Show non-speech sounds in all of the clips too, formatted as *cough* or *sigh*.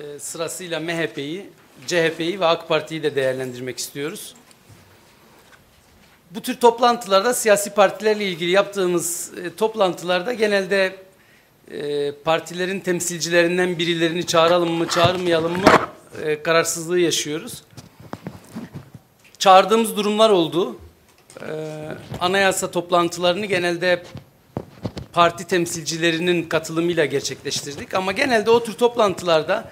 e, sırasıyla MHP'yi, CHP'yi ve AK Parti'yi de değerlendirmek istiyoruz. Bu tür toplantılarda siyasi partilerle ilgili yaptığımız e, toplantılarda genelde e, partilerin temsilcilerinden birilerini çağıralım mı çağırmayalım mı kararsızlığı yaşıyoruz. Çağırdığımız durumlar oldu. E, anayasa toplantılarını genelde parti temsilcilerinin katılımıyla gerçekleştirdik. Ama genelde o tür toplantılarda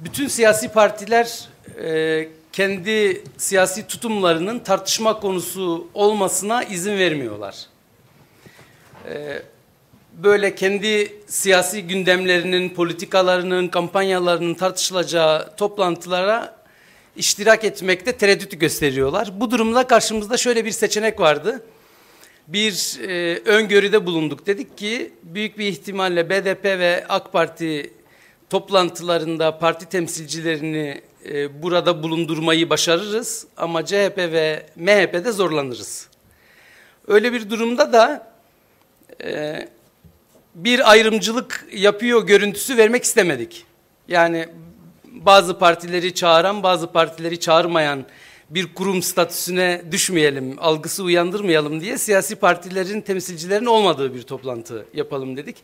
bütün siyasi partiler e, kendi siyasi tutumlarının tartışma konusu olmasına izin vermiyorlar. E, böyle kendi siyasi gündemlerinin, politikalarının, kampanyalarının tartışılacağı toplantılara iştirak etmekte tereddüt gösteriyorlar. Bu durumda karşımızda şöyle bir seçenek vardı bir e, öngörüde bulunduk. Dedik ki büyük bir ihtimalle BDP ve AK Parti toplantılarında parti temsilcilerini e, burada bulundurmayı başarırız ama CHP ve MHP'de zorlanırız. Öyle bir durumda da e, bir ayrımcılık yapıyor görüntüsü vermek istemedik. Yani bazı partileri çağıran, bazı partileri çağırmayan bir kurum statüsüne düşmeyelim, algısı uyandırmayalım diye siyasi partilerin temsilcilerinin olmadığı bir toplantı yapalım dedik.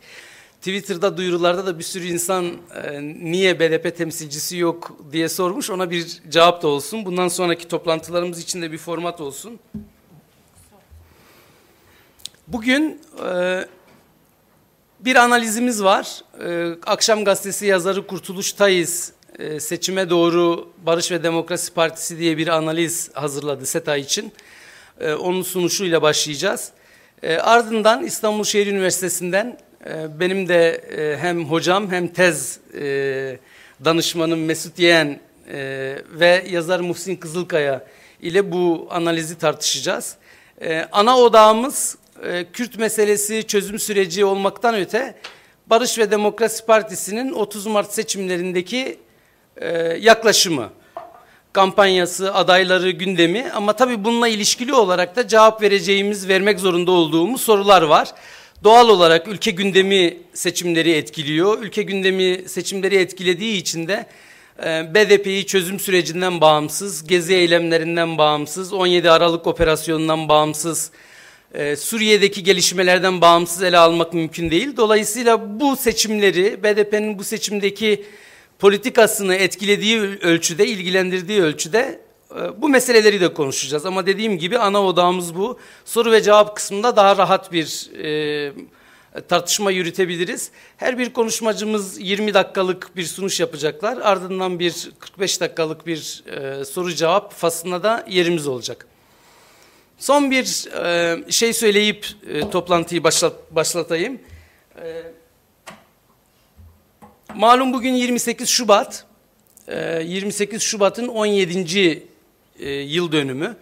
Twitter'da duyurularda da bir sürü insan e, niye BDP temsilcisi yok diye sormuş. Ona bir cevap da olsun. Bundan sonraki toplantılarımız için de bir format olsun. Bugün e, bir analizimiz var. E, Akşam Gazetesi yazarı Kurtuluş Tayiz e, seçime doğru Barış ve Demokrasi Partisi diye bir analiz hazırladı SETA için. E, onun sunuşuyla başlayacağız. E, ardından İstanbul Şehir Üniversitesi'nden benim de hem hocam hem tez danışmanım Mesut Yeğen ve yazar Muhsin Kızılkaya ile bu analizi tartışacağız. Ana odağımız Kürt meselesi çözüm süreci olmaktan öte Barış ve Demokrasi Partisi'nin 30 Mart seçimlerindeki e, yaklaşımı, kampanyası, adayları, gündemi ama tabii bununla ilişkili olarak da cevap vereceğimiz, vermek zorunda olduğumuz sorular var. Doğal olarak ülke gündemi seçimleri etkiliyor. Ülke gündemi seçimleri etkilediği için de e, BDP'yi çözüm sürecinden bağımsız, gezi eylemlerinden bağımsız, 17 Aralık operasyonundan bağımsız, e, Suriye'deki gelişmelerden bağımsız ele almak mümkün değil. Dolayısıyla bu seçimleri, BDP'nin bu seçimdeki politikasını etkilediği ölçüde, ilgilendirdiği ölçüde bu meseleleri de konuşacağız. Ama dediğim gibi ana odağımız bu. Soru ve cevap kısmında daha rahat bir e, tartışma yürütebiliriz. Her bir konuşmacımız 20 dakikalık bir sunuş yapacaklar. Ardından bir 45 dakikalık bir e, soru cevap faslına da yerimiz olacak. Son bir e, şey söyleyip e, toplantıyı başlat, başlatayım. E, Malum bugün 28 Şubat. 28 ee, Şubat'ın 17. E, yıl dönümü.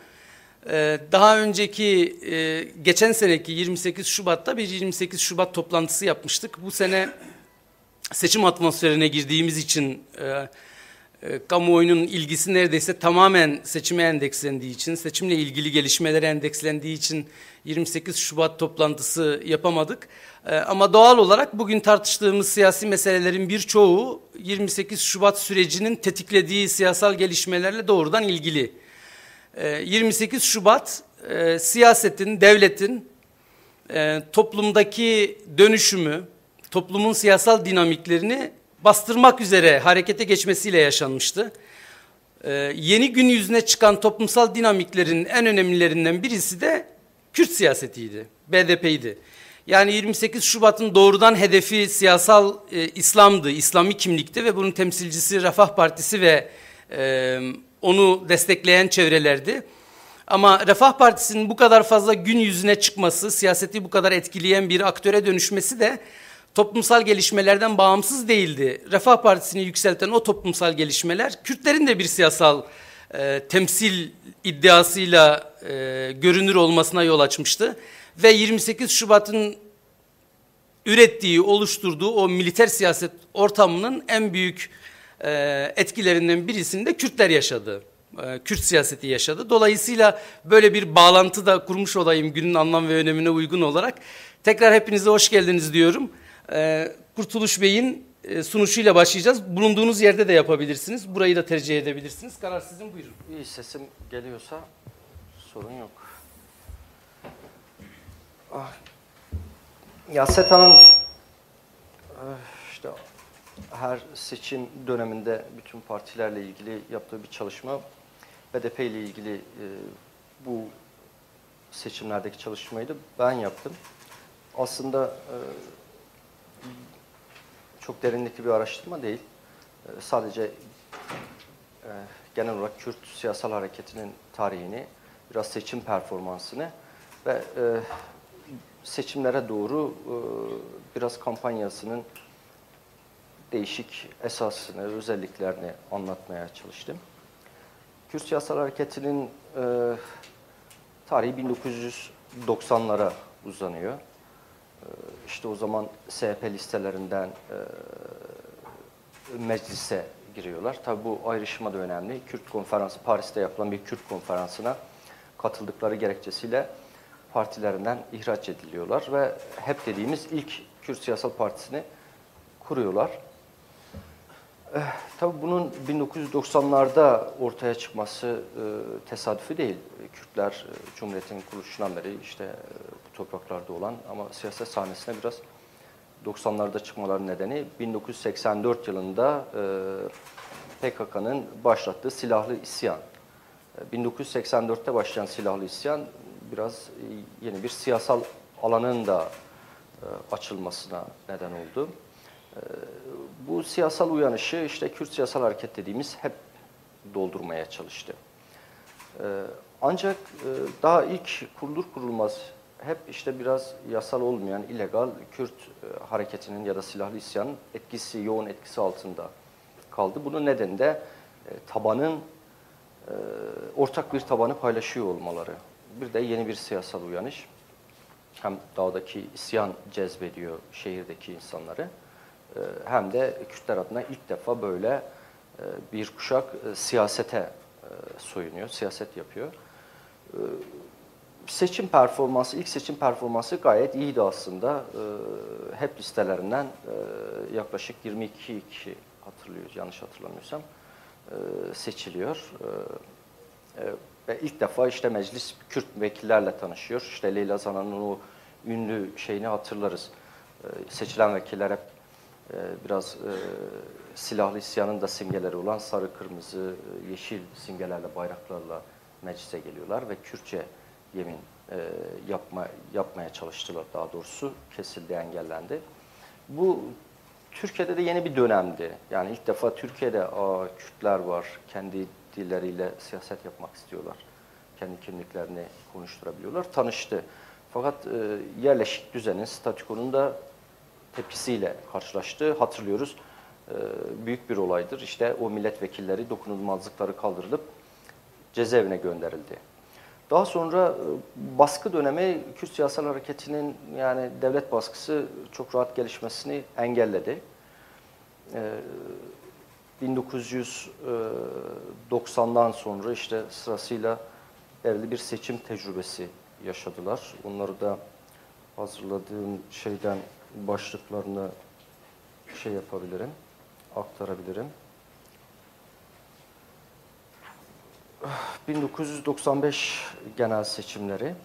Ee, daha önceki, e, geçen seneki 28 Şubat'ta bir 28 Şubat toplantısı yapmıştık. Bu sene seçim atmosferine girdiğimiz için e, e, kamuoyunun ilgisi neredeyse tamamen seçime endekslendiği için, seçimle ilgili gelişmelere endekslendiği için 28 Şubat toplantısı yapamadık. E, ama doğal olarak bugün tartıştığımız siyasi meselelerin birçoğu 28 Şubat sürecinin tetiklediği siyasal gelişmelerle doğrudan ilgili. E, 28 Şubat e, siyasetin, devletin e, toplumdaki dönüşümü, toplumun siyasal dinamiklerini bastırmak üzere harekete geçmesiyle yaşanmıştı. Ee, yeni gün yüzüne çıkan toplumsal dinamiklerin en önemlilerinden birisi de Kürt siyasetiydi, BDP'ydi. Yani 28 Şubat'ın doğrudan hedefi siyasal e, İslam'dı, İslami kimlikti ve bunun temsilcisi Refah Partisi ve e, onu destekleyen çevrelerdi. Ama Refah Partisi'nin bu kadar fazla gün yüzüne çıkması, siyaseti bu kadar etkileyen bir aktöre dönüşmesi de toplumsal gelişmelerden bağımsız değildi. Refah Partisi'ni yükselten o toplumsal gelişmeler Kürtlerin de bir siyasal e, temsil iddiasıyla e, görünür olmasına yol açmıştı. Ve 28 Şubat'ın ürettiği, oluşturduğu o militer siyaset ortamının en büyük e, etkilerinden birisinde Kürtler yaşadı. E, Kürt siyaseti yaşadı. Dolayısıyla böyle bir bağlantı da kurmuş olayım günün anlam ve önemine uygun olarak. Tekrar hepinize hoş geldiniz diyorum. Ee, Kurtuluş Bey'in e, sunuşuyla başlayacağız. Bulunduğunuz yerde de yapabilirsiniz. Burayı da tercih edebilirsiniz. Karar sizin buyurun. İyi sesim geliyorsa sorun yok. Ah. Ya SETA'nın eh, işte her seçim döneminde bütün partilerle ilgili yaptığı bir çalışma BDP ile ilgili e, bu seçimlerdeki çalışmayı da ben yaptım. Aslında e, çok derinlikli bir araştırma değil. E, sadece e, genel olarak Kürt siyasal hareketinin tarihini, biraz seçim performansını ve e, seçimlere doğru e, biraz kampanyasının değişik esasını, özelliklerini anlatmaya çalıştım. Kürt siyasal hareketinin e, tarihi 1990'lara uzanıyor. E, işte o zaman SHP listelerinden e, meclise giriyorlar. Tabii bu ayrışma da önemli. Kürt konferansı, Paris'te yapılan bir Kürt konferansına katıldıkları gerekçesiyle partilerinden ihraç ediliyorlar ve hep dediğimiz ilk Kürt siyasal partisini kuruyorlar. Eh, tabii bunun 1990'larda ortaya çıkması e, tesadüfi değil. Kürtler e, Cumhuriyet'in kuruluşundan beri işte e, bu topraklarda olan ama siyaset sahnesine biraz 90'larda çıkmaları nedeni 1984 yılında PKK'nın başlattığı silahlı isyan. E, 1984'te başlayan silahlı isyan biraz yeni bir siyasal alanın da açılmasına neden oldu. Bu siyasal uyanışı işte Kürt siyasal hareket dediğimiz hep doldurmaya çalıştı. E, ancak e, daha ilk kurulur kurulmaz hep işte biraz yasal olmayan illegal Kürt e, hareketinin ya da silahlı isyanın etkisi, yoğun etkisi altında kaldı. Bunun nedeni de e, tabanın ortak bir tabanı paylaşıyor olmaları. Bir de yeni bir siyasal uyanış. Hem dağdaki isyan cezbediyor şehirdeki insanları hem de Kürtler adına ilk defa böyle e, bir kuşak e, siyasete e, soyunuyor, siyaset yapıyor. E, seçim performansı, ilk seçim performansı gayet iyiydi aslında. E, hep listelerinden yaklaşık 22 kişi hatırlıyoruz yanlış hatırlamıyorsam seçiliyor. Ve ilk defa işte meclis Kürt vekillerle tanışıyor. İşte Leyla Zana'nın o ünlü şeyini hatırlarız. Seçilen vekiller hep e, biraz e, silahlı isyanın da simgeleri olan sarı, kırmızı, e, yeşil simgelerle, bayraklarla meclise geliyorlar ve Kürtçe yemin e, yapma, yapmaya çalıştılar daha doğrusu. Kesildi, engellendi. Bu Türkiye'de de yeni bir dönemdi. Yani ilk defa Türkiye'de Aa, Kürtler var, kendi dilleriyle siyaset yapmak istiyorlar. Kendi kimliklerini konuşturabiliyorlar. Tanıştı. Fakat e, yerleşik düzenin, statükonun da tepkisiyle karşılaştı. Hatırlıyoruz. E, büyük bir olaydır. İşte o milletvekilleri dokunulmazlıkları kaldırılıp cezaevine gönderildi. Daha sonra e, baskı dönemi Kürt siyasal hareketinin yani devlet baskısı çok rahat gelişmesini engelledi. 1990'dan e, sonra işte sırasıyla belirli bir seçim tecrübesi yaşadılar. Onları da hazırladığım şeyden başlıklarını şey yapabilirim, aktarabilirim. 1995 genel seçimleri.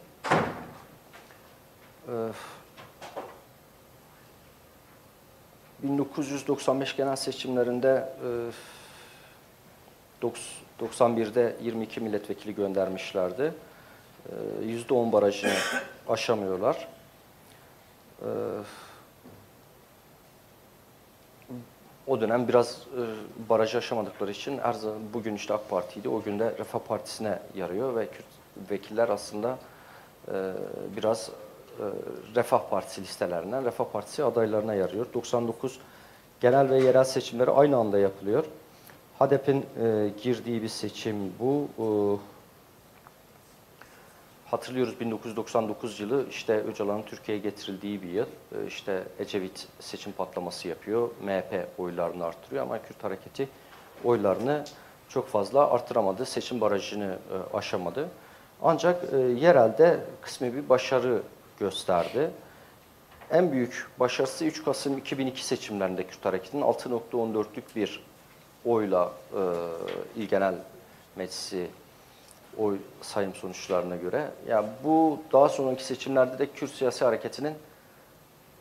1995 genel seçimlerinde 91'de 22 milletvekili göndermişlerdi. %10 barajını aşamıyorlar. O dönem biraz e, barajı aşamadıkları için Erzurum bugün işte AK Parti'ydi. O gün de Refah Partisi'ne yarıyor ve Kürt vekiller aslında e, biraz e, Refah Partisi listelerinden Refah Partisi adaylarına yarıyor. 99 genel ve yerel seçimleri aynı anda yapılıyor. HDP'nin e, girdiği bir seçim bu. E, Hatırlıyoruz 1999 yılı işte Öcalan'ın Türkiye'ye getirildiği bir yıl. Ee, işte Ecevit seçim patlaması yapıyor. MHP oylarını arttırıyor ama Kürt hareketi oylarını çok fazla artıramadı. Seçim barajını e, aşamadı. Ancak e, yerelde kısmi bir başarı gösterdi. en büyük başarısı 3 Kasım 2002 seçimlerinde Kürt Hareketi'nin 6.14'lük bir oyla e, İl Genel Meclisi oy sayım sonuçlarına göre. Yani bu daha sonraki seçimlerde de Kürt siyasi hareketinin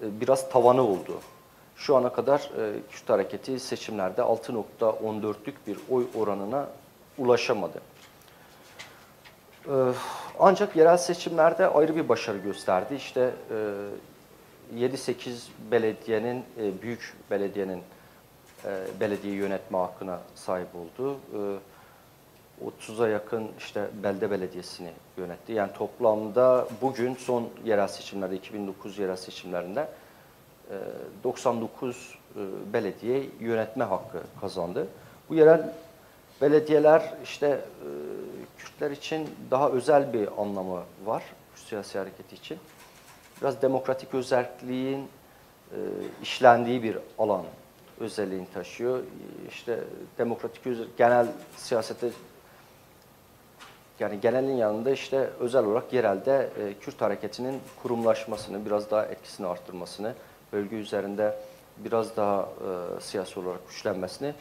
e, biraz tavanı oldu. Şu ana kadar e, Kürt hareketi seçimlerde 6.14'lük bir oy oranına ulaşamadı. E, ancak yerel seçimlerde ayrı bir başarı gösterdi. İşte e, 7-8 belediyenin, büyük belediyenin belediye yönetme hakkına sahip oldu. 30'a yakın işte belde belediyesini yönetti. Yani toplamda bugün son yerel seçimlerde, 2009 yerel seçimlerinde 99 e, e, belediye yönetme hakkı kazandı. Bu yerel belediyeler işte e, Kürtler için daha özel bir anlamı var. Kürt siyasi hareketi için. Biraz demokratik özelliğin işlendiği bir alan özelliğini taşıyor. İşte demokratik genel siyasete yani genelin yanında işte özel olarak yerelde e, Kürt hareketinin kurumlaşmasını, biraz daha etkisini arttırmasını, bölge üzerinde biraz daha e, siyasi olarak güçlenmesini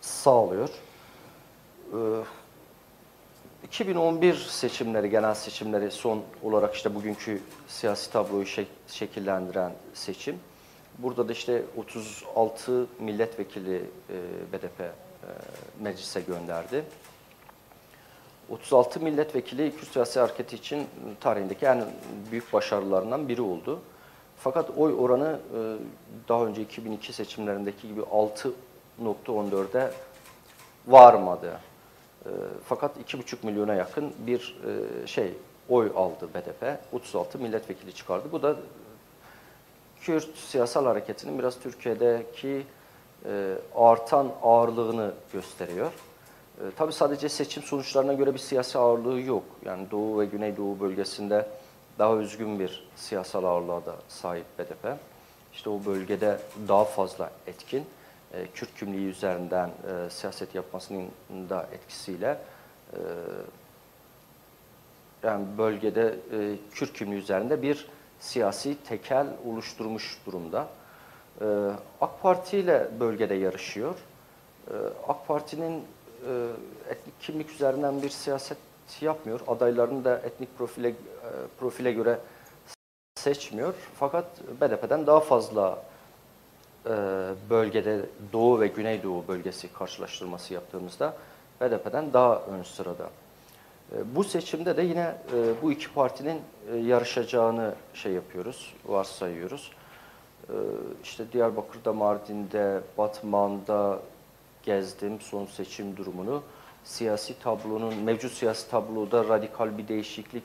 sağlıyor. E, 2011 seçimleri, genel seçimleri son olarak işte bugünkü siyasi tabloyu şek şekillendiren seçim. Burada da işte 36 milletvekili e, BDP e, meclise gönderdi. 36 milletvekili Kürt siyasi hareketi için tarihindeki en büyük başarılarından biri oldu. Fakat oy oranı e, daha önce 2002 seçimlerindeki gibi 6.14'e varmadı. E, fakat 2,5 milyona yakın bir e, şey oy aldı BDP. 36 milletvekili çıkardı. Bu da Kürt siyasal hareketinin biraz Türkiye'deki artan ağırlığını gösteriyor. Tabii sadece seçim sonuçlarına göre bir siyasi ağırlığı yok. Yani Doğu ve Güneydoğu bölgesinde daha özgün bir siyasal ağırlığa da sahip BDP. İşte o bölgede daha fazla etkin. E, Kürt kimliği üzerinden e, siyaset yapmasının da etkisiyle e, yani bölgede e, Kürt kimliği üzerinde bir siyasi tekel oluşturmuş durumda. E, AK Parti ile bölgede yarışıyor. E, AK Parti'nin e, etnik kimlik üzerinden bir siyaset yapmıyor. Adaylarını da etnik profile e, profile göre seçmiyor. Fakat BDP'den daha fazla e, bölgede Doğu ve Güneydoğu bölgesi karşılaştırması yaptığımızda BDP'den daha ön sırada. E, bu seçimde de yine bu iki partinin yarışacağını şey yapıyoruz, varsayıyoruz. İşte Diyarbakır'da, Mardin'de, Batman'da gezdim son seçim durumunu siyasi tablonun, mevcut siyasi tabloda radikal bir değişiklik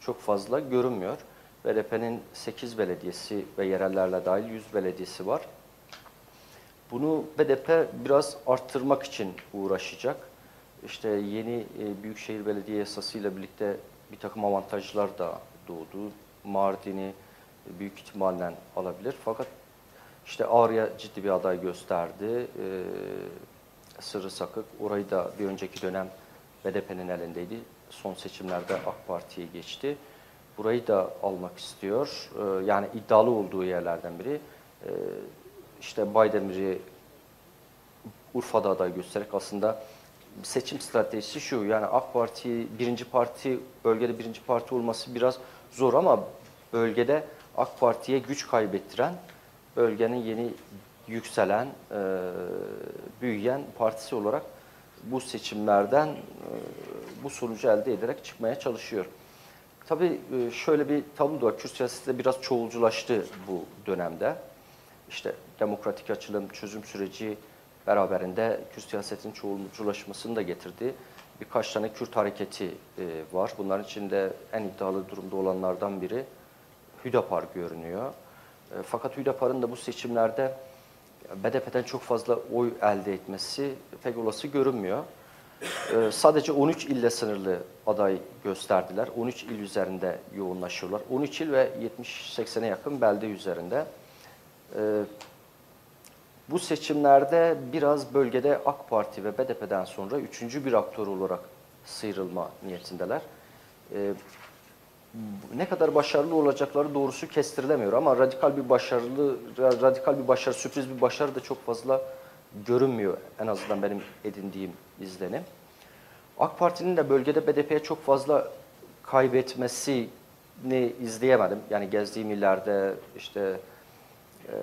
çok fazla görünmüyor. BDP'nin 8 belediyesi ve yerellerle dahil 100 belediyesi var. Bunu BDP biraz arttırmak için uğraşacak. İşte yeni e, Büyükşehir Belediye Yasası ile birlikte bir takım avantajlar da doğdu. Mardin'i büyük ihtimalle alabilir. Fakat işte Ağrı'ya ciddi bir aday gösterdi. Ee, Sırrı Sakık. Orayı da bir önceki dönem BDP'nin elindeydi. Son seçimlerde AK Parti'ye geçti. Burayı da almak istiyor. Ee, yani iddialı olduğu yerlerden biri. Ee, işte Baydemir'i Urfa'da aday göstererek aslında seçim stratejisi şu. Yani AK Parti birinci parti, bölgede birinci parti olması biraz zor ama bölgede AK Parti'ye güç kaybettiren bölgenin yeni yükselen, e, büyüyen partisi olarak bu seçimlerden e, bu sonucu elde ederek çıkmaya çalışıyor. Tabii e, şöyle bir tablo var. Kürt siyaseti de biraz çoğulculaştı bu dönemde. İşte demokratik açılım, çözüm süreci beraberinde Kürt siyasetin çoğulculaşmasını da getirdi. Birkaç tane Kürt hareketi e, var. Bunların içinde en iddialı durumda olanlardan biri Hüdapar görünüyor. E, fakat Hüdapar'ın da bu seçimlerde BDP'den çok fazla oy elde etmesi pek olası görünmüyor. Ee, sadece 13 ille sınırlı aday gösterdiler. 13 il üzerinde yoğunlaşıyorlar. 13 il ve 70-80'e yakın belde üzerinde. Ee, bu seçimlerde biraz bölgede AK Parti ve BDP'den sonra üçüncü bir aktör olarak sıyrılma niyetindeler. Ee, ne kadar başarılı olacakları doğrusu kestirilemiyor ama radikal bir başarılı radikal bir başarı, sürpriz bir başarı da çok fazla görünmüyor en azından benim edindiğim izlenim. AK Parti'nin de bölgede BDP'ye çok fazla kaybetmesini izleyemedim. Yani gezdiğim illerde işte e,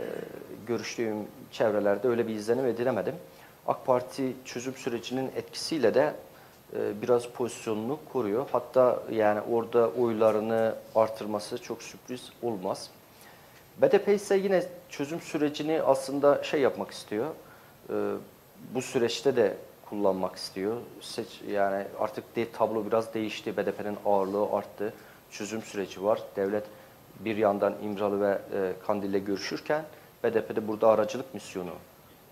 görüştüğüm çevrelerde öyle bir izlenim edinemedim. AK Parti çözüm sürecinin etkisiyle de biraz pozisyonunu koruyor. Hatta yani orada oylarını artırması çok sürpriz olmaz. BDP ise yine çözüm sürecini aslında şey yapmak istiyor. E, bu süreçte de kullanmak istiyor. Seç, yani artık de, tablo biraz değişti. BDP'nin ağırlığı arttı. Çözüm süreci var. Devlet bir yandan İmralı ve e, Kandil'le görüşürken BDP burada aracılık misyonu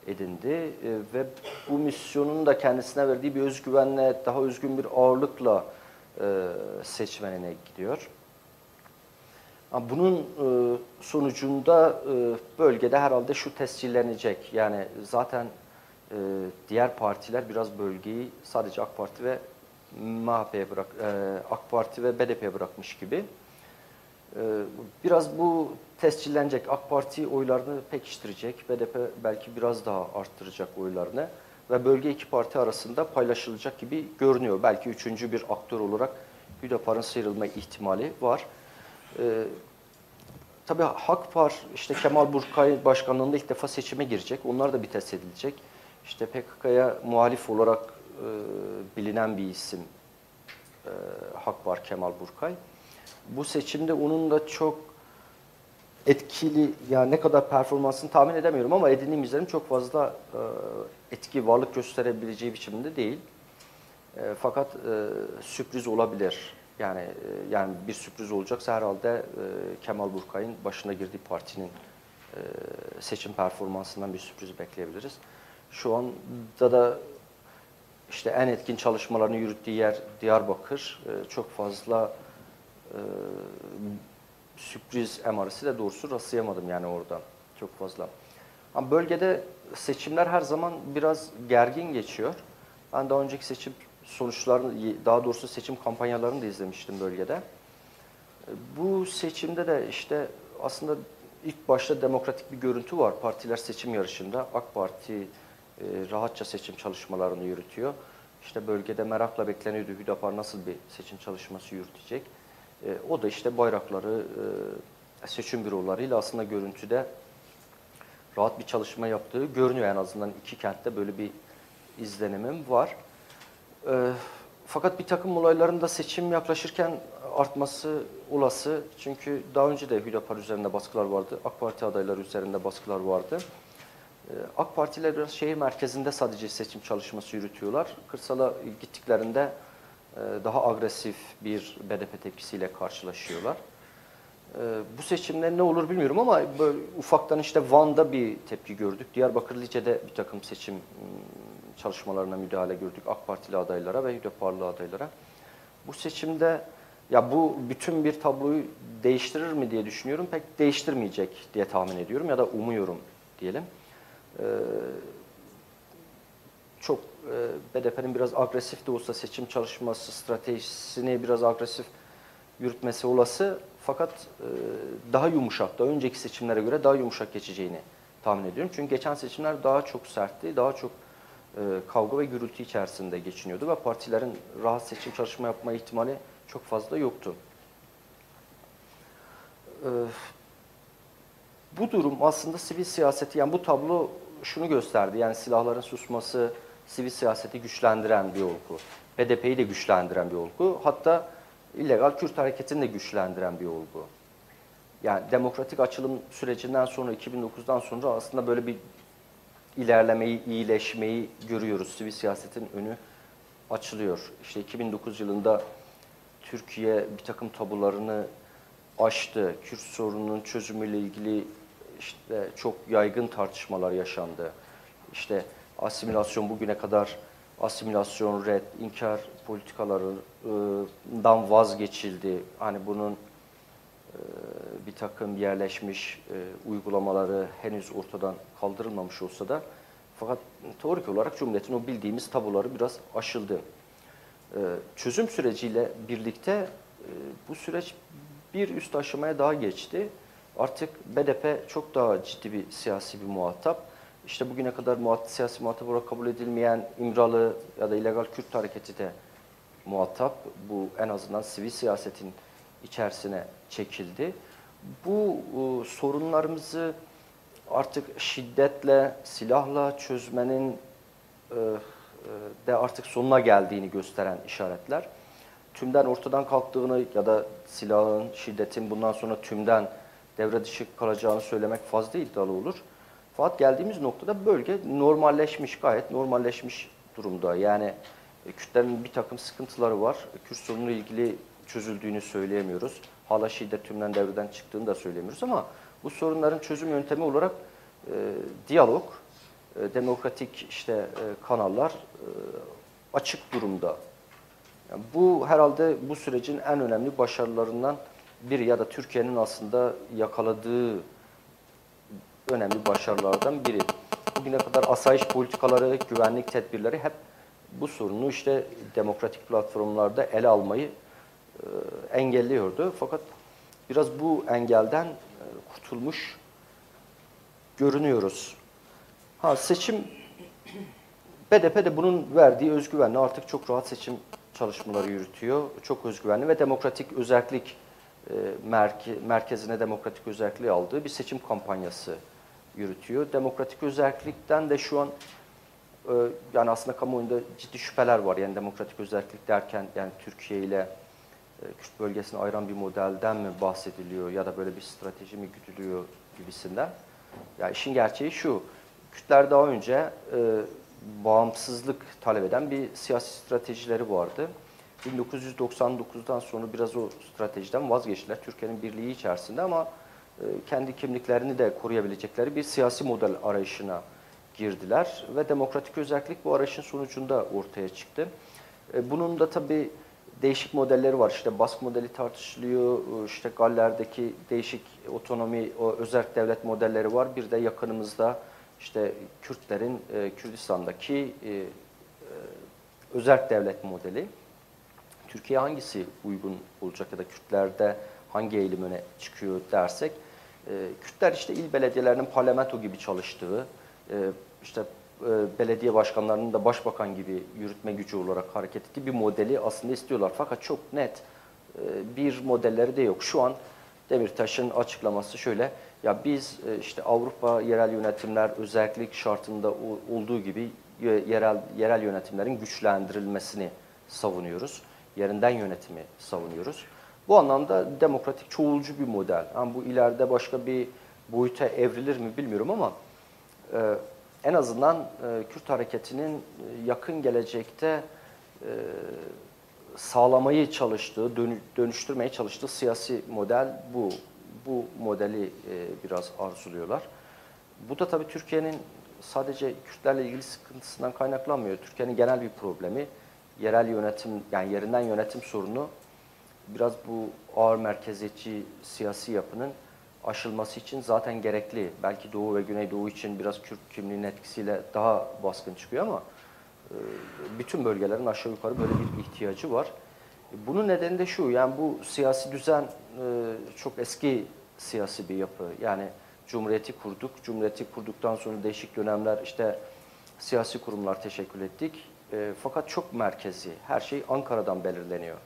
edindi e, ve bu misyonun da kendisine verdiği bir özgüvenle, daha özgün bir ağırlıkla e, seçmenine gidiyor. Bunun e, sonucunda e, bölgede herhalde şu tescillenecek. Yani zaten e, diğer partiler biraz bölgeyi sadece AK Parti ve MHP'ye bırak, AK Parti ve BDP'ye bırakmış gibi. E, biraz bu tescillenecek. AK Parti oylarını pekiştirecek. BDP belki biraz daha arttıracak oylarını. Ve bölge iki parti arasında paylaşılacak gibi görünüyor. Belki üçüncü bir aktör olarak Hüdapar'ın sıyrılma ihtimali var. Ee, tabii Hakpar, işte Kemal Burkay başkanlığında ilk defa seçime girecek. Onlar da bir test edilecek. İşte PKK'ya muhalif olarak e, bilinen bir isim e, Hakpar Kemal Burkay. Bu seçimde onun da çok etkili, yani ne kadar performansını tahmin edemiyorum ama edindiğim izlenim çok fazla e, etki, varlık gösterebileceği biçimde değil. E, fakat e, sürpriz olabilir. Yani e, yani bir sürpriz olacaksa herhalde e, Kemal Burkay'ın başına girdiği partinin e, seçim performansından bir sürpriz bekleyebiliriz. Şu anda da işte en etkin çalışmalarını yürüttüğü yer Diyarbakır. E, çok fazla e, sürpriz emaresi de doğrusu rastlayamadım yani orada çok fazla. Ama bölgede seçimler her zaman biraz gergin geçiyor. Ben daha önceki seçim sonuçlarını, daha doğrusu seçim kampanyalarını da izlemiştim bölgede. Bu seçimde de işte aslında ilk başta demokratik bir görüntü var partiler seçim yarışında. AK Parti e, rahatça seçim çalışmalarını yürütüyor. İşte bölgede merakla bekleniyordu Hüdapar nasıl bir seçim çalışması yürütecek. E, o da işte bayrakları, e, seçim bürolarıyla aslında görüntüde rahat bir çalışma yaptığı görünüyor en azından iki kentte böyle bir izlenimim var. E, fakat bir takım olayların da seçim yaklaşırken artması olası. Çünkü daha önce de Hüdapar üzerinde baskılar vardı. AK Parti adayları üzerinde baskılar vardı. E, AK Partiler biraz şehir merkezinde sadece seçim çalışması yürütüyorlar. Kırsala gittiklerinde daha agresif bir BDP tepkisiyle karşılaşıyorlar. E, bu seçimler ne olur bilmiyorum ama böyle ufaktan işte Van'da bir tepki gördük. Diyarbakır Lice'de bir takım seçim ıı, çalışmalarına müdahale gördük AK Partili adaylara ve Hüdaparlı adaylara. Bu seçimde ya bu bütün bir tabloyu değiştirir mi diye düşünüyorum. Pek değiştirmeyecek diye tahmin ediyorum ya da umuyorum diyelim. Ee, çok e, BDP'nin biraz agresif de olsa seçim çalışması stratejisini biraz agresif yürütmesi olası. Fakat e, daha yumuşak, daha önceki seçimlere göre daha yumuşak geçeceğini tahmin ediyorum. Çünkü geçen seçimler daha çok sertti, daha çok e, kavga ve gürültü içerisinde geçiniyordu ve partilerin rahat seçim çalışma yapma ihtimali çok fazla yoktu. Bu durum aslında sivil siyaseti, yani bu tablo şunu gösterdi. Yani silahların susması, sivil siyaseti güçlendiren bir olgu. BDP'yi de güçlendiren bir olgu. Hatta illegal Kürt hareketini de güçlendiren bir olgu. Yani demokratik açılım sürecinden sonra 2009'dan sonra aslında böyle bir ilerlemeyi, iyileşmeyi görüyoruz. Sivil siyasetin önü açılıyor. İşte 2009 yılında Türkiye bir takım tabularını aştı. Kürt sorununun çözümüyle ilgili işte çok yaygın tartışmalar yaşandı. İşte asimilasyon bugüne kadar asimilasyon, red, inkar politikalarından vazgeçildi. Hani bunun e, bir takım yerleşmiş e, uygulamaları henüz ortadan kaldırılmamış olsa da fakat teorik olarak Cumhuriyet'in o bildiğimiz tabuları biraz aşıldı. E, çözüm süreciyle birlikte bu süreç bir üst aşamaya daha geçti. Artık BDP çok daha ciddi bir siyasi bir muhatap. İşte bugüne kadar muhat siyasi muhatap olarak kabul edilmeyen İmralı ya da illegal Kürt hareketi de muhatap. Bu en azından sivil siyasetin içerisine çekildi. Bu e, sorunlarımızı artık şiddetle, silahla çözmenin e, e, de artık sonuna geldiğini gösteren işaretler. Tümden ortadan kalktığını ya da silahın, şiddetin bundan sonra tümden devre dışı kalacağını söylemek fazla iddialı olur. Fakat geldiğimiz noktada bölge normalleşmiş, gayet normalleşmiş durumda. Yani e, Kürtlerin bir takım sıkıntıları var. Kürt sorunuyla ilgili çözüldüğünü söyleyemiyoruz. Hala şiddet tümden devreden çıktığını da söyleyemiyoruz ama bu sorunların çözüm yöntemi olarak e, diyalog, e, demokratik işte e, kanallar e, açık durumda. Yani bu herhalde bu sürecin en önemli başarılarından biri ya da Türkiye'nin aslında yakaladığı önemli başarılardan biri. Bugüne kadar asayiş politikaları, güvenlik tedbirleri hep bu sorunu işte demokratik platformlarda ele almayı e, engelliyordu. Fakat biraz bu engelden e, kurtulmuş görünüyoruz. Ha seçim BDP de bunun verdiği özgüvenle artık çok rahat seçim çalışmaları yürütüyor. Çok özgüvenli ve demokratik özellik e, merke, merkezine demokratik özelliği aldığı bir seçim kampanyası yürütüyor. Demokratik özellikten de şu an e, yani aslında kamuoyunda ciddi şüpheler var. Yani demokratik özellik derken yani Türkiye ile e, Kürt bölgesini ayıran bir modelden mi bahsediliyor ya da böyle bir strateji mi güdülüyor gibisinden. Yani işin gerçeği şu, Kürtler daha önce e, bağımsızlık talep eden bir siyasi stratejileri vardı. 1999'dan sonra biraz o stratejiden vazgeçtiler. Türkiye'nin birliği içerisinde ama kendi kimliklerini de koruyabilecekleri bir siyasi model arayışına girdiler ve demokratik özellik bu arayışın sonucunda ortaya çıktı. E, bunun da tabii değişik modelleri var. İşte Bask modeli tartışılıyor, işte Galler'deki değişik otonomi, o özel devlet modelleri var. Bir de yakınımızda işte Kürtlerin e, Kürdistan'daki e, e, özel devlet modeli. Türkiye hangisi uygun olacak ya da Kürtlerde hangi eğilim öne çıkıyor dersek, e, Kürtler işte il belediyelerinin parlamento gibi çalıştığı, e, işte e, belediye başkanlarının da başbakan gibi yürütme gücü olarak hareket ettiği bir modeli aslında istiyorlar. Fakat çok net e, bir modelleri de yok. Şu an Demirtaş'ın açıklaması şöyle, ya biz işte Avrupa yerel yönetimler özellik şartında olduğu gibi yerel yerel yönetimlerin güçlendirilmesini savunuyoruz. Yerinden yönetimi savunuyoruz. Bu anlamda demokratik çoğulcu bir model. Yani bu ileride başka bir boyuta evrilir mi bilmiyorum ama en azından e, Kürt hareketinin e, yakın gelecekte e, sağlamayı çalıştığı, dönüştürmeye çalıştığı siyasi model bu. Bu modeli e, biraz arzuluyorlar. Bu da tabii Türkiye'nin sadece Kürtlerle ilgili sıkıntısından kaynaklanmıyor. Türkiye'nin genel bir problemi yerel yönetim, yani yerinden yönetim sorunu biraz bu ağır merkeziyetçi siyasi yapının aşılması için zaten gerekli. Belki Doğu ve Güneydoğu için biraz Kürt kimliğinin etkisiyle daha baskın çıkıyor ama e, bütün bölgelerin aşağı yukarı böyle bir ihtiyacı var. Bunun nedeni de şu, yani bu siyasi düzen e, çok eski siyasi bir yapı. Yani Cumhuriyeti kurduk, Cumhuriyeti kurduktan sonra değişik dönemler işte siyasi kurumlar teşekkül ettik. E, fakat çok merkezi, her şey Ankara'dan belirleniyor.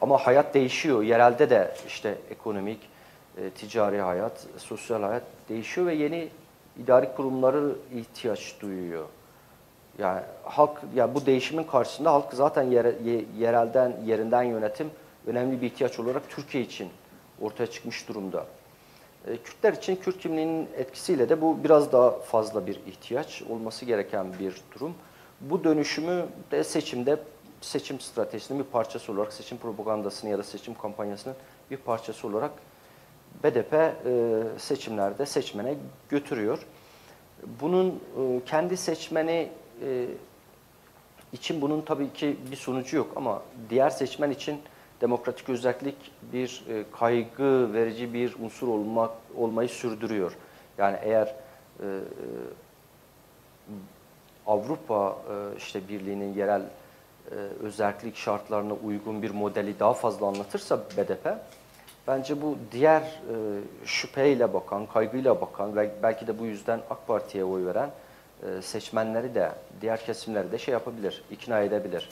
Ama hayat değişiyor, yerelde de işte ekonomik, e, ticari hayat, sosyal hayat değişiyor ve yeni idari kurumları ihtiyaç duyuyor. Yani halk ya bu değişimin karşısında halk zaten yere, yerelden yerinden yönetim önemli bir ihtiyaç olarak Türkiye için ortaya çıkmış durumda. E, Kürtler için Kürt kimliğinin etkisiyle de bu biraz daha fazla bir ihtiyaç olması gereken bir durum. Bu dönüşümü de seçimde seçim stratejisinin bir parçası olarak seçim propagandasını ya da seçim kampanyasının bir parçası olarak BDP e, seçimlerde seçmene götürüyor. Bunun e, kendi seçmeni e, için bunun tabii ki bir sonucu yok ama diğer seçmen için demokratik özellik bir kaygı verici bir unsur olmak olmayı sürdürüyor. Yani eğer Avrupa işte Birliği'nin yerel özellik şartlarına uygun bir modeli daha fazla anlatırsa BDP, bence bu diğer e, şüpheyle bakan, kaygıyla bakan ve belki de bu yüzden AK Parti'ye oy veren e, seçmenleri de, diğer kesimleri de şey yapabilir, ikna edebilir.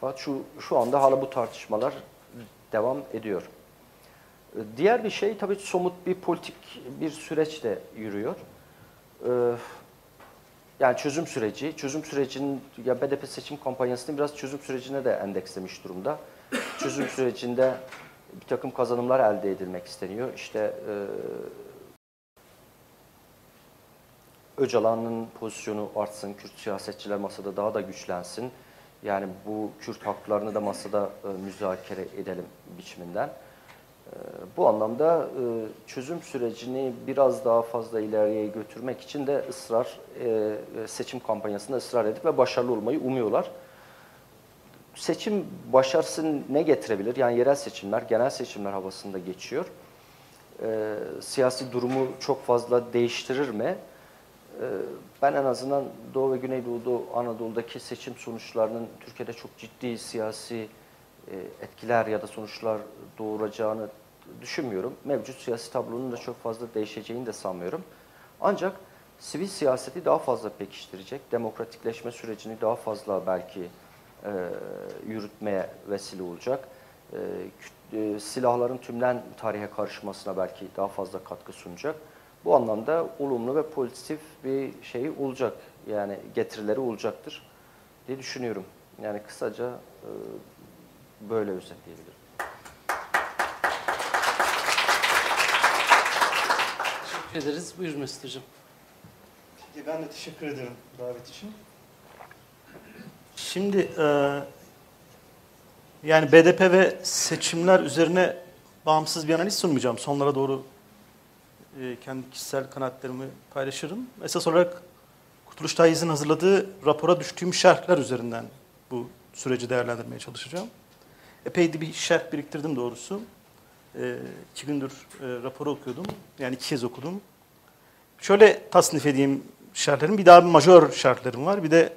Fakat şu, şu anda hala bu tartışmalar devam ediyor. E, diğer bir şey tabii somut bir politik bir süreç de yürüyor. Yani çözüm süreci, çözüm sürecinin ya BDP seçim kampanyasını biraz çözüm sürecine de endekslemiş durumda. çözüm sürecinde bir takım kazanımlar elde edilmek isteniyor. İşte e, Öcalan'ın pozisyonu artsın, Kürt siyasetçiler masada daha da güçlensin. Yani bu Kürt haklarını da masada e, müzakere edelim biçiminden. Bu anlamda e, çözüm sürecini biraz daha fazla ileriye götürmek için de ısrar, e, seçim kampanyasında ısrar edip ve başarılı olmayı umuyorlar. Seçim başarısı ne getirebilir? Yani yerel seçimler, genel seçimler havasında geçiyor. E, siyasi durumu çok fazla değiştirir mi? Ben en azından Doğu ve Güneydoğu Anadolu'daki seçim sonuçlarının Türkiye'de çok ciddi siyasi etkiler ya da sonuçlar doğuracağını düşünmüyorum. Mevcut siyasi tablonun da çok fazla değişeceğini de sanmıyorum. Ancak sivil siyaseti daha fazla pekiştirecek, demokratikleşme sürecini daha fazla belki e, yürütmeye vesile olacak. E, e, silahların tümden tarihe karışmasına belki daha fazla katkı sunacak. Bu anlamda olumlu ve pozitif bir şey olacak. Yani getirileri olacaktır diye düşünüyorum. Yani kısaca e, böyle özetleyebilirim. Teşekkür ederiz. Buyurun Mesut Hocam. Ben de teşekkür ederim davet için. Şimdi e, yani BDP ve seçimler üzerine bağımsız bir analiz sunmayacağım. Sonlara doğru e, kendi kişisel kanaatlerimi paylaşırım. Esas olarak Kurtuluş Tayyiz'in hazırladığı rapora düştüğüm şerhler üzerinden bu süreci değerlendirmeye çalışacağım. Epey de bir şerh biriktirdim doğrusu. E, iki gündür e, raporu okuyordum. Yani iki kez okudum. Şöyle tasnif edeyim şerhlerim. Bir daha bir majör şerhlerim var. Bir de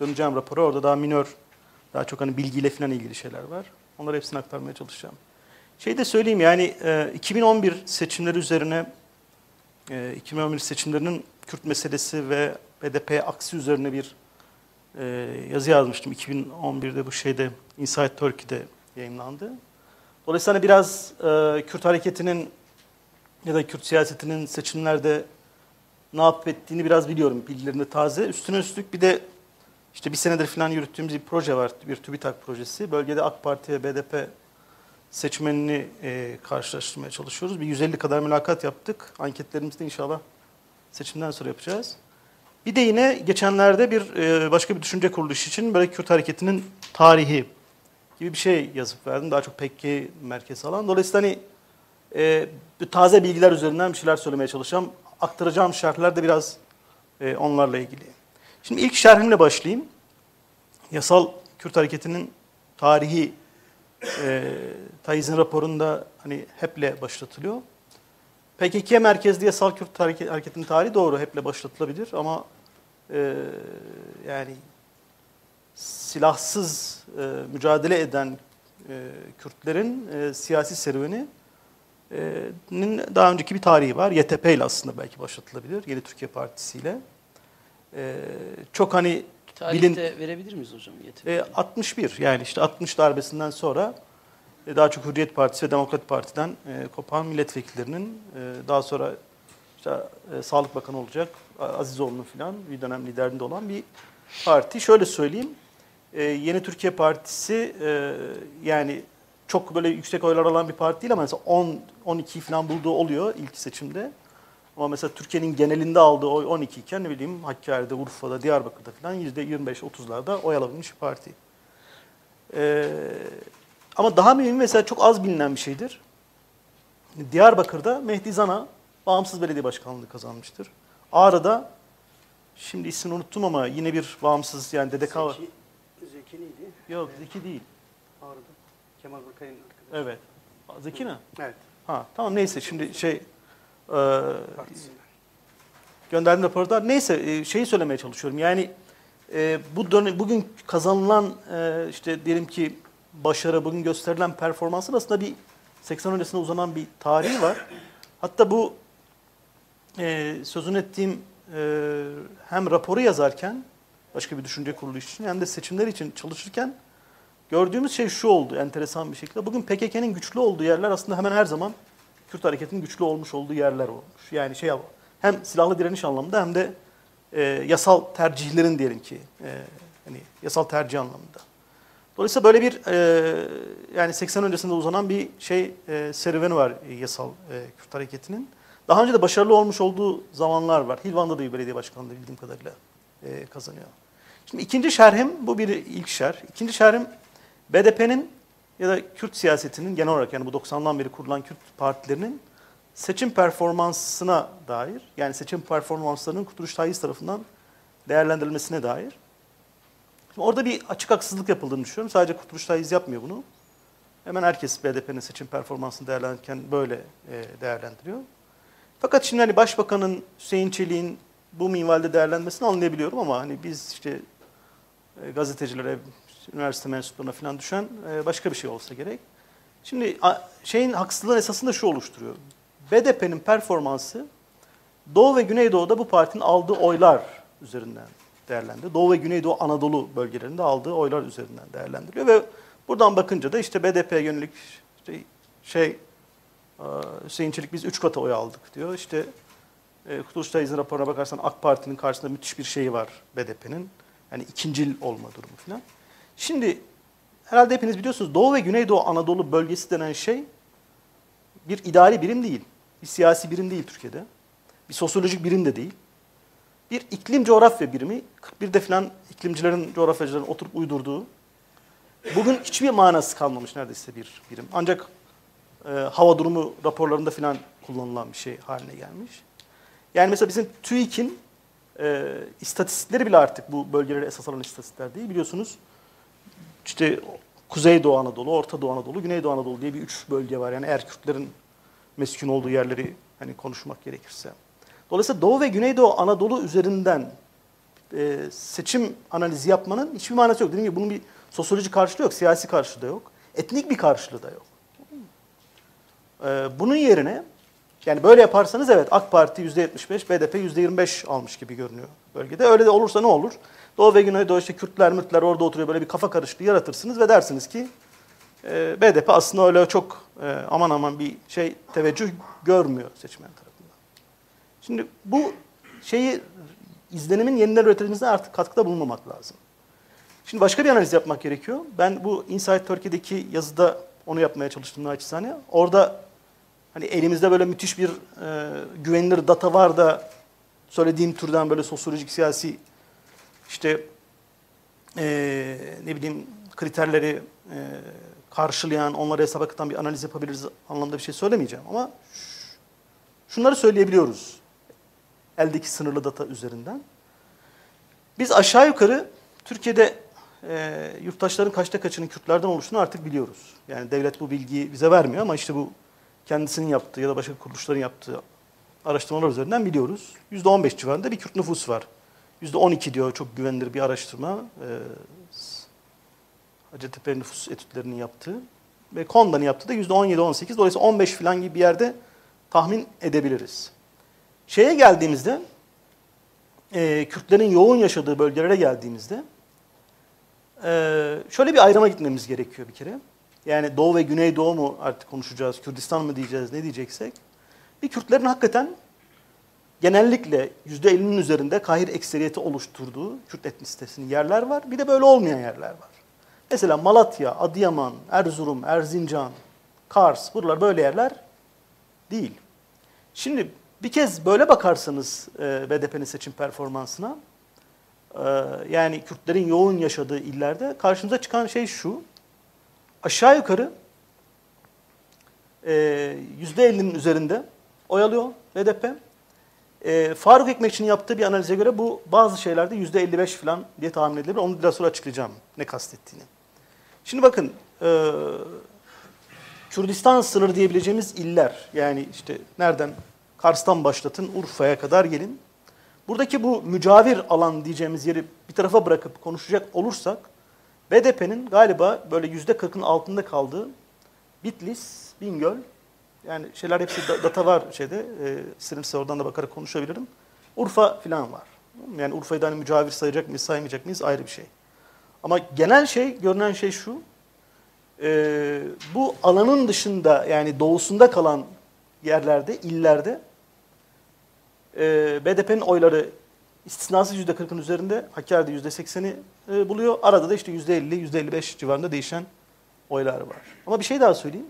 döneceğim rapora. Orada daha minör, daha çok hani bilgiyle falan ilgili şeyler var. Onları hepsini aktarmaya çalışacağım. Şey de söyleyeyim yani 2011 seçimleri üzerine 2011 seçimlerinin Kürt meselesi ve BDP aksi üzerine bir yazı yazmıştım. 2011'de bu şeyde Inside Turkey'de yayınlandı. Dolayısıyla hani biraz Kürt hareketinin ya da Kürt siyasetinin seçimlerde ne yapıp ettiğini biraz biliyorum. Bilgilerinde taze. Üstüne üstlük bir de işte bir senedir falan yürüttüğümüz bir proje var. Bir TÜBİTAK projesi. Bölgede AK Parti ve BDP seçmenini e, karşılaştırmaya çalışıyoruz. Bir 150 kadar mülakat yaptık. Anketlerimizi de inşallah seçimden sonra yapacağız. Bir de yine geçenlerde bir e, başka bir düşünce kuruluşu için böyle Kürt hareketinin tarihi gibi bir şey yazıp verdim. Daha çok Pekke merkez alan. Dolayısıyla hani e, taze bilgiler üzerinden bir şeyler söylemeye çalışacağım. Aktaracağım şerhler de biraz e, onlarla ilgili. Şimdi ilk şerhimle başlayayım. Yasal Kürt hareketinin tarihi e, Tayyiz'in raporunda hani HEP'le başlatılıyor. PKK merkezli yasal Kürt hareketinin tarihi doğru HEP'le başlatılabilir ama e, yani silahsız e, mücadele eden e, Kürtlerin e, siyasi serüveni nin daha önceki bir tarihi var. YTP ile aslında belki başlatılabilir. Yeni Türkiye Partisi ile. Çok hani Tarihte bilin, verebilir miyiz hocam? E, 61 yani işte 60 darbesinden sonra e, daha çok Hürriyet Partisi ve Demokrat Parti'den e, kopan milletvekillerinin e, daha sonra işte e, Sağlık Bakanı olacak Azizoğlu'nun filan bir dönem liderinde olan bir parti. Şöyle söyleyeyim. E, Yeni Türkiye Partisi e, yani çok böyle yüksek oylar alan bir parti değil ama mesela 10 12 falan bulduğu oluyor ilk seçimde. Ama mesela Türkiye'nin genelinde aldığı oy 12 iken ne bileyim Hakkari'de, Urfa'da, Diyarbakır'da falan %25-30'larda oy alabilmiş bir parti. Ee, ama daha mühim mesela çok az bilinen bir şeydir. Diyarbakır'da Mehdi Zana bağımsız belediye başkanlığı kazanmıştır. Ağrı'da şimdi ismini unuttum ama yine bir bağımsız yani DDK var. Yok Zeki değil. Ağrı'da. Kemal Burkay'ın arkadaşı. Evet. Zeki mi? Evet. Ha tamam neyse şimdi şey e, gönderdiğim raporda neyse e, şeyi söylemeye çalışıyorum. Yani e, bu dönem, bugün kazanılan e, işte diyelim ki başarı, bugün gösterilen performansın aslında bir 80 öncesine uzanan bir tarihi var. Hatta bu e, sözünü ettiğim e, hem raporu yazarken başka bir düşünce kurulu için hem de seçimler için çalışırken gördüğümüz şey şu oldu enteresan bir şekilde. Bugün PKK'nın güçlü olduğu yerler aslında hemen her zaman Kürt hareketinin güçlü olmuş olduğu yerler olmuş. Yani şey hem silahlı direniş anlamında hem de e, yasal tercihlerin diyelim ki e, hani yasal tercih anlamında. Dolayısıyla böyle bir e, yani 80 öncesinde uzanan bir şey e, serüveni var e, yasal e, Kürt hareketinin. Daha önce de başarılı olmuş olduğu zamanlar var. Hilvan'da da bir belediye başkanlığı bildiğim kadarıyla e, kazanıyor. Şimdi ikinci şerhim, bu bir ilk şerh. İkinci şerhim BDP'nin ya da Kürt siyasetinin genel olarak yani bu 90'dan beri kurulan Kürt partilerinin seçim performansına dair, yani seçim performanslarının Kurtuluş Tayyip tarafından değerlendirilmesine dair. Şimdi orada bir açık haksızlık yapıldığını düşünüyorum. Sadece Kurtuluş Tayyip yapmıyor bunu. Hemen herkes BDP'nin seçim performansını değerlendirirken böyle e, değerlendiriyor. Fakat şimdi hani Başbakanın Hüseyin Çelik'in bu minvalde değerlenmesini anlayabiliyorum ama hani biz işte e, gazetecilere, üniversite mensuplarına falan düşen e, başka bir şey olsa gerek. Şimdi şeyin haksızlığın esasında şu oluşturuyor. BDP'nin performansı Doğu ve Güneydoğu'da bu partinin aldığı oylar üzerinden değerlendiriyor. Doğu ve Güneydoğu Anadolu bölgelerinde aldığı oylar üzerinden değerlendiriyor ve buradan bakınca da işte BDP'ye yönelik işte şey Hüseyin Çelik biz üç kata oy aldık diyor. İşte e, Kurtuluş Tayyip'in raporuna bakarsan AK Parti'nin karşısında müthiş bir şeyi var BDP'nin. Yani ikincil olma durumu falan. Şimdi herhalde hepiniz biliyorsunuz Doğu ve Güneydoğu Anadolu bölgesi denen şey bir idari birim değil. Bir siyasi birim değil Türkiye'de. Bir sosyolojik birim de değil. Bir iklim coğrafya birimi. 41'de falan iklimcilerin, coğrafyacıların oturup uydurduğu. Bugün hiçbir manası kalmamış neredeyse bir birim. Ancak e, hava durumu raporlarında falan kullanılan bir şey haline gelmiş. Yani mesela bizim TÜİK'in e, istatistikleri bile artık bu bölgelere esas alan istatistikler değil. Biliyorsunuz işte Kuzeydoğu Anadolu, Orta Doğu Anadolu, Güneydoğu Anadolu diye bir üç bölge var. Yani eğer Kürtlerin meskun olduğu yerleri hani konuşmak gerekirse. Dolayısıyla Doğu ve Güneydoğu Anadolu üzerinden e, seçim analizi yapmanın hiçbir manası yok. Dediğim gibi bunun bir sosyoloji karşılığı yok, siyasi karşılığı da yok. Etnik bir karşılığı da yok. E, bunun yerine yani böyle yaparsanız evet AK Parti %75, BDP %25 almış gibi görünüyor bölgede. Öyle de olursa ne olur? Doğu ve Güneydoğu işte Kürtler, Mürtler orada oturuyor böyle bir kafa karışıklığı yaratırsınız ve dersiniz ki e, BDP aslında öyle çok e, aman aman bir şey teveccüh görmüyor seçmen tarafından. Şimdi bu şeyi izlenimin yeniden üretilmesine artık katkıda bulunmamak lazım. Şimdi başka bir analiz yapmak gerekiyor. Ben bu Inside Turkey'deki yazıda onu yapmaya çalıştım naçizane. Orada hani elimizde böyle müthiş bir e, güvenilir data var da söylediğim türden böyle sosyolojik siyasi işte e, ne bileyim kriterleri e, karşılayan, onları hesaba katan bir analiz yapabiliriz anlamda bir şey söylemeyeceğim ama şunları söyleyebiliyoruz eldeki sınırlı data üzerinden. Biz aşağı yukarı Türkiye'de e, yurttaşların kaçta kaçının Kürtlerden oluştuğunu artık biliyoruz. Yani devlet bu bilgiyi bize vermiyor ama işte bu kendisinin yaptığı ya da başka kuruluşların yaptığı araştırmalar üzerinden biliyoruz. %15 civarında bir Kürt nüfus var. %12 diyor çok güvenilir bir araştırma. E, Hacettepe nüfus etütlerinin yaptığı. Ve Konda'nın yaptığı da %17-18. Dolayısıyla 15 falan gibi bir yerde tahmin edebiliriz. Şeye geldiğimizde, e, Kürtlerin yoğun yaşadığı bölgelere geldiğimizde, e, şöyle bir ayrıma gitmemiz gerekiyor bir kere. Yani Doğu ve Güneydoğu mu artık konuşacağız, Kürdistan mı diyeceğiz, ne diyeceksek. Bir Kürtlerin hakikaten genellikle %50'nin üzerinde kahir ekseriyeti oluşturduğu Kürt etnisitesinin yerler var. Bir de böyle olmayan yerler var. Mesela Malatya, Adıyaman, Erzurum, Erzincan, Kars, buralar böyle yerler değil. Şimdi bir kez böyle bakarsanız e, BDP'nin seçim performansına, e, yani Kürtlerin yoğun yaşadığı illerde karşımıza çıkan şey şu, aşağı yukarı e, %50'nin üzerinde oy alıyor BDP. E, Faruk Ekmekçi'nin yaptığı bir analize göre bu bazı şeylerde %55 falan diye tahmin edilebilir. Onu biraz sonra açıklayacağım ne kastettiğini. Şimdi bakın, e, Kürdistan sınırı diyebileceğimiz iller, yani işte nereden, Kars'tan başlatın, Urfa'ya kadar gelin. Buradaki bu mücavir alan diyeceğimiz yeri bir tarafa bırakıp konuşacak olursak BDP'nin galiba böyle yüzde kırkın altında kaldığı Bitlis, Bingöl yani şeyler hepsi da- data var şeyde. E, istenirse oradan da bakarak konuşabilirim. Urfa falan var. Yani Urfa'yı da hani mücavir sayacak mıyız saymayacak mıyız ayrı bir şey. Ama genel şey, görünen şey şu. e, bu alanın dışında yani doğusunda kalan yerlerde, illerde e, BDP'nin oyları istisnasız %40'ın üzerinde, Hakkari'de %80'i e, buluyor. Arada da işte %50, %55 civarında değişen oylar var. Ama bir şey daha söyleyeyim.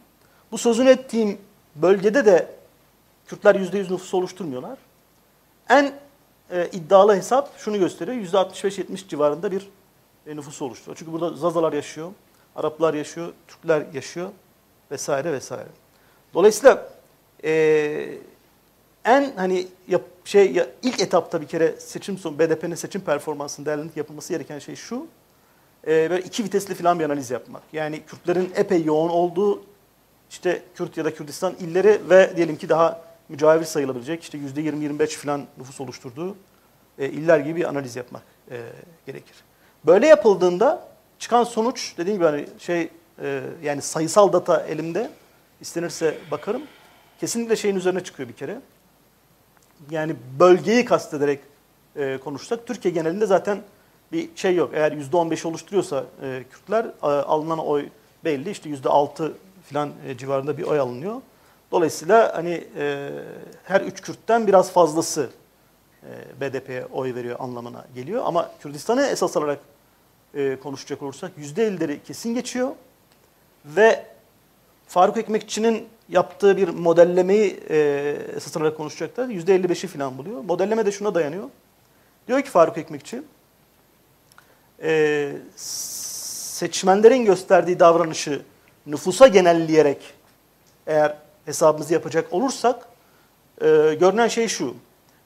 Bu sözünü ettiğim bölgede de Kürtler %100 nüfus oluşturmuyorlar. En e, iddialı hesap şunu gösteriyor. %65-70 civarında bir e, nüfusu oluşturuyor. Çünkü burada Zazalar yaşıyor, Araplar yaşıyor, Türkler yaşıyor vesaire vesaire. Dolayısıyla e, en hani yap, şey ya, ilk etapta bir kere seçim son BDP'nin seçim performansının değerlendirmek yapılması gereken şey şu. E, böyle iki vitesli falan bir analiz yapmak. Yani Kürtlerin epey yoğun olduğu işte Kürt ya da Kürdistan illeri ve diyelim ki daha mücavir sayılabilecek işte %20-25 falan nüfus oluşturduğu e, iller gibi bir analiz yapmak e, gerekir. Böyle yapıldığında çıkan sonuç dediğim gibi hani şey e, yani sayısal data elimde istenirse bakarım. Kesinlikle şeyin üzerine çıkıyor bir kere. Yani bölgeyi kastederek e, konuşsak Türkiye genelinde zaten bir şey yok. Eğer %15 oluşturuyorsa e, Kürtler a- alınan oy belli. İşte %6 falan e, civarında bir oy alınıyor. Dolayısıyla hani e, her üç Kürt'ten biraz fazlası e, BDP'ye oy veriyor anlamına geliyor. Ama Kürdistan'ı esas alarak e, konuşacak olursak %50'leri kesin geçiyor. Ve Faruk Ekmekçi'nin yaptığı bir modellemeyi e, esas alarak konuşacaklar. %55'i falan buluyor. Modelleme de şuna dayanıyor. Diyor ki Faruk Ekmekçi, e, seçmenlerin gösterdiği davranışı nüfusa genelleyerek eğer hesabımızı yapacak olursak e, görünen şey şu.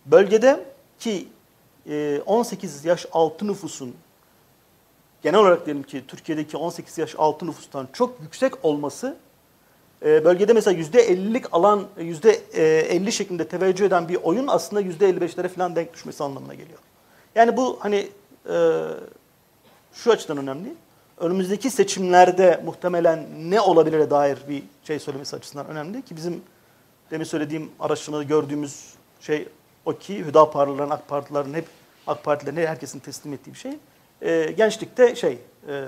Bölgede ki e, 18 yaş altı nüfusun genel olarak diyelim ki Türkiye'deki 18 yaş altı nüfustan çok yüksek olması e, bölgede mesela %50'lik alan %50 şeklinde teveccüh eden bir oyun aslında %55'lere falan denk düşmesi anlamına geliyor. Yani bu hani e, şu açıdan önemli. Önümüzdeki seçimlerde muhtemelen ne olabilire dair bir şey söylemesi açısından önemli ki bizim demin söylediğim araştırmada gördüğümüz şey o ki Hüdaparlıların, AK Partilerin hep AK Partilerin herkesin teslim ettiği bir şey. E, gençlikte şey e,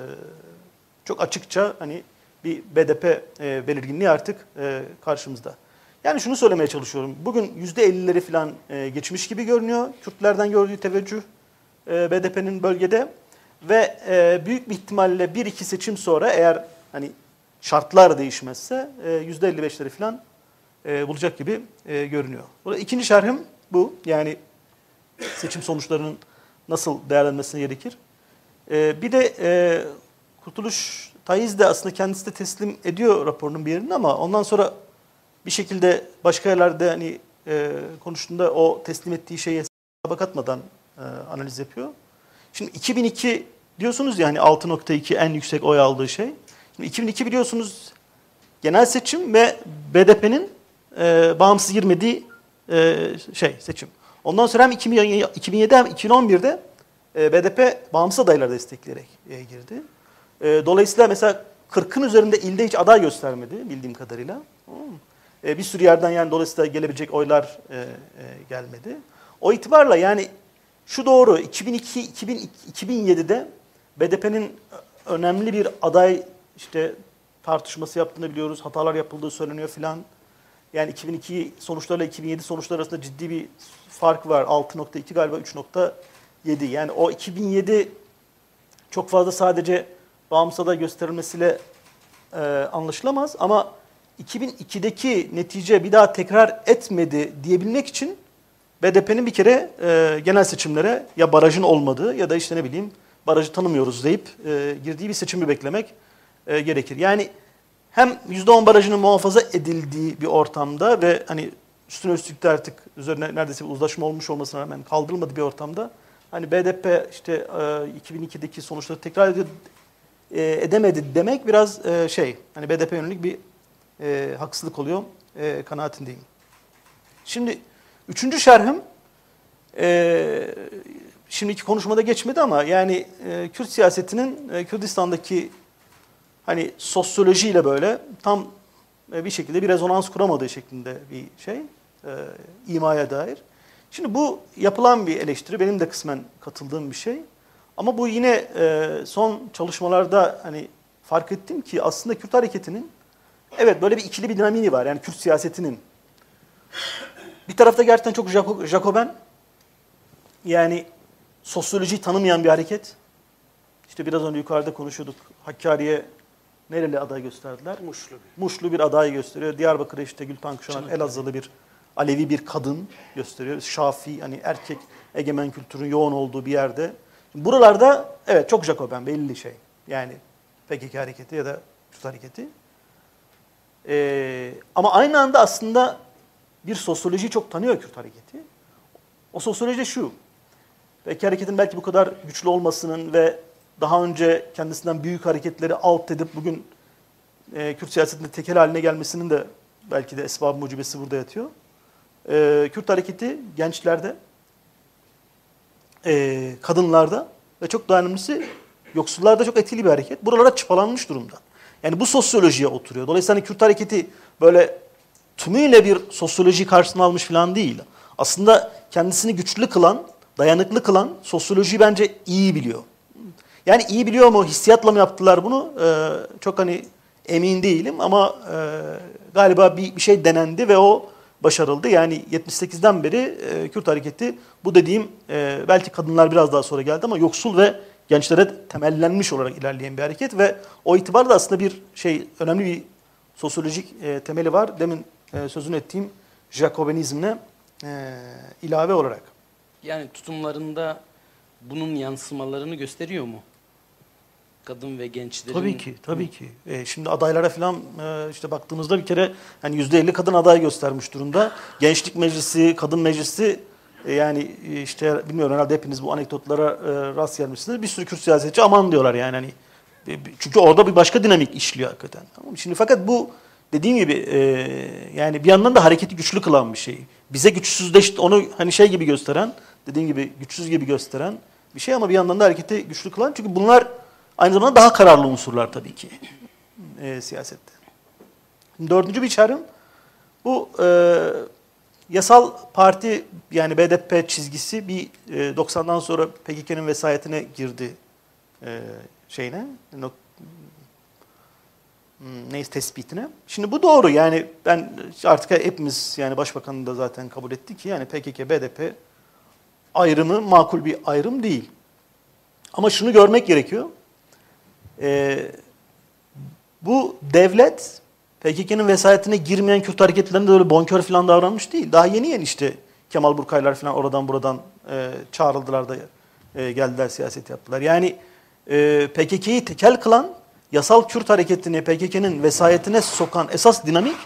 çok açıkça hani bir BDP e, belirginliği artık e, karşımızda. Yani şunu söylemeye çalışıyorum. Bugün %50'leri falan e, geçmiş gibi görünüyor. Kürtlerden gördüğü teveccüh BDP'nin bölgede ve büyük bir ihtimalle bir iki seçim sonra eğer hani şartlar değişmezse e, %55'leri falan bulacak gibi görünüyor. Burada ikinci şerhim bu. Yani seçim sonuçlarının nasıl değerlenmesine gerekir. Bir de Kurtuluş Tayiz de aslında kendisi de teslim ediyor raporunun bir yerini ama ondan sonra bir şekilde başka yerlerde hani e, konuştuğunda o teslim ettiği şeyi hesaba katmadan e, analiz yapıyor. Şimdi 2002 diyorsunuz ya hani 6.2 en yüksek oy aldığı şey. Şimdi 2002 biliyorsunuz genel seçim ve BDP'nin e, bağımsız girmediği e, şey seçim. Ondan sonra hem 2007 hem 2011'de e, BDP bağımsız adayları destekleyerek e, girdi. E, dolayısıyla mesela 40'ın üzerinde ilde hiç aday göstermedi bildiğim kadarıyla. E, bir sürü yerden yani dolayısıyla gelebilecek oylar e, e, gelmedi. O itibarla yani şu doğru 2002 2002, 2007'de BDP'nin önemli bir aday işte tartışması yaptığını biliyoruz. Hatalar yapıldığı söyleniyor filan. Yani 2002 sonuçlarıyla 2007 sonuçları arasında ciddi bir fark var. 6.2 galiba 3.7. Yani o 2007 çok fazla sadece bağımsız aday gösterilmesiyle e, anlaşılamaz ama 2002'deki netice bir daha tekrar etmedi diyebilmek için BDP'nin bir kere e, genel seçimlere ya barajın olmadığı ya da işte ne bileyim barajı tanımıyoruz deyip e, girdiği bir seçimi beklemek e, gerekir. Yani hem %10 barajının muhafaza edildiği bir ortamda ve hani üstüne üstlük de artık üzerine neredeyse bir uzlaşma olmuş olmasına rağmen kaldırılmadığı bir ortamda hani BDP işte e, 2002'deki sonuçları tekrar e, edemedi demek biraz e, şey hani BDP yönelik bir e, haksızlık oluyor e, kanaatindeyim. Şimdi üçüncü şerhim e, şimdiki konuşmada geçmedi ama yani e, Kürt siyasetinin e, Kürdistan'daki hani sosyolojiyle böyle tam e, bir şekilde bir rezonans kuramadığı şeklinde bir şey e, imaya dair. Şimdi bu yapılan bir eleştiri benim de kısmen katıldığım bir şey. Ama bu yine e, son çalışmalarda hani fark ettim ki aslında Kürt hareketinin evet böyle bir ikili bir dinamiği var. Yani Kürt siyasetinin bir tarafta gerçekten çok Jacoben yani sosyolojiyi tanımayan bir hareket. İşte biraz önce yukarıda konuşuyorduk. Hakkari'ye nereli aday gösterdiler? Muşlu. Muşlu bir aday gösteriyor. Diyarbakır'a işte Gülpan Kuşanan Elazığlı bir Alevi bir kadın gösteriyor. Şafi hani erkek egemen kültürün yoğun olduğu bir yerde. Buralarda evet çok Jacoben belli şey. Yani PKK hareketi ya da Kürt hareketi. Ee, ama aynı anda aslında bir sosyolojiyi çok tanıyor Kürt hareketi. O sosyoloji de şu. PKK hareketin belki bu kadar güçlü olmasının ve daha önce kendisinden büyük hareketleri alt edip bugün e, Kürt siyasetinde tekel haline gelmesinin de belki de esbab mucibesi burada yatıyor. E, Kürt hareketi gençlerde, e, kadınlarda ve çok daha önemlisi yoksullarda çok etkili bir hareket. Buralara çıpalanmış durumda. Yani bu sosyolojiye oturuyor. Dolayısıyla hani Kürt hareketi böyle tümüyle bir sosyoloji karşısına almış falan değil. Aslında kendisini güçlü kılan, dayanıklı kılan sosyolojiyi bence iyi biliyor. Yani iyi biliyor mu, hissiyatla mı yaptılar bunu ee, çok hani emin değilim ama e, galiba bir, bir şey denendi ve o başarıldı. Yani 78'den beri e, Kürt hareketi bu dediğim e, belki kadınlar biraz daha sonra geldi ama yoksul ve gençlere temellenmiş olarak ilerleyen bir hareket ve o itibarla aslında bir şey önemli bir sosyolojik e, temeli var. Demin e, sözünü ettiğim Jacobenizmine e, ilave olarak. Yani tutumlarında bunun yansımalarını gösteriyor mu? Kadın ve gençlerin... Tabii ki, tabii ki. E, şimdi adaylara falan e, işte baktığımızda bir kere hani %50 kadın aday göstermiş durumda. Gençlik Meclisi, Kadın Meclisi e, yani e, işte bilmiyorum herhalde hepiniz bu anekdotlara e, rast gelmişsiniz. Bir sürü Kürt siyasetçi aman diyorlar yani hani. E, çünkü orada bir başka dinamik işliyor hakikaten. Tamam Şimdi fakat bu dediğim gibi e, yani bir yandan da hareketi güçlü kılan bir şey. Bize güçsüzleşti onu hani şey gibi gösteren, dediğim gibi güçsüz gibi gösteren bir şey ama bir yandan da hareketi güçlü kılan. Çünkü bunlar aynı zamanda daha kararlı unsurlar tabii ki e, siyasette. Dördüncü bir çağrım bu e, yasal parti yani BDP çizgisi bir e, 90'dan sonra PKK'nın vesayetine girdi e, şeyine Hmm, neyse tespitine. Şimdi bu doğru yani ben artık hepimiz yani başbakanın da zaten kabul etti ki yani PKK BDP ayrımı makul bir ayrım değil. Ama şunu görmek gerekiyor. Ee, bu devlet PKK'nın vesayetine girmeyen Kürt hareketlerinde öyle bonkör falan davranmış değil. Daha yeni yeni işte Kemal Burkaylar falan oradan buradan e, çağrıldılar da e, geldiler siyaset yaptılar. Yani e, PKK'yı tekel kılan yasal Kürt hareketini PKK'nın vesayetine sokan esas dinamik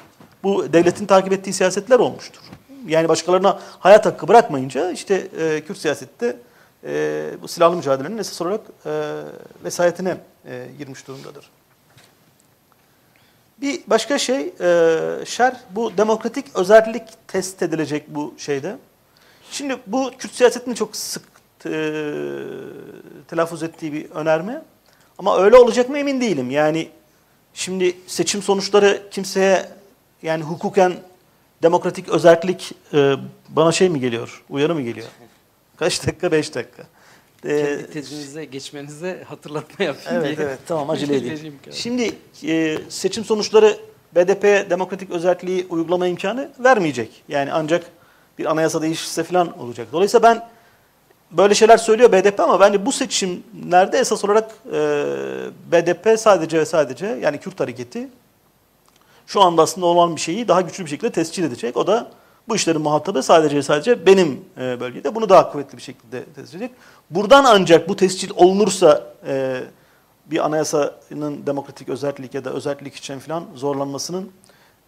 bu devletin takip ettiği siyasetler olmuştur. Yani başkalarına hayat hakkı bırakmayınca işte e, Kürt siyasette e, bu silahlı mücadelenin esas olarak e, vesayetine e, girmiş durumdadır. Bir başka şey, e, şer bu demokratik özellik test edilecek bu şeyde. Şimdi bu Kürt siyasetinin çok sık e, telaffuz ettiği bir önerme. Ama öyle olacak mı emin değilim. Yani şimdi seçim sonuçları kimseye yani hukuken demokratik özellik e, bana şey mi geliyor, uyarı mı geliyor? Kaç dakika? Beş dakika. Kendi ee, tezinize geçmenize hatırlatma yapayım evet, diye. Evet tamam acele *laughs* edeyim. Şimdi e, seçim sonuçları BDP demokratik özelliği uygulama imkanı vermeyecek. Yani ancak bir anayasa değişirse falan olacak. Dolayısıyla ben böyle şeyler söylüyor BDP ama bence bu seçimlerde esas olarak e, BDP sadece ve sadece yani Kürt hareketi şu anda aslında olan bir şeyi daha güçlü bir şekilde tescil edecek. O da bu işlerin muhatabı sadece sadece benim e, bölgede. Bunu daha kuvvetli bir şekilde tescil edecek. Buradan ancak bu tescil olunursa e, bir anayasanın demokratik özellik ya da özellik için falan zorlanmasının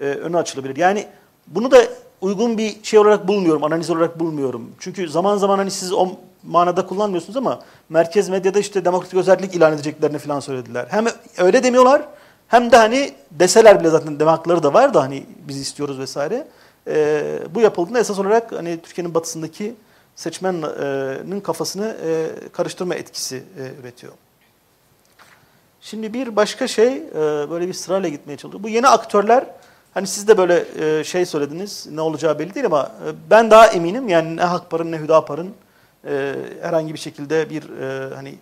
e, önü açılabilir. Yani bunu da uygun bir şey olarak bulmuyorum, analiz olarak bulmuyorum. Çünkü zaman zaman hani siz o manada kullanmıyorsunuz ama merkez medyada işte demokratik özellik ilan edeceklerini falan söylediler. Hem öyle demiyorlar hem de hani deseler bile zaten deme hakları da var da hani biz istiyoruz vesaire. Ee, bu yapıldığında esas olarak hani Türkiye'nin batısındaki seçmenin kafasını e, karıştırma etkisi e, üretiyor. Şimdi bir başka şey, e, böyle bir sırayla gitmeye çalışıyor. Bu yeni aktörler, hani siz de böyle e, şey söylediniz, ne olacağı belli değil ama e, ben daha eminim. Yani ne Hakpar'ın ne Hüdapar'ın e, herhangi bir şekilde bir e, hani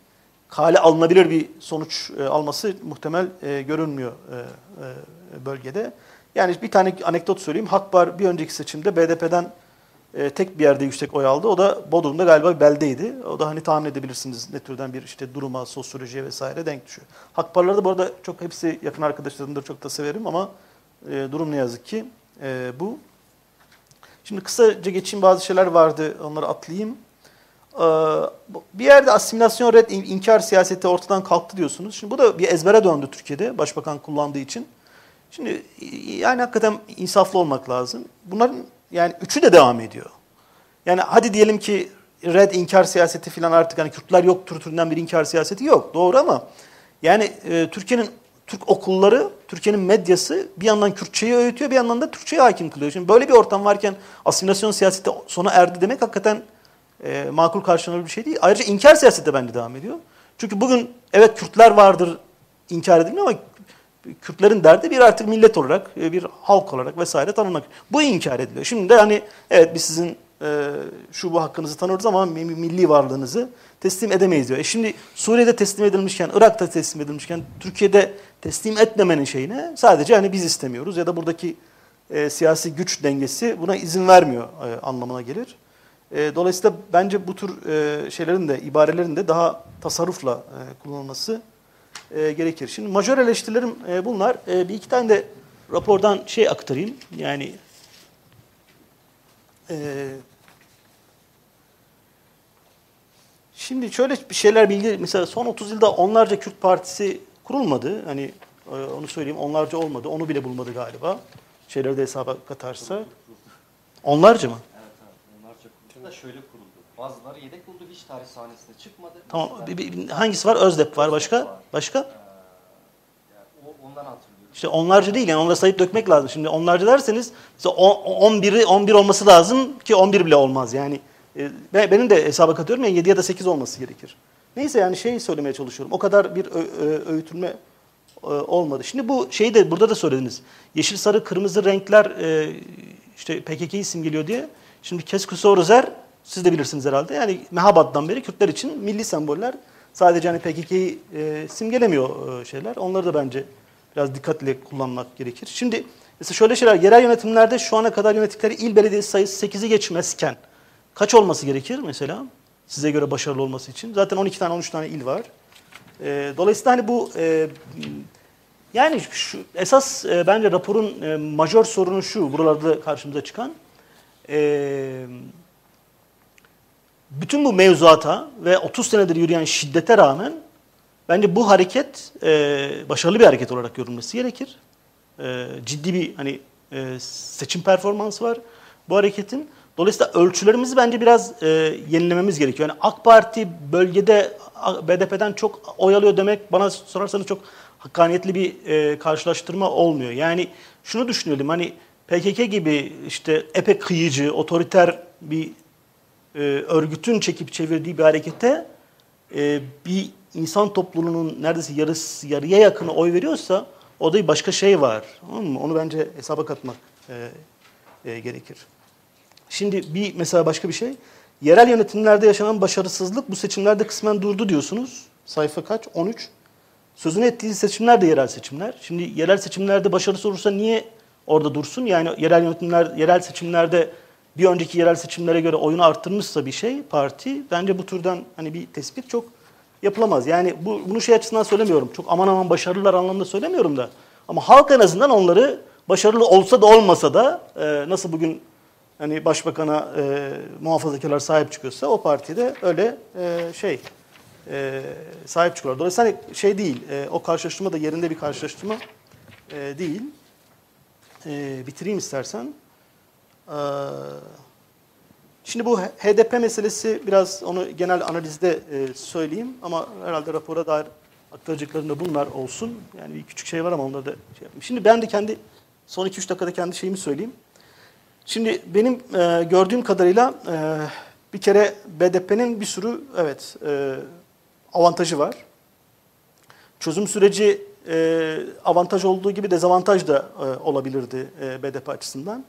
kale alınabilir bir sonuç e, alması muhtemel e, görünmüyor e, e, bölgede. Yani bir tane anekdot söyleyeyim. Hakpar bir önceki seçimde BDP'den e, tek bir yerde yüksek oy aldı. O da Bodrum'da galiba beldeydi. O da hani tahmin edebilirsiniz ne türden bir işte duruma, sosyolojiye vesaire denk düşüyor. Hakparları da bu arada çok hepsi yakın arkadaşlarımdır çok da severim ama e, durum ne yazık ki e, bu. Şimdi kısaca geçeyim bazı şeyler vardı onları atlayayım. E, bir yerde asimilasyon red inkar siyaseti ortadan kalktı diyorsunuz. Şimdi bu da bir ezbere döndü Türkiye'de başbakan kullandığı için. Şimdi yani hakikaten insaflı olmak lazım. Bunların yani üçü de devam ediyor. Yani hadi diyelim ki red inkar siyaseti falan artık hani Kürtler yok türünden bir inkar siyaseti yok. Doğru ama yani e, Türkiye'nin Türk okulları, Türkiye'nin medyası bir yandan Kürtçeyi öğütüyor, bir yandan da Türkçeyi hakim kılıyor. Şimdi böyle bir ortam varken asimilasyon siyaseti sona erdi demek hakikaten e, makul karşılanır bir şey değil. Ayrıca inkar siyaseti de bence devam ediyor. Çünkü bugün evet Kürtler vardır inkar edilmiyor ama Kürtlerin derdi bir artık millet olarak, e, bir halk olarak vesaire tanınmak. Bu inkar ediliyor. Şimdi de hani evet biz sizin e, şu bu hakkınızı tanırız ama milli varlığınızı teslim edemeyiz diyor. E şimdi Suriye'de teslim edilmişken, Irak'ta teslim edilmişken Türkiye'de teslim etmemenin şeyine sadece hani biz istemiyoruz ya da buradaki e, siyasi güç dengesi buna izin vermiyor e, anlamına gelir. E, dolayısıyla bence bu tür e, şeylerin de, ibarelerin de daha tasarrufla e, kullanılması e, gerekir. Şimdi majör eleştirilerim e, bunlar. E, bir iki tane de rapordan şey aktarayım. Yani e, şimdi şöyle bir şeyler bilgi, mesela son 30 yılda onlarca Kürt Partisi kurulmadı. Hani e, onu söyleyeyim onlarca olmadı. Onu bile bulmadı galiba. Şeyleri de hesaba katarsa. Onlarca mı? Evet, evet. Onlarca kuruldu da şöyle kuruldu. Bazıları yedek oldu, hiç tarih sahnesine çıkmadı. Tamam. Bir, bir, hangisi var? Özdep var. Başka? Başka? Yani o, ondan hatırlıyorum. İşte onlarca değil yani onlara sayıp dökmek lazım. Şimdi onlarca derseniz mesela 11'i 11 olması lazım ki 11 bile olmaz. Yani e, benim de hesaba katıyorum ya 7 ya da 8 olması gerekir. Neyse yani şey söylemeye çalışıyorum. O kadar bir öğütülme e, olmadı. Şimdi bu şeyi de burada da söylediniz. Yeşil, sarı, kırmızı renkler e, işte PKK'yi simgeliyor diye. Şimdi Keskuso Rozer siz de bilirsiniz herhalde. Yani Mehabat'tan beri Kürtler için milli semboller sadece hani PKK'yı e, simgelemiyor e, şeyler. Onları da bence biraz dikkatle kullanmak gerekir. Şimdi mesela şöyle şeyler yerel yönetimlerde şu ana kadar yönettikleri il belediyesi sayısı 8'i geçmezken kaç olması gerekir mesela? Size göre başarılı olması için. Zaten 12 tane 13 tane il var. E, dolayısıyla hani bu e, yani şu, esas e, bence raporun e, majör sorunu şu buralarda karşımıza çıkan. E, bütün bu mevzuata ve 30 senedir yürüyen şiddete rağmen bence bu hareket e, başarılı bir hareket olarak görülmesi gerekir. E, ciddi bir hani e, seçim performansı var bu hareketin. Dolayısıyla ölçülerimizi bence biraz e, yenilememiz gerekiyor. Yani AK Parti bölgede BDP'den çok oy alıyor demek bana sorarsanız çok hakkaniyetli bir e, karşılaştırma olmuyor. Yani şunu düşünelim hani PKK gibi işte epey kıyıcı, otoriter bir e, örgütün çekip çevirdiği bir harekete e, bir insan topluluğunun neredeyse yarısı, yarıya yakını oy veriyorsa o da başka şey var. Onu bence hesaba katmak e, e, gerekir. Şimdi bir mesela başka bir şey. Yerel yönetimlerde yaşanan başarısızlık bu seçimlerde kısmen durdu diyorsunuz. Sayfa kaç? 13. Sözünü ettiği seçimler de yerel seçimler. Şimdi yerel seçimlerde başarısız olursa niye orada dursun? Yani yerel yönetimler, yerel seçimlerde bir önceki yerel seçimlere göre oyunu arttırmışsa bir şey parti bence bu türden hani bir tespit çok yapılamaz. Yani bu, bunu şey açısından söylemiyorum. Çok aman aman başarılılar anlamında söylemiyorum da. Ama halk en azından onları başarılı olsa da olmasa da e, nasıl bugün hani başbakana e, muhafazakarlar sahip çıkıyorsa o partide öyle e, şey e, sahip çıkıyorlar. Dolayısıyla hani şey değil, e, o karşılaştırma da yerinde bir karşılaştırma e, değil. E, bitireyim istersen. Ee, şimdi bu HDP meselesi biraz onu genel analizde e, söyleyeyim ama herhalde rapora dair aktaracaklarında bunlar olsun. Yani bir küçük şey var ama onları da şey yapayım. Şimdi ben de kendi son 2-3 dakikada kendi şeyimi söyleyeyim. Şimdi benim e, gördüğüm kadarıyla e, Bir kere BDP'nin bir sürü evet avantajı var. Çözüm süreci avantaj olduğu gibi dezavantaj da olabilirdi BDP açısından.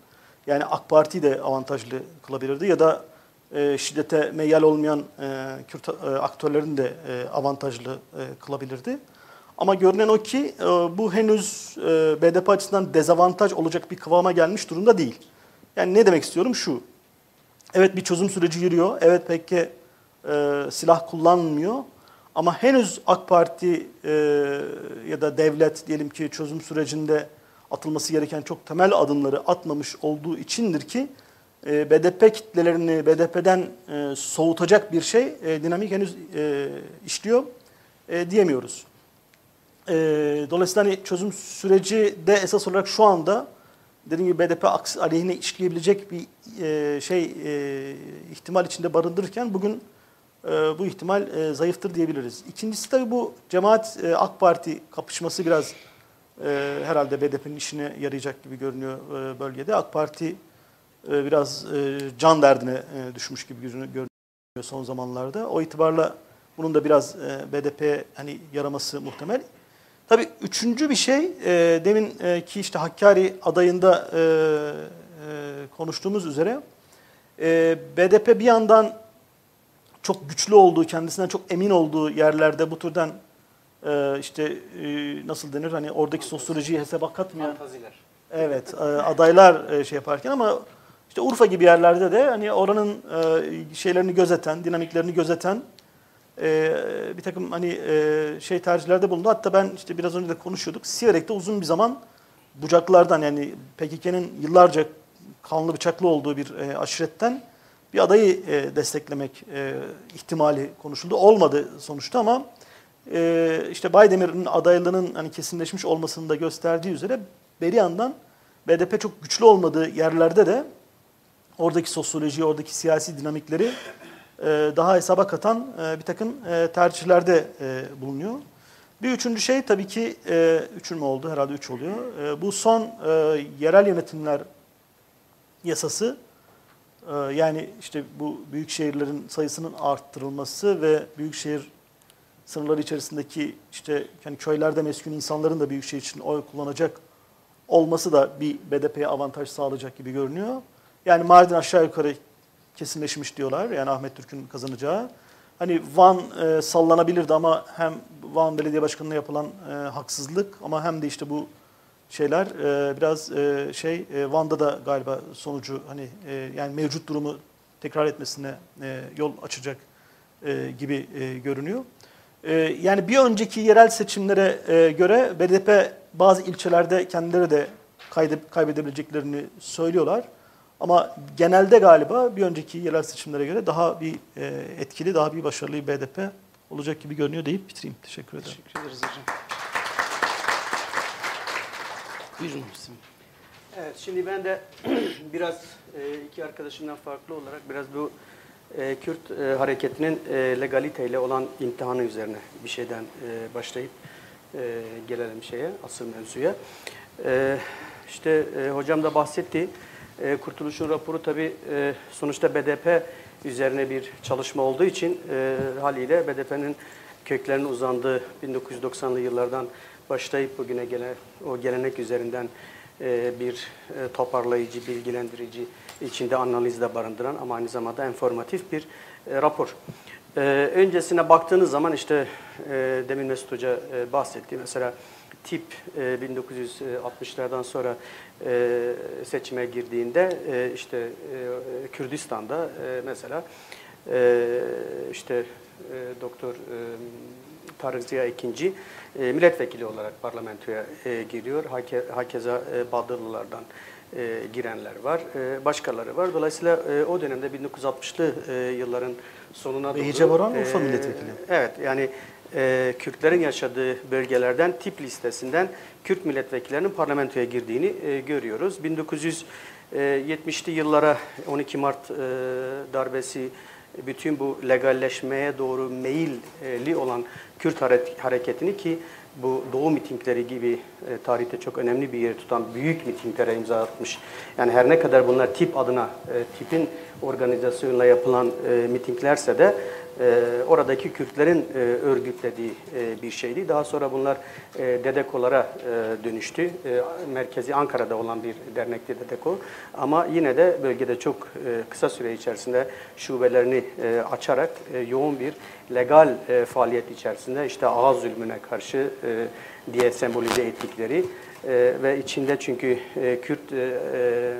Yani AK Parti de avantajlı kılabilirdi ya da e, şiddete meyyal olmayan e, Kürt e, aktörlerin de e, avantajlı e, kılabilirdi. Ama görünen o ki e, bu henüz e, BDP açısından dezavantaj olacak bir kıvama gelmiş durumda değil. Yani ne demek istiyorum şu. Evet bir çözüm süreci yürüyor. Evet pek ki e, silah kullanmıyor. Ama henüz AK Parti e, ya da devlet diyelim ki çözüm sürecinde atılması gereken çok temel adımları atmamış olduğu içindir ki e, BDP kitlelerini BDP'den e, soğutacak bir şey e, dinamik henüz işliyor diyemiyoruz. Dolayısıyla hani çözüm süreci de esas olarak şu anda dediğim gibi BDP aleyhine işleyebilecek bir şey ihtimal içinde barındırırken bugün bu ihtimal zayıftır diyebiliriz. İkincisi tabii bu cemaat AK Parti kapışması biraz e, herhalde BDP'nin işine yarayacak gibi görünüyor e, bölgede. AK Parti e, biraz e, can derdine e, düşmüş gibi görünüyor son zamanlarda. O itibarla bunun da biraz e, BDP hani yaraması muhtemel. Tabii üçüncü bir şey, e, demin e, ki işte Hakkari adayında e, e, konuştuğumuz üzere, e, BDP bir yandan çok güçlü olduğu, kendisinden çok emin olduğu yerlerde bu türden e, işte e, nasıl denir, hani oradaki sosyolojiyi hesaba katmayan... Fantaziler. Evet, e, adaylar e, şey yaparken ama işte Urfa gibi yerlerde de hani oranın e, şeylerini gözeten, dinamiklerini gözeten e, bir takım hani e, şey tercihlerde bulundu. Hatta ben işte biraz önce de konuşuyorduk. Siverek'te uzun bir zaman bucaklardan yani PKK'nın yıllarca kanlı bıçaklı olduğu bir e, aşiretten bir adayı e, desteklemek e, ihtimali konuşuldu. Olmadı sonuçta ama e, işte Baydemir'in adaylığının hani kesinleşmiş olmasını da gösterdiği üzere bir yandan BDP çok güçlü olmadığı yerlerde de oradaki sosyolojiyi, oradaki siyasi dinamikleri e, daha hesaba katan e, bir takım e, tercihlerde bulunuyor. Bir üçüncü şey tabii ki, üçün mü oldu? Herhalde üç oluyor. Bu son yerel yönetimler yasası, yani işte bu büyük şehirlerin sayısının arttırılması ve büyük şehir sınırları içerisindeki işte yani köylerde meskun insanların da büyük şehir için oy kullanacak olması da bir BDP'ye avantaj sağlayacak gibi görünüyor. Yani Mardin aşağı yukarı kesinleşmiş diyorlar. Yani Ahmet Türk'ün kazanacağı. Hani Van e, sallanabilirdi ama hem Van Belediye Başkanı'na yapılan e, haksızlık ama hem de işte bu şeyler e, biraz e, şey e, Van'da da galiba sonucu hani e, yani mevcut durumu tekrar etmesine e, yol açacak e, gibi e, görünüyor. E, yani bir önceki yerel seçimlere e, göre BDP bazı ilçelerde kendileri de kaybedebileceklerini söylüyorlar. Ama genelde galiba bir önceki yerel seçimlere göre daha bir e, etkili, daha bir başarılı bir BDP olacak gibi görünüyor deyip bitireyim. Teşekkür ederim. Teşekkür ederiz hocam. Buyurun Müslüm. Evet, şimdi ben de *clears throat* biraz e, iki arkadaşımdan farklı olarak biraz bu e, Kürt e, hareketinin e, legaliteyle olan imtihanı üzerine bir şeyden e, başlayıp gelelim şeye, asıl mevzuya. E, işte e, hocam da bahsetti. Kurtuluş'un raporu tabii sonuçta BDP üzerine bir çalışma olduğu için haliyle BDP'nin köklerinin uzandığı 1990'lı yıllardan başlayıp bugüne gelen o gelenek üzerinden bir e, toparlayıcı, bilgilendirici, içinde analiz de barındıran ama aynı zamanda informatif bir e, rapor. E, öncesine baktığınız zaman işte e, demin Mesut Hoca e, bahsetti. Mesela tip e, 1960'lardan sonra e, seçime girdiğinde e, işte e, Kürdistan'da e, mesela e, işte e, Doktor e, Tarık Ziya II e, milletvekili olarak parlamentoya e, giriyor. Hake, hakeza e, Badırlılardan e, girenler var. E, başkaları var. Dolayısıyla e, o dönemde 1960'lı e, yılların sonuna doğru... Behice Urfa e, milletvekili. Evet yani e, Kürtlerin yaşadığı bölgelerden tip listesinden Kürt milletvekillerinin parlamentoya girdiğini e, görüyoruz. 1970'li yıllara 12 Mart e, darbesi bütün bu legalleşmeye doğru meyilli olan Kürt hareketini ki bu Doğu mitingleri gibi e, tarihte çok önemli bir yer tutan büyük mitinglere imza atmış. Yani her ne kadar bunlar tip adına, e, tipin organizasyonla yapılan e, mitinglerse de e, oradaki Kürtlerin e, örgütlediği e, bir şeydi. Daha sonra bunlar e, Dedeko'lara e, dönüştü. E, merkezi Ankara'da olan bir dernekti Dedeko. Ama yine de bölgede çok e, kısa süre içerisinde şubelerini e, açarak e, yoğun bir legal e, faaliyet içerisinde işte ağız zulmüne karşı e, diye sembolize ettikleri e, ve içinde çünkü e, Kürt e,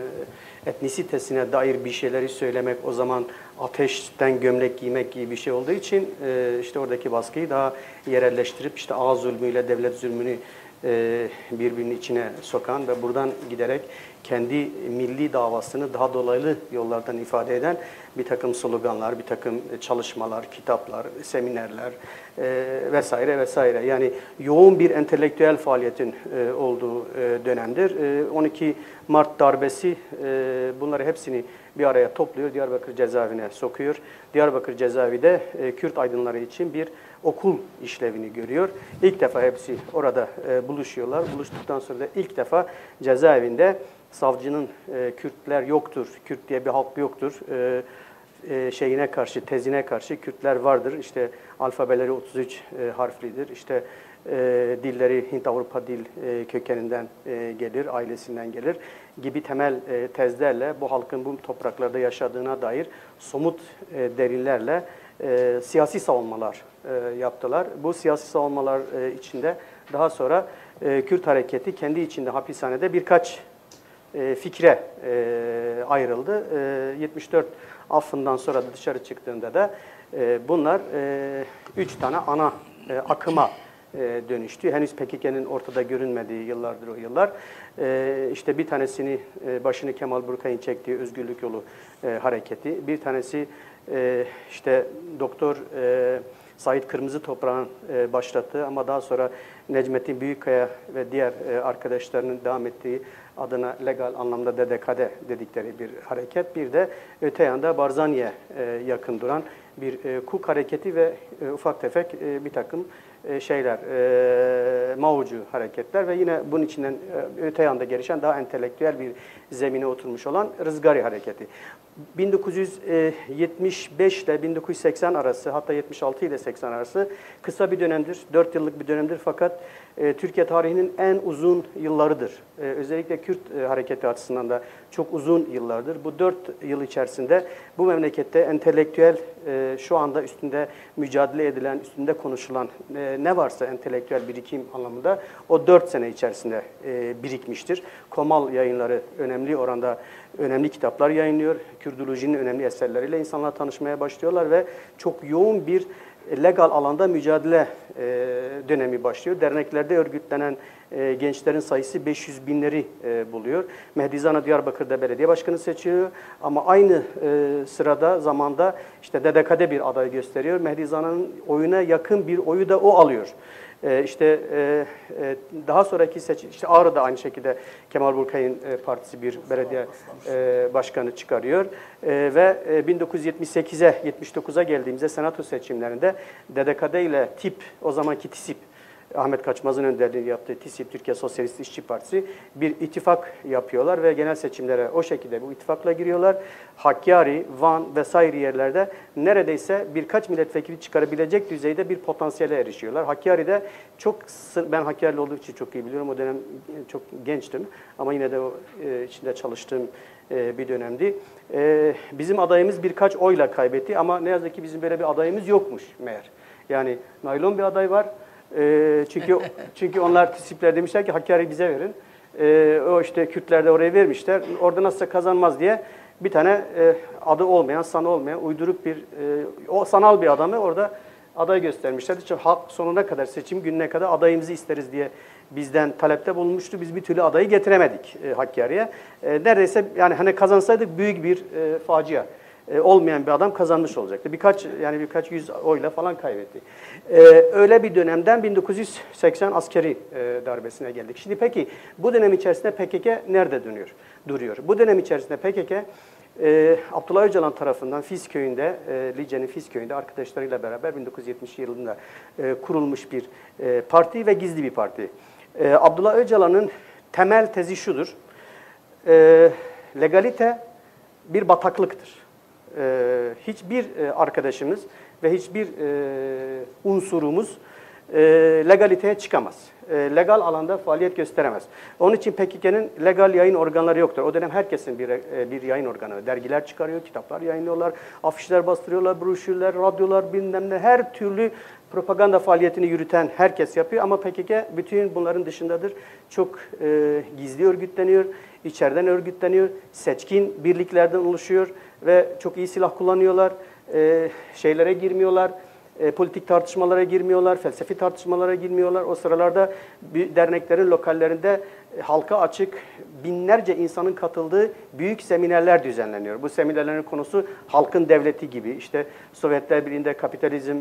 etnisitesine dair bir şeyleri söylemek o zaman ateşten gömlek giymek gibi bir şey olduğu için e, işte oradaki baskıyı daha yerelleştirip işte ağız zulmüyle devlet zulmünü e, birbirinin içine sokan ve buradan giderek kendi milli davasını daha dolaylı yollardan ifade eden bir takım sloganlar, bir takım çalışmalar, kitaplar, seminerler e, vesaire vesaire. Yani yoğun bir entelektüel faaliyetin e, olduğu e, dönemdir. E, 12 Mart darbesi e, bunları hepsini bir araya topluyor, Diyarbakır cezaevine sokuyor. Diyarbakır cezaevi de e, Kürt aydınları için bir okul işlevini görüyor. İlk defa hepsi orada e, buluşuyorlar. Buluştuktan sonra da ilk defa cezaevinde savcının e, Kürtler yoktur, Kürt diye bir halk yoktur e, e, şeyine karşı, tezine karşı Kürtler vardır. İşte alfabeleri 33 e, harflidir. İşte e, dilleri Hint-Avrupa dil e, kökeninden gelir, ailesinden gelir gibi temel e, tezlerle bu halkın bu topraklarda yaşadığına dair somut e, delillerle siyasi savunmalar yaptılar. Bu siyasi savunmalar içinde daha sonra Kürt hareketi kendi içinde hapishanede birkaç fikre ayrıldı. E, 74 affından sonra dışarı çıktığında da e, bunlar e, üç tane ana e, akıma e, dönüştü. Henüz PKK'nın ortada görünmediği yıllardır o yıllar. E, işte bir tanesini e, başını Kemal Burkay'ın çektiği Özgürlük Yolu e, hareketi. Bir tanesi e, işte Doktor e, Sait Kırmızı Toprağ'ın başlattığı ama daha sonra Necmettin Büyükkaya ve diğer arkadaşlarının devam ettiği adına legal anlamda DDKD dedikleri bir hareket. Bir de öte yanda Barzani'ye e, yakın duran bir e, KUK hareketi ve e, ufak tefek bir takım şeyler, e, Mao'cu hareketler ve yine bunun içinden e, öte yanda gelişen daha entelektüel bir zemine oturmuş olan Rızgari hareketi. 1975 ile 1980 arası hatta 76 ile 80 arası kısa bir dönemdir, 4 yıllık bir dönemdir fakat e, Türkiye tarihinin en uzun yıllarıdır. E, özellikle Kürt e, hareketi açısından da çok uzun yıllardır. Bu 4 yıl içerisinde bu memlekette entelektüel e, şu anda üstünde mücadele edilen, üstünde konuşulan e, ne varsa entelektüel birikim anlamında o 4 sene içerisinde e, birikmiştir. Komal yayınları önemli oranda önemli kitaplar yayınlıyor. Kürdolojinin önemli eserleriyle insanlar tanışmaya başlıyorlar ve çok yoğun bir legal alanda mücadele e, dönemi başlıyor. Derneklerde örgütlenen e, gençlerin sayısı 500 binleri e, buluyor. Mehdi Zana Diyarbakır'da belediye başkanı seçiyor ama aynı sırada zamanda işte DDK'de bir aday gösteriyor. Mehdi Zana'nın oyuna yakın bir oyu da o alıyor. E, işte e, e, daha sonraki seçim, işte Ağrı'da aynı şekilde Kemal Burkay'ın e, partisi bir belediye e, başkanı çıkarıyor. E, ve e, 1978'e, 79'a geldiğimizde senato seçimlerinde DDKD ile TİP, o zamanki TİSİP, Ahmet Kaçmaz'ın önderliğini yaptığı TİSİP, Türkiye Sosyalist İşçi Partisi bir ittifak yapıyorlar ve genel seçimlere o şekilde bu ittifakla giriyorlar. Hakkari, Van vesaire yerlerde neredeyse birkaç milletvekili çıkarabilecek düzeyde bir potansiyele erişiyorlar. Hakkari'de çok, ben Hakkari'li olduğu için çok iyi biliyorum. O dönem çok gençtim ama yine de e, içinde çalıştığım e, bir dönemdi. E, bizim adayımız birkaç oyla kaybetti ama ne yazık ki bizim böyle bir adayımız yokmuş meğer. Yani naylon bir aday var. E, çünkü *laughs* çünkü onlar tisipler demişler ki Hakkari bize verin. E, o işte Kürtler de oraya vermişler. Orada nasılsa kazanmaz diye bir tane e, adı olmayan, sanı olmayan, uyduruk bir, e, o sanal bir adamı orada aday göstermişler. İşte halk sonuna kadar, seçim gününe kadar adayımızı isteriz diye bizden talepte bulunmuştu. Biz bir türlü adayı getiremedik e, Hakkari'ye. E, neredeyse yani hani kazansaydık büyük bir e, facia. E, olmayan bir adam kazanmış olacaktı. Birkaç yani birkaç yüz oyla falan kaybetti. E, öyle bir dönemden 1980 askeri e, darbesine geldik. Şimdi peki bu dönem içerisinde PKK nerede dönüyor? Duruyor. Bu dönem içerisinde PKK e, Abdullah Öcalan tarafından Fis köyünde, e, Lice'nin Fis köyünde arkadaşlarıyla beraber 1970 yılında e, kurulmuş bir e, parti ve gizli bir parti. E, Abdullah Öcalan'ın temel tezi şudur. E, legalite bir bataklıktır. E, hiçbir e, arkadaşımız ve hiçbir e, unsurumuz e, legaliteye çıkamaz. E, legal alanda faaliyet gösteremez. Onun için PKK'nın legal yayın organları yoktur. O dönem herkesin bir, e, bir yayın organı. Dergiler çıkarıyor, kitaplar yayınlıyorlar, afişler bastırıyorlar, broşürler, radyolar bilmem ne her türlü propaganda faaliyetini yürüten herkes yapıyor ama PKK bütün bunların dışındadır. Çok e, gizli örgütleniyor, içeriden örgütleniyor, seçkin birliklerden oluşuyor ve çok iyi silah kullanıyorlar, e, şeylere girmiyorlar, e, politik tartışmalara girmiyorlar, felsefi tartışmalara girmiyorlar. O sıralarda bir derneklerin lokallerinde e, halka açık binlerce insanın katıldığı büyük seminerler düzenleniyor. Bu seminerlerin konusu halkın devleti gibi. İşte Sovyetler Birliği'nde kapitalizm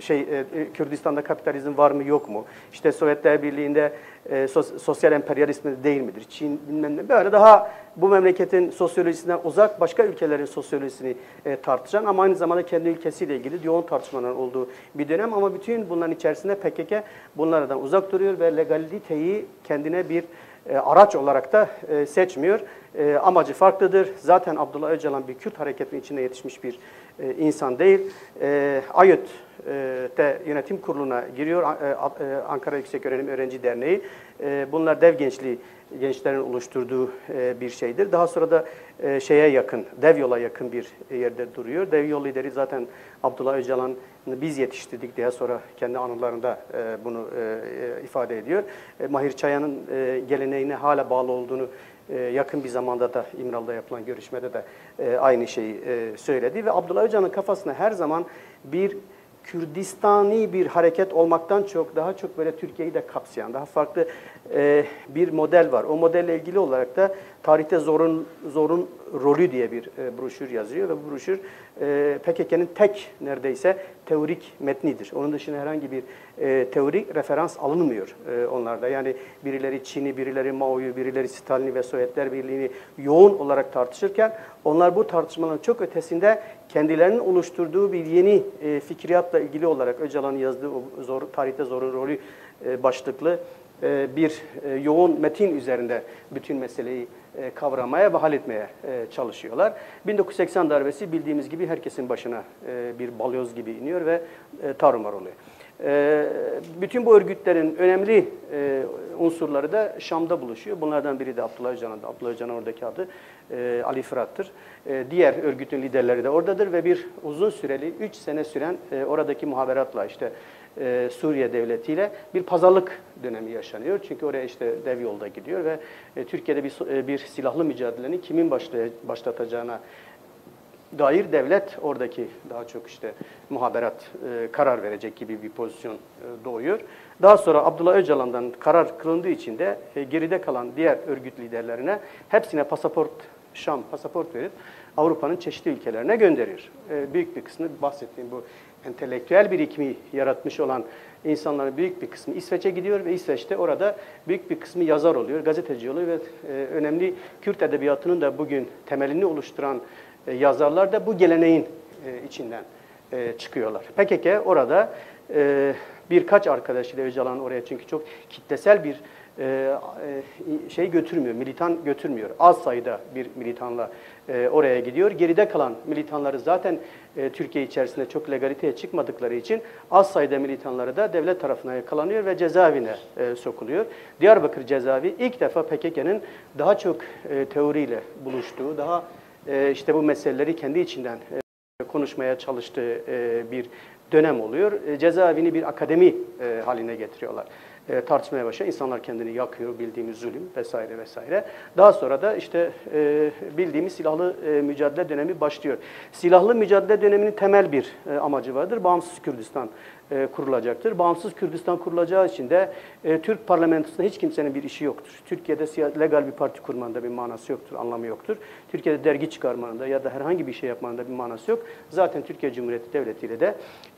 şey e, Kürdistan'da kapitalizm var mı yok mu? İşte Sovyetler Birliği'nde e, sos, sosyal emperyalizm değil midir? Çin bilmem ne. Böyle daha bu memleketin sosyolojisinden uzak başka ülkelerin sosyolojisini e, tartışan ama aynı zamanda kendi ülkesiyle ilgili yoğun tartışmaların olduğu bir dönem ama bütün bunların içerisinde PKK bunlardan uzak duruyor ve legaliteyi kendine bir e, araç olarak da e, seçmiyor. E, amacı farklıdır. Zaten Abdullah Öcalan bir Kürt hareketinin içinde yetişmiş bir e, insan değil. E, AYÖT'te yönetim kuruluna giriyor. E, e, Ankara Yüksek Öğrenim Öğrenci Derneği. E, bunlar dev gençliği gençlerin oluşturduğu e, bir şeydir. Daha sonra da e, şeye yakın, dev yola yakın bir yerde duruyor. Dev yol lideri zaten Abdullah Öcalan'ı biz yetiştirdik diye sonra kendi anılarında e, bunu ifade ediyor. Mahir Çayan'ın geleneğine hala bağlı olduğunu yakın bir zamanda da İmralı'da yapılan görüşmede de aynı şeyi söyledi ve Abdullah Öcalan'ın kafasına her zaman bir Kürdistani bir hareket olmaktan çok daha çok böyle Türkiye'yi de kapsayan daha farklı e, bir model var. O modelle ilgili olarak da tarihte zorun zorun rolü diye bir e, broşür yazıyor ve bu broşür e, PKK'nın tek neredeyse teorik metnidir. Onun dışında herhangi bir e, teorik referans alınmıyor e, onlarda. Yani birileri Çin'i, birileri Mao'yu, birileri Stalin'i ve Sovyetler Birliği'ni yoğun olarak tartışırken onlar bu tartışmaların çok ötesinde kendilerinin oluşturduğu bir yeni e, fikriyatla ilgili olarak Öcalan'ın yazdığı o zor, tarihte zorun rolü e, başlıklı e, bir e, yoğun metin üzerinde bütün meseleyi e, kavramaya ve halletmeye çalışıyorlar. 1980 darbesi bildiğimiz gibi herkesin başına bir balyoz gibi iniyor ve tarumar oluyor. Bütün bu örgütlerin önemli unsurları da Şam'da buluşuyor. Bunlardan biri de Abdullah Öcalan'da. Abdullah Öcalan oradaki adı Ali Fırat'tır. Diğer örgütün liderleri de oradadır ve bir uzun süreli 3 sene süren oradaki muhaberatla işte e, Suriye devletiyle bir pazarlık dönemi yaşanıyor. Çünkü oraya işte dev yolda gidiyor ve e, Türkiye'de bir, e, bir silahlı mücadelenin kimin başlay başlatacağına dair devlet oradaki daha çok işte muhaberat e, karar verecek gibi bir pozisyon e, doğuyor. Daha sonra Abdullah Öcalan'dan karar kılındığı için de e, geride kalan diğer örgüt liderlerine hepsine pasaport, Şam pasaport verip Avrupa'nın çeşitli ülkelerine gönderiyor. E, büyük bir kısmı bahsettiğim bu entelektüel birikimi yaratmış olan insanların büyük bir kısmı İsveç'e gidiyor ve İsveç'te orada büyük bir kısmı yazar oluyor, gazeteci oluyor ve e, önemli Kürt edebiyatının da bugün temelini oluşturan yazarlar da bu geleneğin e, içinden e, çıkıyorlar. PKK orada e, birkaç arkadaşıyla Öcalan oraya çünkü çok kitlesel bir e, e, şey götürmüyor, militan götürmüyor. Az sayıda bir militanla e, oraya gidiyor. Geride kalan militanları zaten Türkiye içerisinde çok legaliteye çıkmadıkları için az sayıda militanları da devlet tarafından yakalanıyor ve cezaevine sokuluyor. Diyarbakır cezaevi ilk defa PKK'nın daha çok teoriyle buluştuğu, daha işte bu meseleleri kendi içinden konuşmaya çalıştığı bir dönem oluyor. Cezaevini bir akademi haline getiriyorlar e, tartışmaya başlıyor. İnsanlar kendini yakıyor, bildiğimiz zulüm vesaire vesaire. Daha sonra da işte e, bildiğimiz silahlı e, mücadele dönemi başlıyor. Silahlı mücadele döneminin temel bir e, amacı vardır. Bağımsız Kürdistan e, kurulacaktır. Bağımsız Kürdistan kurulacağı için de e, Türk parlamentosunda hiç kimsenin bir işi yoktur. Türkiye'de legal bir parti kurmanda bir manası yoktur, anlamı yoktur. Türkiye'de dergi çıkarmanında ya da herhangi bir şey yapmanında bir manası yok. Zaten Türkiye Cumhuriyeti Devleti ile de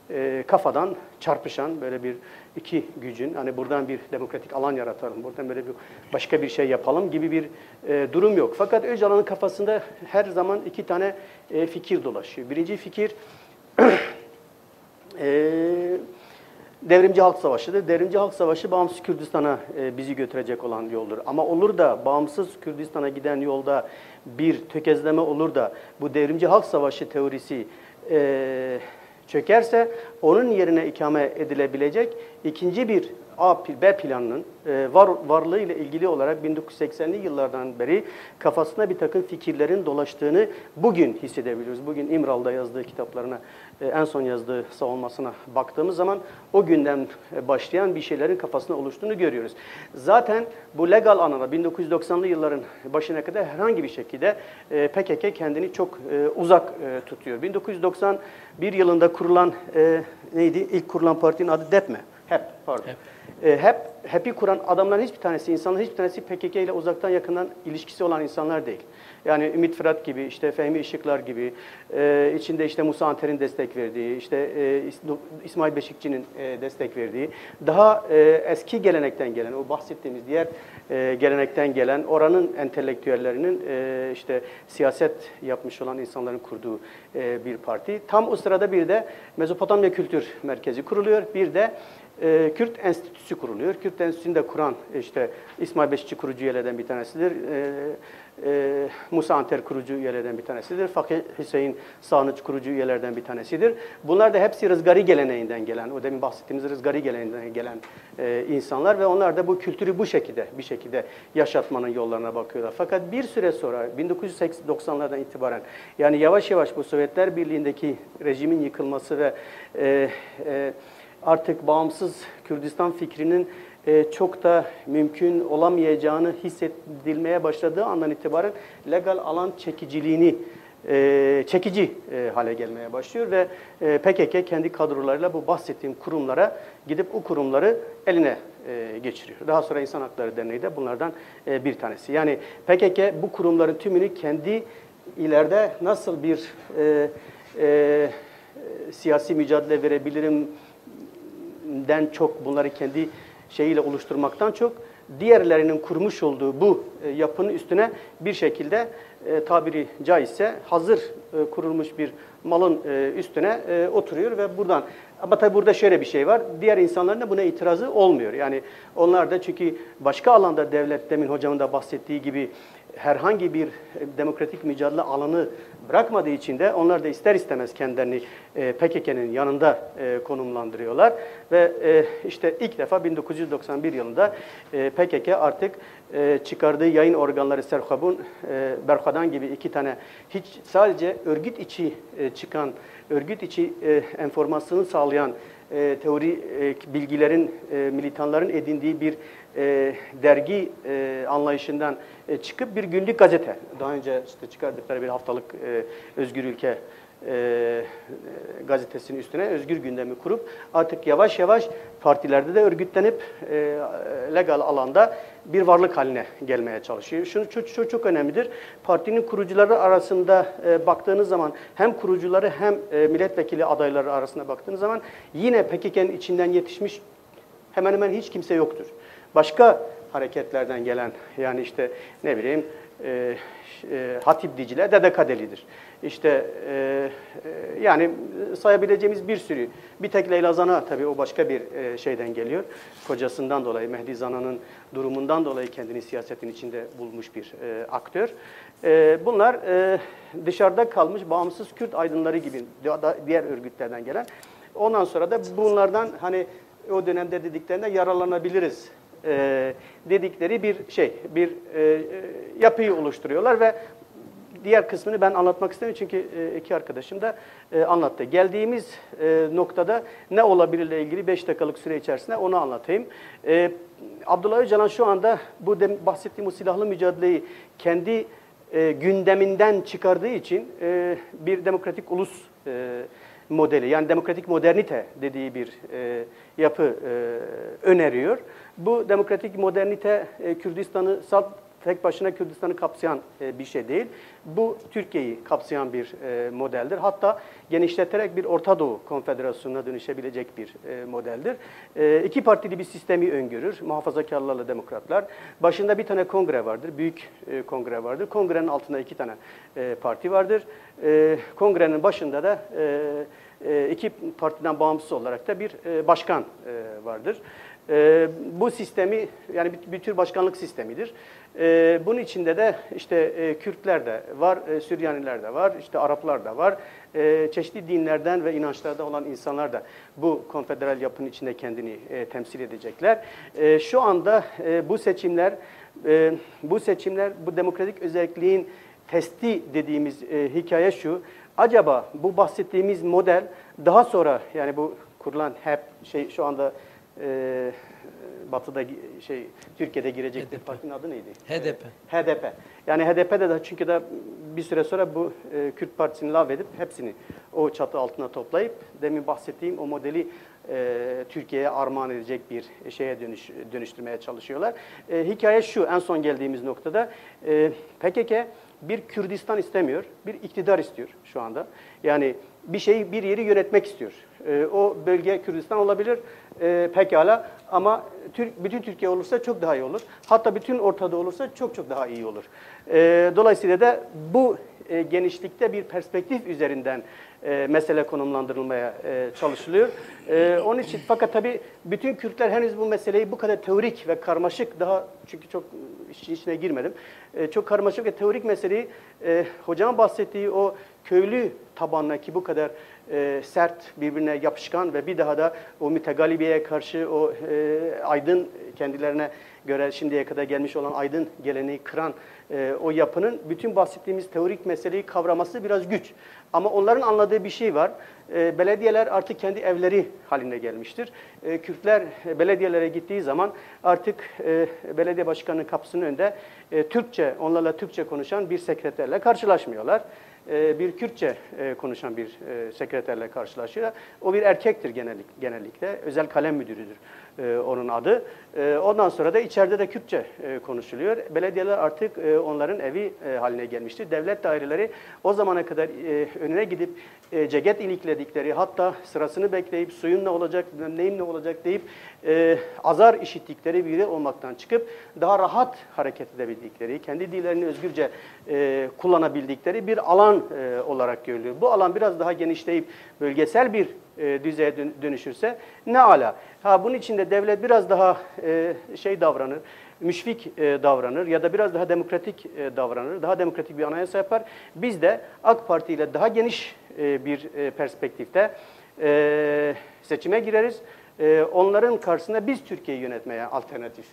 e, kafadan çarpışan böyle bir iki gücün hani buradan bir demokratik alan yaratalım, buradan böyle bir başka bir şey yapalım gibi bir e, durum yok. Fakat Öcalan'ın kafasında her zaman iki tane e, fikir dolaşıyor. Birinci fikir *clears throat* e, Devrimci Halk Savaşı'dır. Devrimci Halk Savaşı bağımsız Kürdistan'a e, bizi götürecek olan yoldur. Ama olur da bağımsız Kürdistan'a giden yolda bir tökezleme olur da bu Devrimci Halk Savaşı teorisi e, çökerse onun yerine ikame edilebilecek ikinci bir A, B planının e, var, varlığı ile ilgili olarak 1980'li yıllardan beri kafasına bir takım fikirlerin dolaştığını bugün hissedebiliyoruz. Bugün İmral'da yazdığı kitaplarına, e, en son yazdığı savunmasına baktığımız zaman o günden başlayan bir şeylerin kafasına oluştuğunu görüyoruz. Zaten bu legal anlamda 1990'lı yılların başına kadar herhangi bir şekilde e, PKK kendini çok e, uzak e, tutuyor. 1991 yılında kurulan e, neydi? İlk kurulan partinin adı DEPME. HEP pardon. HEP e, hep HEP'i kuran adamların hiçbir tanesi, insanların hiçbir tanesi PKK ile uzaktan yakından ilişkisi olan insanlar değil. Yani Ümit Fırat gibi, işte Fehmi Işıklar gibi, e, içinde işte Musa Anter'in destek verdiği, işte e, İsmail Beşikçi'nin e, destek verdiği, daha e, eski gelenekten gelen, o bahsettiğimiz diğer e, gelenekten gelen, oranın entelektüellerinin e, işte siyaset yapmış olan insanların kurduğu e, bir parti. Tam o sırada bir de Mezopotamya Kültür Merkezi kuruluyor, bir de e, Kürt Enstitüsü kuruluyor. Kürt Enstitüsü'nü de kuran işte İsmail Beşikçi kurucu üyelerden bir tanesidir. E, e, Musa Anter kurucu üyelerden bir tanesidir. Fakir Hüseyin Sağnıç kurucu üyelerden bir tanesidir. Bunlar da hepsi Rızgari geleneğinden gelen, o demin bahsettiğimiz Rızgari geleneğinden gelen e, insanlar ve onlar da bu kültürü bu şekilde bir şekilde yaşatmanın yollarına bakıyorlar. Fakat bir süre sonra 1990'lardan itibaren yani yavaş yavaş bu Sovyetler Birliği'ndeki rejimin yıkılması ve e, e, artık bağımsız Kürdistan fikrinin e, çok da mümkün olamayacağını hissedilmeye başladığı andan itibaren legal alan çekiciliğini e, çekici e, hale gelmeye başlıyor ve PKK kendi kadrolarıyla bu bahsettiğim kurumlara gidip o kurumları eline geçiriyor. Daha sonra İnsan Hakları Derneği de bunlardan bir tanesi. Yani PKK bu kurumların tümünü kendi ileride nasıl bir e, e, siyasi mücadele verebilirim den çok bunları kendi şeyiyle oluşturmaktan çok diğerlerinin kurmuş olduğu bu e, yapının üstüne bir şekilde e, tabiri caizse hazır e, kurulmuş bir malın üstüne oturuyor ve buradan ama tabi burada şöyle bir şey var. Diğer insanların da buna itirazı olmuyor. Yani onlar da çünkü başka alanda devlet demin hocamın da bahsettiği gibi herhangi bir demokratik mücadele alanı bırakmadığı için de onlar da ister istemez kendilerini e, PKK'nın yanında e, konumlandırıyorlar. Ve e, işte ilk defa 1991 yılında e, PKK artık e, çıkardığı yayın organları Serhabun, e, Berkadan gibi iki tane hiç sadece örgüt içi e, çıkan, örgüt içi e, enformasyonu sağlayan e, teori e, bilgilerin, e, militanların edindiği bir e, dergi e, anlayışından e, çıkıp bir günlük gazete. Daha önce işte çıkardıkları bir haftalık e, Özgür Ülke e, gazetesinin üstüne özgür gündemi kurup artık yavaş yavaş partilerde de örgütlenip e, legal alanda bir varlık haline gelmeye çalışıyor. Şunu çok, çok, çok önemlidir. Partinin kurucuları arasında e, baktığınız zaman hem kurucuları hem e, milletvekili adayları arasında baktığınız zaman yine PKK'nın içinden yetişmiş hemen hemen hiç kimse yoktur. Başka hareketlerden gelen yani işte ne bileyim e, e, Hatip Dicle Dede Kadeli'dir. İşte e, e, yani sayabileceğimiz bir sürü. Bir tek Leyla Zana tabii o başka bir e, şeyden geliyor. Kocasından dolayı Mehdi Zana'nın durumundan dolayı kendini siyasetin içinde bulmuş bir e, aktör. E, bunlar e, dışarıda kalmış bağımsız Kürt aydınları gibi diğer örgütlerden gelen. Ondan sonra da bunlardan hani o dönemde dediklerinde yararlanabiliriz e, dedikleri bir şey, bir e, e, yapıyı oluşturuyorlar ve diğer kısmını ben anlatmak istemiyorum çünkü e, iki arkadaşım da e, anlattı. Geldiğimiz e, noktada ne olabilirle ilgili 5 dakikalık süre içerisinde onu anlatayım. E, Abdullah Öcalan şu anda bu de, bahsettiğim bu silahlı mücadeleyi kendi e, gündeminden çıkardığı için e, bir demokratik ulus e, modeli yani demokratik modernite dediği bir e, yapı e, öneriyor. Bu demokratik modernite e, Kürdistan'ı salt tek başına Kürdistan'ı kapsayan e, bir şey değil. Bu Türkiye'yi kapsayan bir e, modeldir. Hatta genişleterek bir Orta Doğu Konfederasyonu'na dönüşebilecek bir e, modeldir. E, iki partili bir sistemi öngörür. Muhafazakarlarla demokratlar. Başında bir tane kongre vardır. Büyük kongre vardır. Kongrenin altında iki tane parti vardır. Kongrenin başında da iki partiden bağımsız olarak da bir başkan vardır. Bu sistemi yani bir tür başkanlık sistemidir. E, bunun içinde de işte e, Kürtler de var, e, Süryaniler de var, işte Araplar da var. E, çeşitli dinlerden ve inançlarda olan insanlar da bu konfederal yapının içinde kendini e, temsil edecekler. E, şu anda e, bu seçimler e, bu seçimler bu demokratik özelliğin testi dediğimiz e, hikaye şu. Acaba bu bahsettiğimiz model daha sonra yani bu kurulan hep şey şu anda e, Batı'da şey Türkiye'de girecek bir partinin adı neydi? HDP. E, HDP. Yani HDP'de de çünkü de bir süre sonra bu e, Kürt Partisi'ni lağvedip hepsini o çatı altına toplayıp demin bahsettiğim o modeli e, Türkiye'ye armağan edecek bir şeye dönüş, dönüştürmeye çalışıyorlar. E, hikaye şu en son geldiğimiz noktada e, PKK bir Kürdistan istemiyor, bir iktidar istiyor şu anda. Yani bir şeyi, bir yeri yönetmek istiyor. E, o bölge Kürdistan olabilir e, pekala ama Türk, bütün Türkiye olursa çok daha iyi olur. Hatta bütün Ortada olursa çok çok daha iyi olur. E, dolayısıyla da bu e, genişlikte bir perspektif üzerinden e, mesele konumlandırılmaya e, çalışılıyor. E, onun için fakat tabii bütün Kürtler henüz bu meseleyi bu kadar teorik ve karmaşık daha çünkü çok içine girmedim. E, çok karmaşık ve teorik meseleyi e, hocam bahsettiği o köylü tabanındaki bu kadar e, sert, birbirine yapışkan ve bir daha da o mütegalibiyeye karşı o e, aydın kendilerine göre şimdiye kadar gelmiş olan aydın geleneği kıran e, o yapının bütün bahsettiğimiz teorik meseleyi kavraması biraz güç. Ama onların anladığı bir şey var. E, belediyeler artık kendi evleri haline gelmiştir. E, Kürtler e, belediyelere gittiği zaman artık e, belediye başkanının kapısının önünde e, Türkçe, onlarla Türkçe konuşan bir sekreterle karşılaşmıyorlar. E, bir Kürtçe e, konuşan bir e, sekreterle karşılaşıyor. O bir erkektir genellik, genellikle. Özel kalem müdürüdür onun adı. Ondan sonra da içeride de Kürtçe konuşuluyor. Belediyeler artık onların evi haline gelmiştir. Devlet daireleri o zamana kadar önüne gidip ceket ilikledikleri hatta sırasını bekleyip suyun ne olacak, neyin ne olacak deyip azar işittikleri biri olmaktan çıkıp daha rahat hareket edebildikleri, kendi dillerini özgürce kullanabildikleri bir alan e, olarak görülüyor. Bu alan biraz daha genişleyip bölgesel bir e, düzeye dönüşürse ne ala. Ha bunun içinde devlet biraz daha e, şey davranır, müşfik e, davranır ya da biraz daha demokratik e, davranır, daha demokratik bir anayasa yapar. Biz de AK Parti ile daha geniş bir perspektifte seçime gireriz. Onların karşısında biz Türkiye'yi yönetmeye alternatif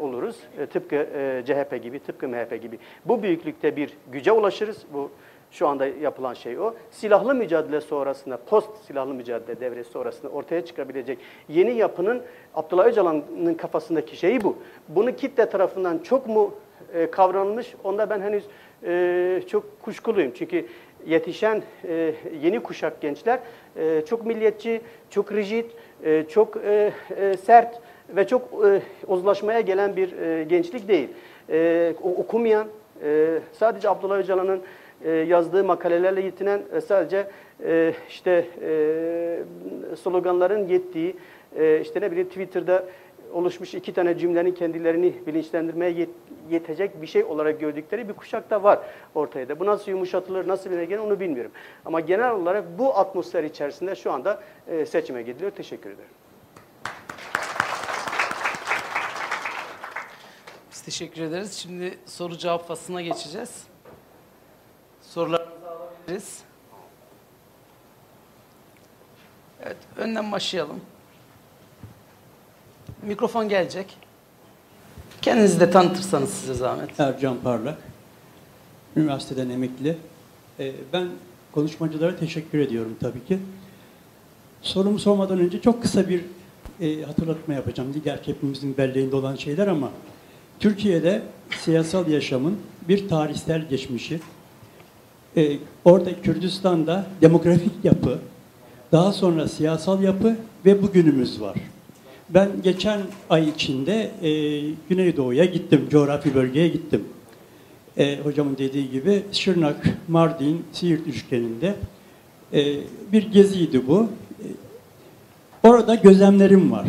oluruz. Tıpkı CHP gibi, tıpkı MHP gibi. Bu büyüklükte bir güce ulaşırız. Bu şu anda yapılan şey o. Silahlı mücadele sonrasında, post silahlı mücadele devresi sonrasında ortaya çıkabilecek yeni yapının Abdullah Öcalan'ın kafasındaki şeyi bu. Bunu kitle tarafından çok mu e, kavranmış? Onda ben henüz e, çok kuşkuluyum. Çünkü yetişen e, yeni kuşak gençler e, çok milliyetçi, çok rigid, e, çok e, e, sert ve çok e, uzlaşmaya gelen bir e, gençlik değil. E, okumayan, e, sadece Abdullah Öcalan'ın e, yazdığı makalelerle yetinen e, sadece e, işte e, sloganların yettiği, işte ne bileyim Twitter'da oluşmuş iki tane cümlenin kendilerini bilinçlendirmeye yet, yetecek bir şey olarak gördükleri bir kuşak da var ortaya da. Bu nasıl yumuşatılır, nasıl bir gelir onu bilmiyorum. Ama genel olarak bu atmosfer içerisinde şu anda seçime gidiliyor. Teşekkür ederim. Biz teşekkür ederiz. Şimdi soru cevap faslına geçeceğiz. Alabiliriz. Evet, önden başlayalım. Mikrofon gelecek. Kendinizi de tanıtırsanız size zahmet. Ercan Parlak, üniversiteden emekli. Ee, ben konuşmacılara teşekkür ediyorum tabii ki. Sorumu sormadan önce çok kısa bir e, hatırlatma yapacağım. Gerçi hepimizin belleğinde olan şeyler ama Türkiye'de siyasal yaşamın bir tarihsel geçmişi, e, orada Kürdistan'da demografik yapı, daha sonra siyasal yapı ve bugünümüz var. Ben geçen ay içinde e, Güneydoğu'ya gittim, coğrafi bölgeye gittim. E, hocamın dediği gibi Şırnak, Mardin, Siirt üçgeninde e, bir geziydi bu. E, orada gözlemlerim var.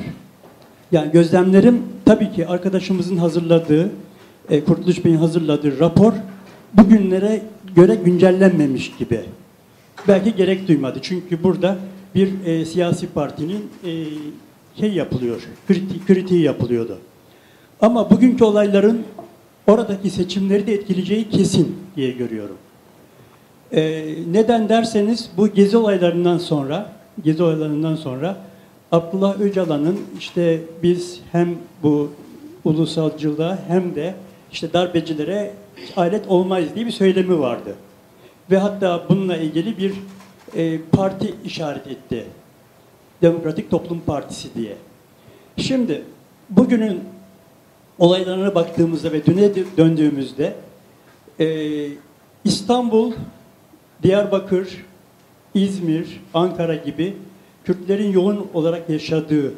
Yani gözlemlerim tabii ki arkadaşımızın hazırladığı, e, Kurtuluş Bey'in hazırladığı rapor bugünlere göre güncellenmemiş gibi. Belki gerek duymadı. Çünkü burada bir e, siyasi partinin e, şey yapılıyor, kriti, kritiği yapılıyordu. Ama bugünkü olayların oradaki seçimleri de etkileyeceği kesin diye görüyorum. E, neden derseniz bu gezi olaylarından sonra, gezi olaylarından sonra Abdullah Öcalan'ın işte biz hem bu ulusalcılığa hem de işte darbecilere alet olmayız diye bir söylemi vardı. Ve hatta bununla ilgili bir e, parti işaret etti. Demokratik Toplum Partisi diye. Şimdi bugünün olaylarına baktığımızda ve düne döndüğümüzde e, İstanbul, Diyarbakır, İzmir, Ankara gibi Kürtlerin yoğun olarak yaşadığı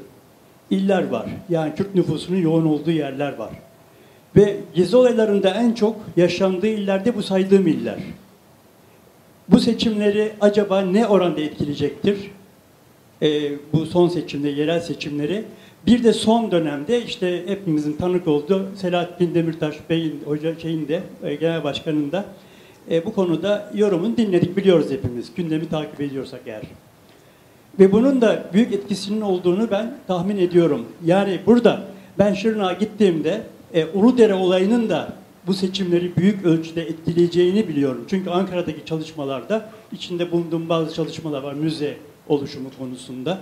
iller var. Yani Kürt nüfusunun yoğun olduğu yerler var. Ve gezi olaylarında en çok yaşandığı illerde bu saydığım iller. Bu seçimleri acaba ne oranda etkileyecektir? Ee, bu son seçimde, yerel seçimleri. Bir de son dönemde işte hepimizin tanık olduğu Selahattin Demirtaş Bey'in, hoca şeyin de, e, genel başkanın da e, bu konuda yorumunu dinledik, biliyoruz hepimiz. Gündemi takip ediyorsak eğer. Ve bunun da büyük etkisinin olduğunu ben tahmin ediyorum. Yani burada ben Şırnak'a gittiğimde e, Uludere olayının da bu seçimleri büyük ölçüde etkileyeceğini biliyorum. Çünkü Ankara'daki çalışmalarda içinde bulunduğum bazı çalışmalar var müze oluşumu konusunda.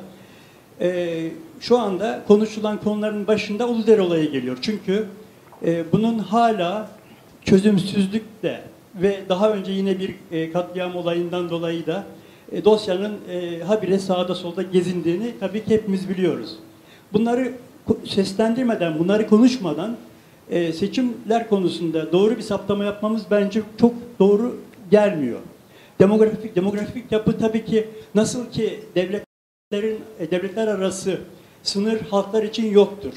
E, şu anda konuşulan konuların başında Uludere olayı geliyor. Çünkü e, bunun hala çözümsüzlükle ve daha önce yine bir e, katliam olayından dolayı da e, dosyanın e, habire sağda solda gezindiğini tabii ki hepimiz biliyoruz. Bunları seslendirmeden, bunları konuşmadan e, seçimler konusunda doğru bir saptama yapmamız bence çok doğru gelmiyor. Demografik demografik yapı tabii ki nasıl ki devletlerin e, devletler arası sınır halklar için yoktur.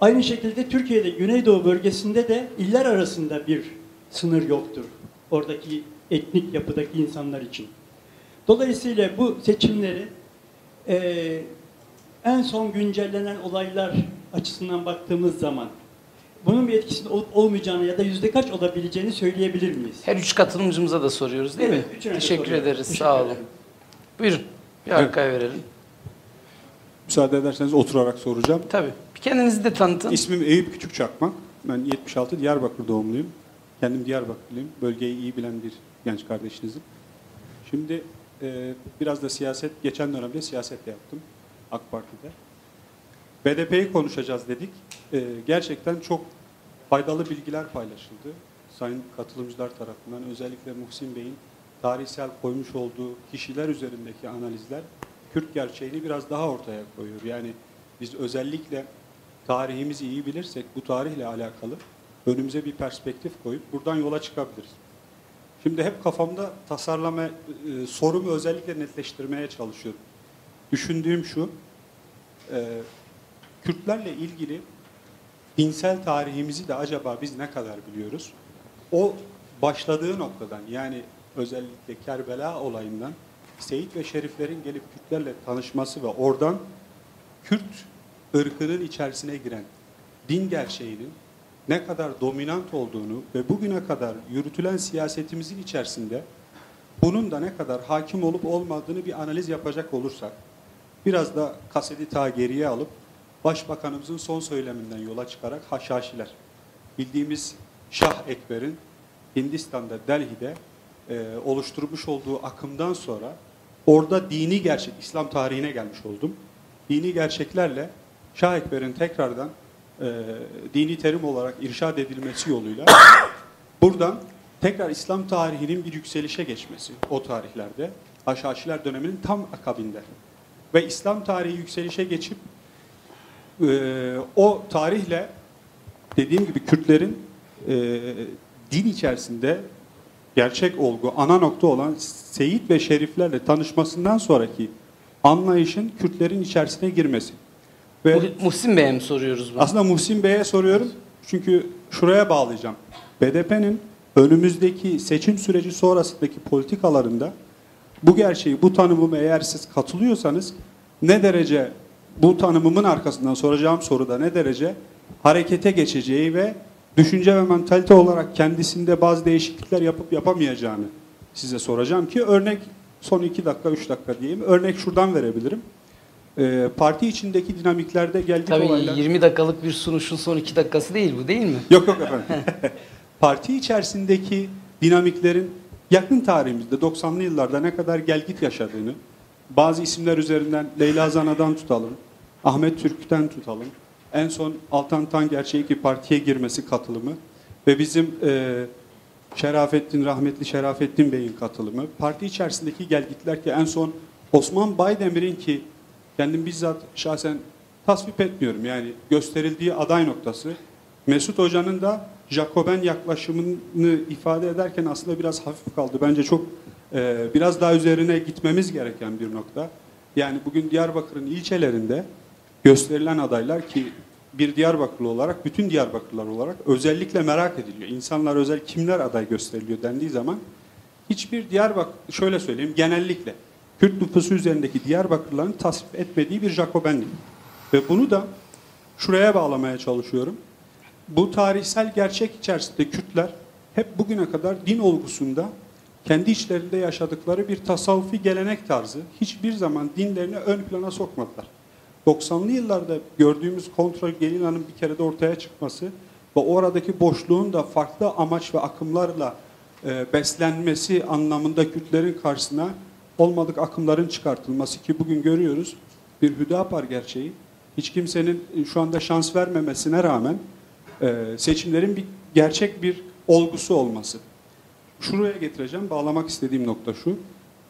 Aynı şekilde Türkiye'de Güneydoğu bölgesinde de iller arasında bir sınır yoktur. Oradaki etnik yapıdaki insanlar için. Dolayısıyla bu seçimleri e, en son güncellenen olaylar açısından baktığımız zaman bunun bir etkisinin olup olmayacağını ya da yüzde kaç olabileceğini söyleyebilir miyiz? Her üç katılımcımıza da soruyoruz değil Evet, mi? Teşekkür soruyorum. ederiz. Teşekkür Sağ olun. ederim. Buyurun. Bir arkaya verelim. Müsaade ederseniz oturarak soracağım. Tabii. Bir kendinizi de tanıtın. İsmim Eyüp Küçükçakmak. Ben 76 Diyarbakır doğumluyum. Kendim Diyarbakırlıyım. Bölgeyi iyi bilen bir genç kardeşinizim. Şimdi e, biraz da siyaset, geçen dönemde siyaset de yaptım AK Parti'de. BDP'yi konuşacağız dedik. E, gerçekten çok faydalı bilgiler paylaşıldı. Sayın katılımcılar tarafından özellikle Muhsin Bey'in tarihsel koymuş olduğu kişiler üzerindeki analizler Kürt gerçeğini biraz daha ortaya koyuyor. Yani biz özellikle tarihimizi iyi bilirsek bu tarihle alakalı önümüze bir perspektif koyup buradan yola çıkabiliriz. Şimdi hep kafamda tasarlama e, sorumu özellikle netleştirmeye çalışıyorum. Düşündüğüm şu, e, Kürtlerle ilgili dinsel tarihimizi de acaba biz ne kadar biliyoruz? O başladığı noktadan yani özellikle Kerbela olayından Seyit ve Şeriflerin gelip Kürtlerle tanışması ve oradan Kürt ırkının içerisine giren din gerçeğinin ne kadar dominant olduğunu ve bugüne kadar yürütülen siyasetimizin içerisinde bunun da ne kadar hakim olup olmadığını bir analiz yapacak olursak, biraz da kaseti ta geriye alıp Başbakanımızın son söyleminden yola çıkarak Haşhaşiler, bildiğimiz Şah Ekber'in Hindistan'da, Delhi'de e, oluşturmuş olduğu akımdan sonra orada dini gerçek, İslam tarihine gelmiş oldum. Dini gerçeklerle Şah Ekber'in tekrardan e, dini terim olarak irşad edilmesi yoluyla buradan tekrar İslam tarihinin bir yükselişe geçmesi o tarihlerde Haşhaşiler döneminin tam akabinde ve İslam tarihi yükselişe geçip e, o tarihle dediğim gibi Kürtlerin e, din içerisinde gerçek olgu, ana nokta olan Seyit ve Şeriflerle tanışmasından sonraki anlayışın Kürtlerin içerisine girmesi. Ve Mu- Muhsin Bey'e mi soruyoruz bunu? aslında Muhsin Bey'e soruyorum. Çünkü şuraya bağlayacağım. BDP'nin önümüzdeki seçim süreci sonrasındaki politikalarında bu gerçeği, bu tanımımı eğer siz katılıyorsanız ne derece bu tanımımın arkasından soracağım soruda ne derece harekete geçeceği ve düşünce ve mentalite olarak kendisinde bazı değişiklikler yapıp yapamayacağını size soracağım ki örnek son iki dakika, üç dakika diyeyim. Örnek şuradan verebilirim. Ee, parti içindeki dinamiklerde geldik Tabii olaylar... 20 dakikalık bir sunuşun son 2 dakikası değil bu değil mi? Yok yok efendim. *laughs* Parti içerisindeki dinamiklerin yakın tarihimizde 90'lı yıllarda ne kadar gelgit yaşadığını bazı isimler üzerinden Leyla Zana'dan tutalım, Ahmet Türk'ten tutalım. En son Altan Tangerçe'yi ki partiye girmesi katılımı ve bizim e, Şerafettin, rahmetli Şerafettin Bey'in katılımı. Parti içerisindeki gelgitler ki en son Osman Baydemir'in ki kendim bizzat şahsen tasvip etmiyorum. Yani gösterildiği aday noktası Mesut Hoca'nın da Jacoben yaklaşımını ifade ederken aslında biraz hafif kaldı. Bence çok e, biraz daha üzerine gitmemiz gereken bir nokta. Yani bugün Diyarbakır'ın ilçelerinde gösterilen adaylar ki bir Diyarbakırlı olarak, bütün Diyarbakırlılar olarak özellikle merak ediliyor. İnsanlar özel kimler aday gösteriliyor dendiği zaman hiçbir Diyarbakır, şöyle söyleyeyim genellikle Kürt nüfusu üzerindeki Diyarbakırlıların tasvip etmediği bir Jacobenlik. Ve bunu da şuraya bağlamaya çalışıyorum. Bu tarihsel gerçek içerisinde Kürtler hep bugüne kadar din olgusunda kendi içlerinde yaşadıkları bir tasavvufi gelenek tarzı hiçbir zaman dinlerini ön plana sokmadılar. 90'lı yıllarda gördüğümüz kontrol gelinanın bir kere de ortaya çıkması ve oradaki boşluğun da farklı amaç ve akımlarla e, beslenmesi anlamında Kürtlerin karşısına olmadık akımların çıkartılması ki bugün görüyoruz bir Hüdapar gerçeği. Hiç kimsenin şu anda şans vermemesine rağmen e, seçimlerin bir gerçek bir olgusu olması. Şuraya getireceğim, bağlamak istediğim nokta şu.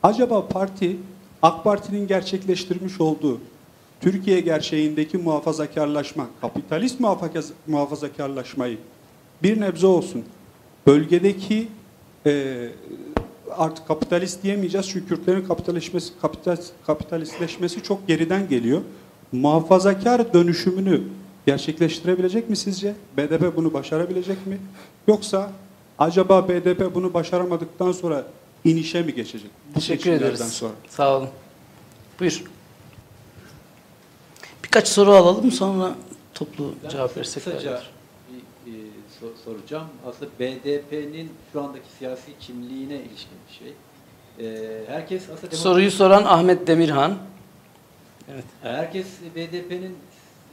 Acaba parti AK Parti'nin gerçekleştirmiş olduğu Türkiye gerçeğindeki muhafazakarlaşma, kapitalist muhafaz- muhafazakarlaşmayı bir nebze olsun bölgedeki e, artık kapitalist diyemeyeceğiz çünkü Kürtlerin kapitalleşmesi, kapital, kapitalistleşmesi çok geriden geliyor. Muhafazakar dönüşümünü gerçekleştirebilecek mi sizce? BDP bunu başarabilecek mi? Yoksa acaba BDP bunu başaramadıktan sonra inişe mi geçecek? Bu Teşekkür ederiz. sonra. Sağ olun. Buyur. Birkaç soru alalım sonra toplu Ben cevap versek. Kısaca daha iyi olur. bir, e, sor- soracağım. Aslında BDP'nin şu andaki siyasi kimliğine ilişkin bir şey. E, herkes aslında Soruyu soran Ahmet Demirhan. Evet. herkes BDP'nin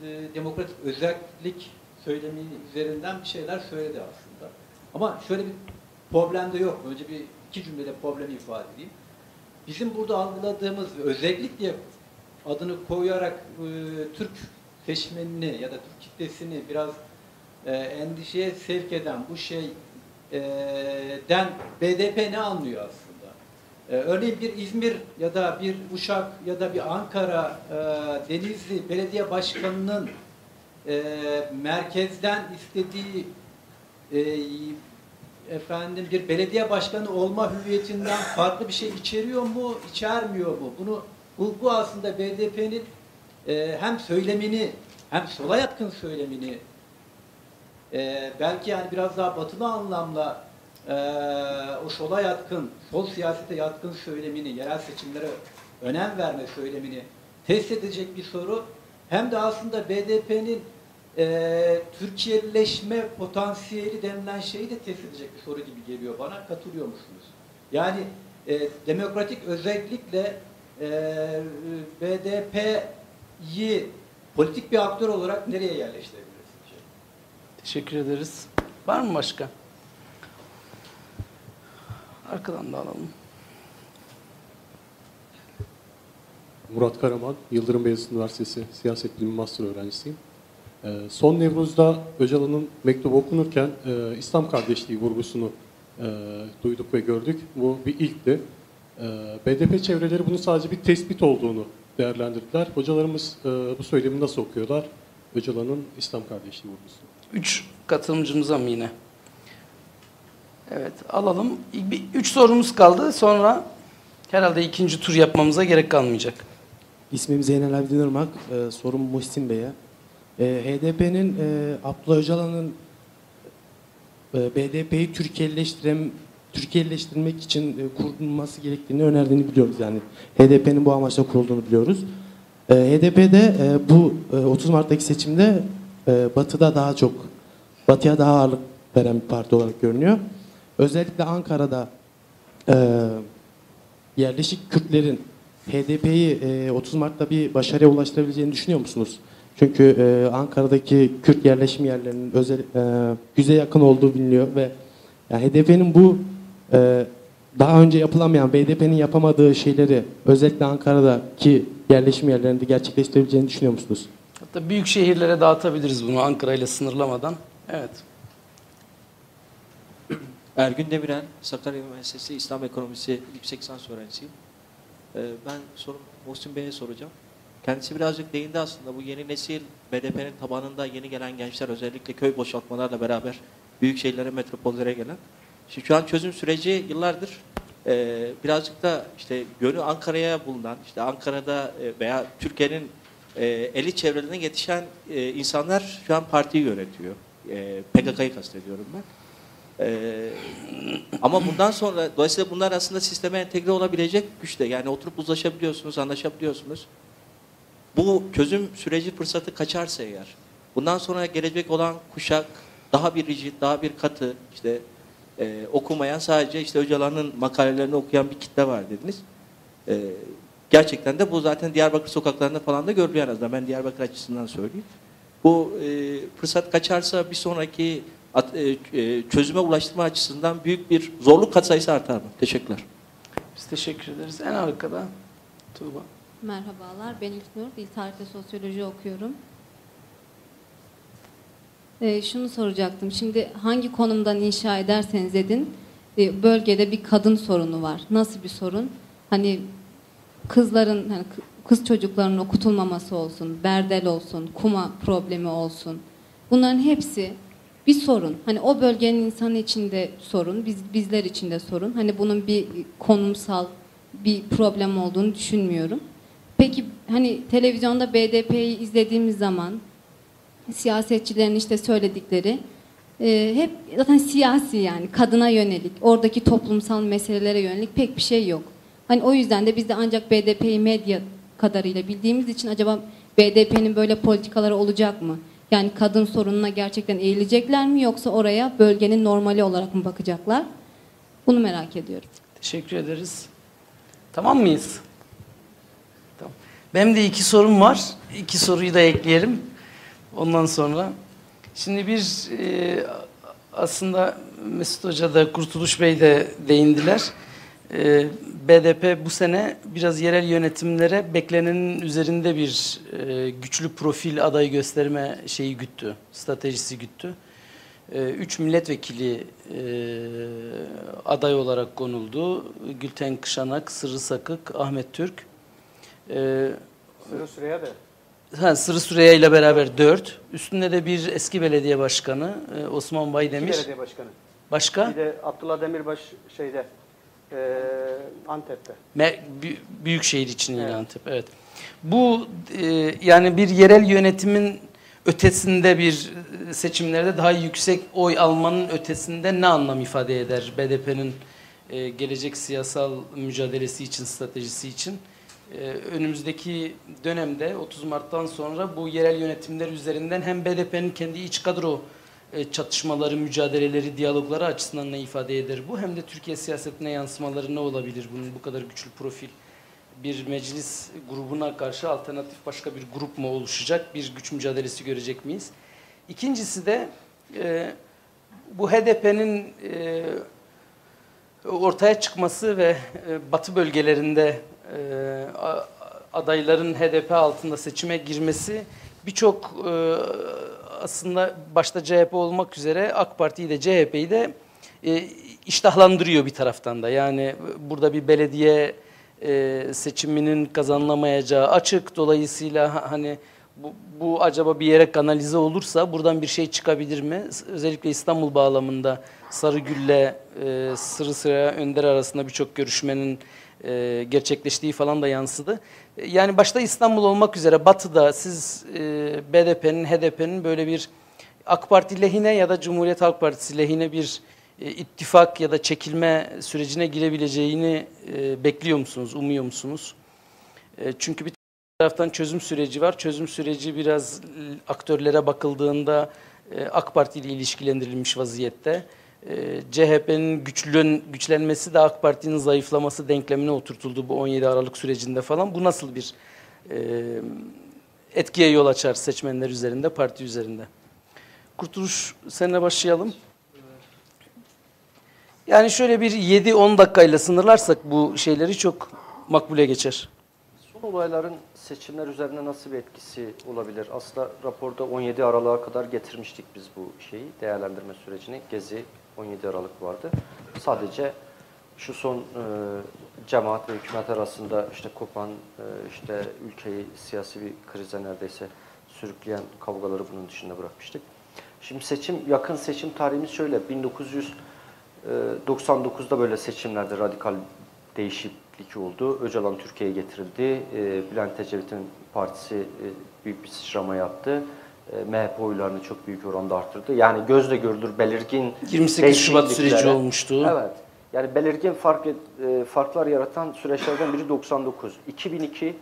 e, demokratik özellik söylemi üzerinden bir şeyler söyledi aslında. Ama şöyle bir problem de yok. Önce bir iki cümlede problemi ifade edeyim. Bizim burada algıladığımız ve özellik diye adını koyarak e, Türk seçmenini ya da Türk kitlesini biraz e, endişeye sevk eden bu şeyden BDP ne anlıyor aslında? E, örneğin bir İzmir ya da bir Uşak ya da bir Ankara, e, Denizli belediye başkanının e, merkezden istediği e, efendim bir belediye başkanı olma hüviyetinden farklı bir şey içeriyor mu, içermiyor mu? Bunu bu, aslında BDP'nin e, hem söylemini hem sola yatkın söylemini e, belki yani biraz daha batılı anlamda e, o sola yatkın, sol siyasete yatkın söylemini, yerel seçimlere önem verme söylemini test edecek bir soru. Hem de aslında BDP'nin e, Türkiye'leşme potansiyeli denilen şeyi de test edecek bir soru gibi geliyor bana. Katılıyor musunuz? Yani e, demokratik özellikle e, BDP'yi politik bir aktör olarak nereye yerleştirebiliriz? Teşekkür ederiz. Var mı başka? Arkadan da alalım. Murat Karaman, Yıldırım Beyazıt Üniversitesi Siyaset Bilimi Master öğrencisiyim. Ee, Son Nevruz'da Öcalan'ın mektubu okunurken e, İslam kardeşliği vurgusunu e, duyduk ve gördük. Bu bir ilkti. E, BDP çevreleri bunun sadece bir tespit olduğunu değerlendirdiler. Hocalarımız e, bu söylemi nasıl okuyorlar? Öcalan'ın İslam kardeşliği vurgusunu. Üç katılımcımıza mı yine? Evet alalım. Bir, üç sorumuz kaldı. Sonra herhalde ikinci tur yapmamıza gerek kalmayacak. İsmim Zeynel Abidin Irmak. Ee, sorum Muhsin Bey'e. Ee, HDP'nin e, Abdullah Öcalan'ın e, BDP'yi Türkiye'leştirem Türkiye'leştirmek için e, kurulması gerektiğini önerdiğini biliyoruz. Yani HDP'nin bu amaçla kurulduğunu biliyoruz. E, HDP'de e, bu e, 30 Mart'taki seçimde e, Batı'da daha çok, Batı'ya daha ağırlık veren bir parti olarak görünüyor. Özellikle Ankara'da e, yerleşik Kürtlerin HDP'yi e, 30 Mart'ta bir başarıya ulaştırabileceğini düşünüyor musunuz? Çünkü e, Ankara'daki Kürt yerleşim yerlerinin özel e, yüze yakın olduğu biliniyor ve yani HDP'nin bu e, daha önce yapılamayan BDP'nin yapamadığı şeyleri özellikle Ankara'daki yerleşim yerlerinde gerçekleştirebileceğini düşünüyor musunuz? Hatta büyük şehirlere dağıtabiliriz bunu Ankara ile sınırlamadan. Evet. Ergün Demirel, Sakarya Üniversitesi İslam Ekonomisi yüksek lisans öğrencisiyim. Ee, ben sorum Muhsin Bey'e soracağım. Kendisi birazcık değindi aslında. Bu yeni nesil BDP'nin tabanında yeni gelen gençler özellikle köy boşaltmalarla beraber büyük şehirlere, metropollere gelen. Şimdi şu an çözüm süreci yıllardır e, birazcık da işte yönü Ankara'ya bulunan, işte Ankara'da e, veya Türkiye'nin e, elit çevrelerine yetişen e, insanlar şu an partiyi yönetiyor. E, PKK'yı kastediyorum ben. Ee, ama bundan sonra dolayısıyla bunlar aslında sisteme entegre olabilecek güçte. Yani oturup uzlaşabiliyorsunuz, anlaşabiliyorsunuz. Bu çözüm süreci fırsatı kaçarsa eğer, bundan sonra gelecek olan kuşak daha bir rigid, daha bir katı, işte e, okumayan sadece işte Öcalan'ın makalelerini okuyan bir kitle var dediniz. E, gerçekten de bu zaten Diyarbakır sokaklarında falan da görülüyor en azından. Ben Diyarbakır açısından söyleyeyim. Bu e, fırsat kaçarsa bir sonraki at, e, e, çözüme ulaştırma açısından büyük bir zorluk katsayısı artar mı? Teşekkürler. Biz teşekkür ederiz. En arkada Tuğba. Merhabalar, ben İlknur. Dil Tarih ve Sosyoloji okuyorum. Ee, şunu soracaktım. Şimdi hangi konumdan inşa ederseniz edin, e, bölgede bir kadın sorunu var. Nasıl bir sorun? Hani kızların, hani kı- kız çocuklarının okutulmaması olsun, berdel olsun, kuma problemi olsun. Bunların hepsi bir sorun. Hani o bölgenin insanı için de sorun, biz bizler için de sorun. Hani bunun bir konumsal bir problem olduğunu düşünmüyorum. Peki hani televizyonda BDP'yi izlediğimiz zaman siyasetçilerin işte söyledikleri e, hep zaten siyasi yani kadına yönelik, oradaki toplumsal meselelere yönelik pek bir şey yok. Hani o yüzden de biz de ancak BDP'yi medya kadarıyla bildiğimiz için acaba BDP'nin böyle politikaları olacak mı? Yani kadın sorununa gerçekten eğilecekler mi yoksa oraya bölgenin normali olarak mı bakacaklar? Bunu merak ediyorum. Teşekkür ederiz. Tamam mıyız? Benim de iki sorum var. İki soruyu da ekleyelim. Ondan sonra. Şimdi bir e, aslında Mesut Hoca da Kurtuluş Bey de değindiler. E, BDP bu sene biraz yerel yönetimlere beklenenin üzerinde bir e, güçlü profil adayı gösterme şeyi güttü, stratejisi güttü. E, üç milletvekili e, aday olarak konuldu. Gülten Kışanak, Sırrı Sakık, Ahmet Türk. E, Sıra sıraya da. ha, Sırrı Süreyya ile beraber dört. Üstünde de bir eski belediye başkanı e, Osman Baydemir. belediye başkanı. Başka? Bir de Abdullah Demirbaş şeyde eee Antep'te. Me- Bü- Büyükşehir için Evet. Antep. Evet. Bu e, yani bir yerel yönetimin ötesinde bir e, seçimlerde daha yüksek oy almanın ötesinde ne anlam ifade eder BDP'nin e, gelecek siyasal mücadelesi için, stratejisi için? E, önümüzdeki dönemde 30 Mart'tan sonra bu yerel yönetimler üzerinden hem BDP'nin kendi iç kadro e, çatışmaları, mücadeleleri, diyalogları açısından ne ifade eder bu? Hem de Türkiye siyasetine yansımaları ne olabilir bunun bu kadar güçlü profil? Bir meclis grubuna karşı alternatif başka bir grup mu oluşacak? Bir güç mücadelesi görecek miyiz? İkincisi de e, bu HDP'nin e, ortaya çıkması ve batı bölgelerinde adayların HDP altında seçime girmesi birçok e, aslında başta CHP olmak üzere AK Parti'yi de CHP'yi de e, iştahlandırıyor bir taraftan da. Yani burada bir belediye e, seçiminin kazanılamayacağı açık. Dolayısıyla ha- hani bu, bu acaba bir yere kanalize olursa buradan bir şey çıkabilir mi? Özellikle İstanbul bağlamında Sarıgül'le e, Sırı Sıra Önder arasında birçok görüşmenin e, gerçekleştiği falan da yansıdı. E, Yani başta İstanbul olmak üzere Batı'da siz e, BDP'nin, HDP'nin böyle bir AK Parti lehine ya da Cumhuriyet Halk Partisi lehine bir e, ittifak ya da çekilme sürecine girebileceğini e, bekliyor musunuz, umuyor musunuz? E, çünkü bir taraftan çözüm süreci var. Çözüm süreci biraz e, aktörlere bakıldığında e, AK Parti ile ilişkilendirilmiş vaziyette. E, CHP'nin güçlün, güçlenmesi de AK Parti'nin zayıflaması denklemine oturtuldu bu 17 Aralık sürecinde falan. Bu nasıl bir e, etkiye yol açar seçmenler üzerinde, parti üzerinde? Kurtuluş seninle başlayalım. Yani şöyle bir 7-10 dakikayla sınırlarsak bu şeyleri çok makbule geçer. Son olayların seçimler üzerine nasıl bir etkisi olabilir? Aslında raporda 17 Aralık'a kadar getirmiştik biz bu şeyi, değerlendirme sürecini. Gezi 17 Aralık vardı. Sadece şu son e, cemaat ve hükümet arasında işte kopan, e, işte ülkeyi siyasi bir krize neredeyse sürükleyen kavgaları bunun dışında bırakmıştık. Şimdi seçim, yakın seçim tarihimiz şöyle, 1999'da böyle seçimlerde radikal değişiklik oldu. Öcalan Türkiye'ye getirildi. E, Bülent Ecevit'in partisi e, büyük bir sıçrama yaptı. E, MHP oylarını çok büyük oranda arttırdı. Yani gözle görülür belirgin 28 Şubat süreci olmuştu. Evet. Yani belirgin fark e, farklar yaratan süreçlerden biri 99. 2002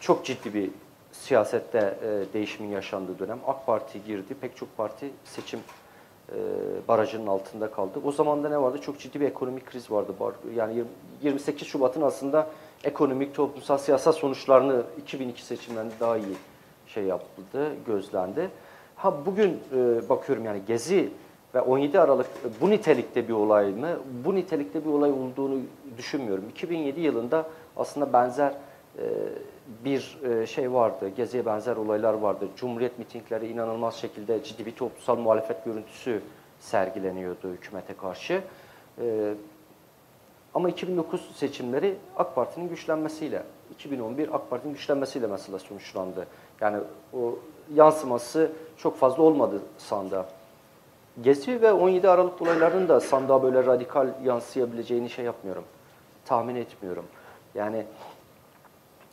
çok ciddi bir siyasette e, değişimin yaşandığı dönem. AK Parti girdi. Pek çok parti seçim e, barajının altında kaldı. O zaman da ne vardı? Çok ciddi bir ekonomik kriz vardı. Yani yirmi- 28 Şubat'ın aslında ekonomik, toplumsal, siyasal sonuçlarını 2002 seçimlerinde daha iyi şey yapıldı, gözlendi. Ha bugün e, bakıyorum yani Gezi ve 17 Aralık e, bu nitelikte bir olay mı? Bu nitelikte bir olay olduğunu düşünmüyorum. 2007 yılında aslında benzer e, bir e, şey vardı, Gezi'ye benzer olaylar vardı. Cumhuriyet mitingleri inanılmaz şekilde ciddi bir toplumsal muhalefet görüntüsü sergileniyordu hükümete karşı. E, ama 2009 seçimleri AK Parti'nin güçlenmesiyle, 2011 AK Parti'nin güçlenmesiyle mesela sonuçlandı. Yani o yansıması çok fazla olmadı sandığa. Gezi ve 17 Aralık olaylarının da sandığa böyle radikal yansıyabileceğini şey yapmıyorum. Tahmin etmiyorum. Yani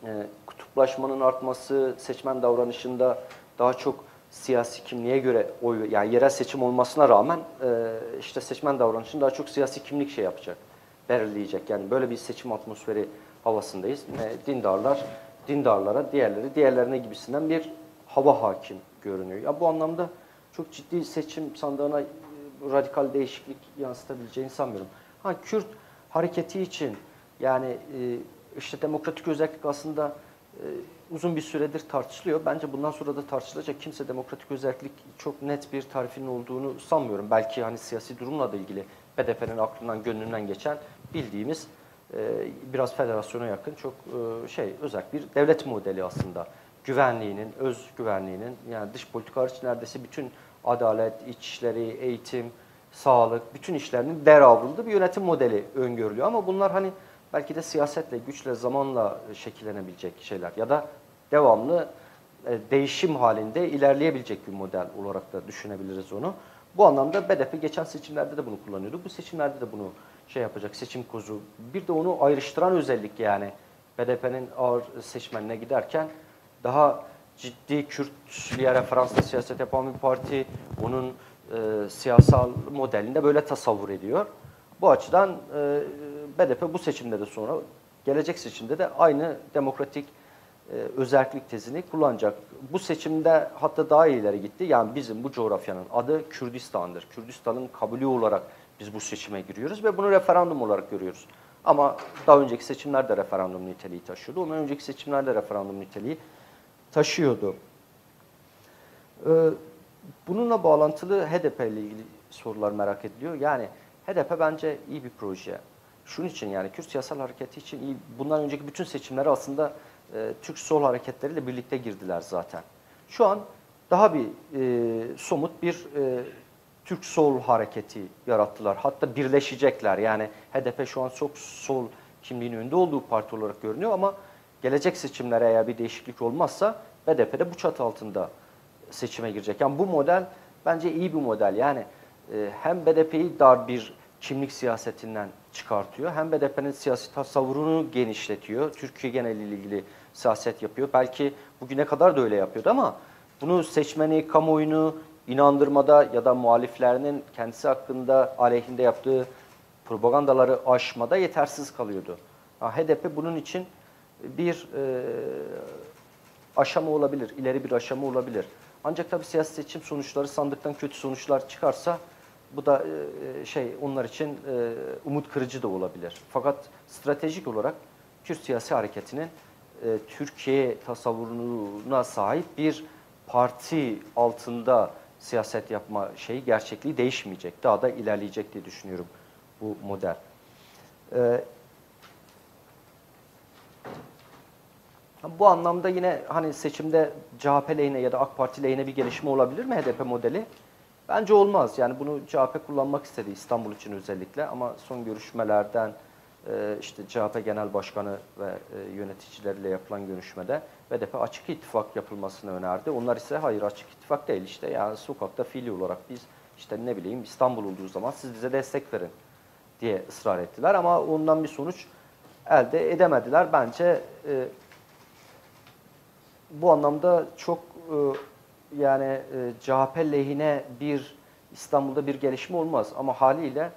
e, kutuplaşmanın artması, seçmen davranışında daha çok siyasi kimliğe göre oy, yani yerel seçim olmasına rağmen e, işte seçmen davranışını daha çok siyasi kimlik şey yapacak, belirleyecek. Yani böyle bir seçim atmosferi havasındayız. E, dindarlar, dindarlara, diğerleri, diğerlerine gibisinden bir hava hakim görünüyor. Ya bu anlamda çok ciddi seçim sandığına e, radikal değişiklik yansıtabileceğini sanmıyorum. Ha Kürt hareketi için yani e, işte demokratik özellik aslında e, uzun bir süredir tartışılıyor. Bence bundan sonra da tartışılacak. Kimse demokratik özellik çok net bir tarifinin olduğunu sanmıyorum. Belki hani siyasi durumla da ilgili BDP'nin aklından gönlünden geçen bildiğimiz biraz federasyona yakın çok e, şey özel bir devlet modeli aslında. Güvenliğinin, öz güvenliğinin yani dış politika hariç neredeyse bütün adalet, iç işleri, eğitim, sağlık, bütün işlerinin devraldığı bir yönetim modeli öngörülüyor. Ama bunlar hani belki de siyasetle, güçle, zamanla şekillenebilecek şeyler ya da devamlı e, değişim halinde ilerleyebilecek bir model olarak da düşünebiliriz onu. Bu anlamda BDP geçen seçimlerde de bunu kullanıyordu. Bu seçimlerde de bunu şey yapacak, seçim kozu. Bir de onu ayrıştıran özellik yani BDP'nin ağır seçmenine giderken daha ciddi Kürtlüğe referansla siyaset yapan bir parti onun e, siyasal modelinde böyle tasavvur ediyor. Bu açıdan e, BDP bu seçimde de sonra gelecek seçimde de aynı demokratik e, özellik tezini kullanacak. Bu seçimde hatta daha ileri gitti. Yani bizim bu coğrafyanın adı Kürdistan'dır. Kürdistan'ın kabulü olarak biz bu seçime giriyoruz ve bunu referandum olarak görüyoruz. Ama daha önceki seçimlerde referandum niteliği taşıyordu. Ondan önceki seçimlerde referandum niteliği taşıyordu. Ee, bununla bağlantılı HDP ile ilgili sorular merak ediliyor. Yani HDP bence iyi bir proje. Şunun için yani Kürt siyasal hareketi için iyi. Bundan önceki bütün seçimlere aslında e, Türk sol hareketleriyle birlikte girdiler zaten. Şu an daha bir e, somut bir e, Türk sol hareketi yarattılar. Hatta birleşecekler. Yani HDP şu an çok sol kimliğinin önünde olduğu parti olarak görünüyor ama gelecek seçimlere eğer bir değişiklik olmazsa BDP de bu çatı altında seçime girecek. Yani bu model bence iyi bir model. Yani e, hem BDP'yi dar bir kimlik siyasetinden çıkartıyor. Hem BDP'nin siyasi tasavvurunu genişletiyor. Türkiye geneliyle ilgili siyaset yapıyor. Belki bugüne kadar da öyle yapıyordu ama bunu seçmeni, kamuoyunu inandırmada ya da muhaliflerinin kendisi hakkında aleyhinde yaptığı propagandaları aşmada yetersiz kalıyordu. HDP bunun için bir e, aşama olabilir, ileri bir aşama olabilir. Ancak tabii siyasi seçim sonuçları sandıktan kötü sonuçlar çıkarsa bu da e, şey onlar için e, umut kırıcı da olabilir. Fakat stratejik olarak Kürt siyasi hareketinin e, Türkiye tasavvuruna sahip bir parti altında siyaset yapma şeyi gerçekliği değişmeyecek. Daha da ilerleyecek diye düşünüyorum bu model. E, bu anlamda yine hani seçimde CHP lehine ya da AK Parti lehine bir gelişme olabilir mi HDP modeli? Bence olmaz. Yani bunu CHP kullanmak istedi İstanbul için özellikle ama son görüşmelerden işte CHP Genel Başkanı ve e, yöneticileriyle yapılan görüşmede BDP açık ittifak yapılmasını önerdi. Onlar ise hayır açık ittifak değil işte yani sokakta fiili olarak biz işte ne bileyim İstanbul olduğu zaman siz bize destek verin diye ısrar ettiler ama ondan bir sonuç elde edemediler. Bence e, bu anlamda çok e, yani e, CHP lehine bir İstanbul'da bir gelişme olmaz ama haliyle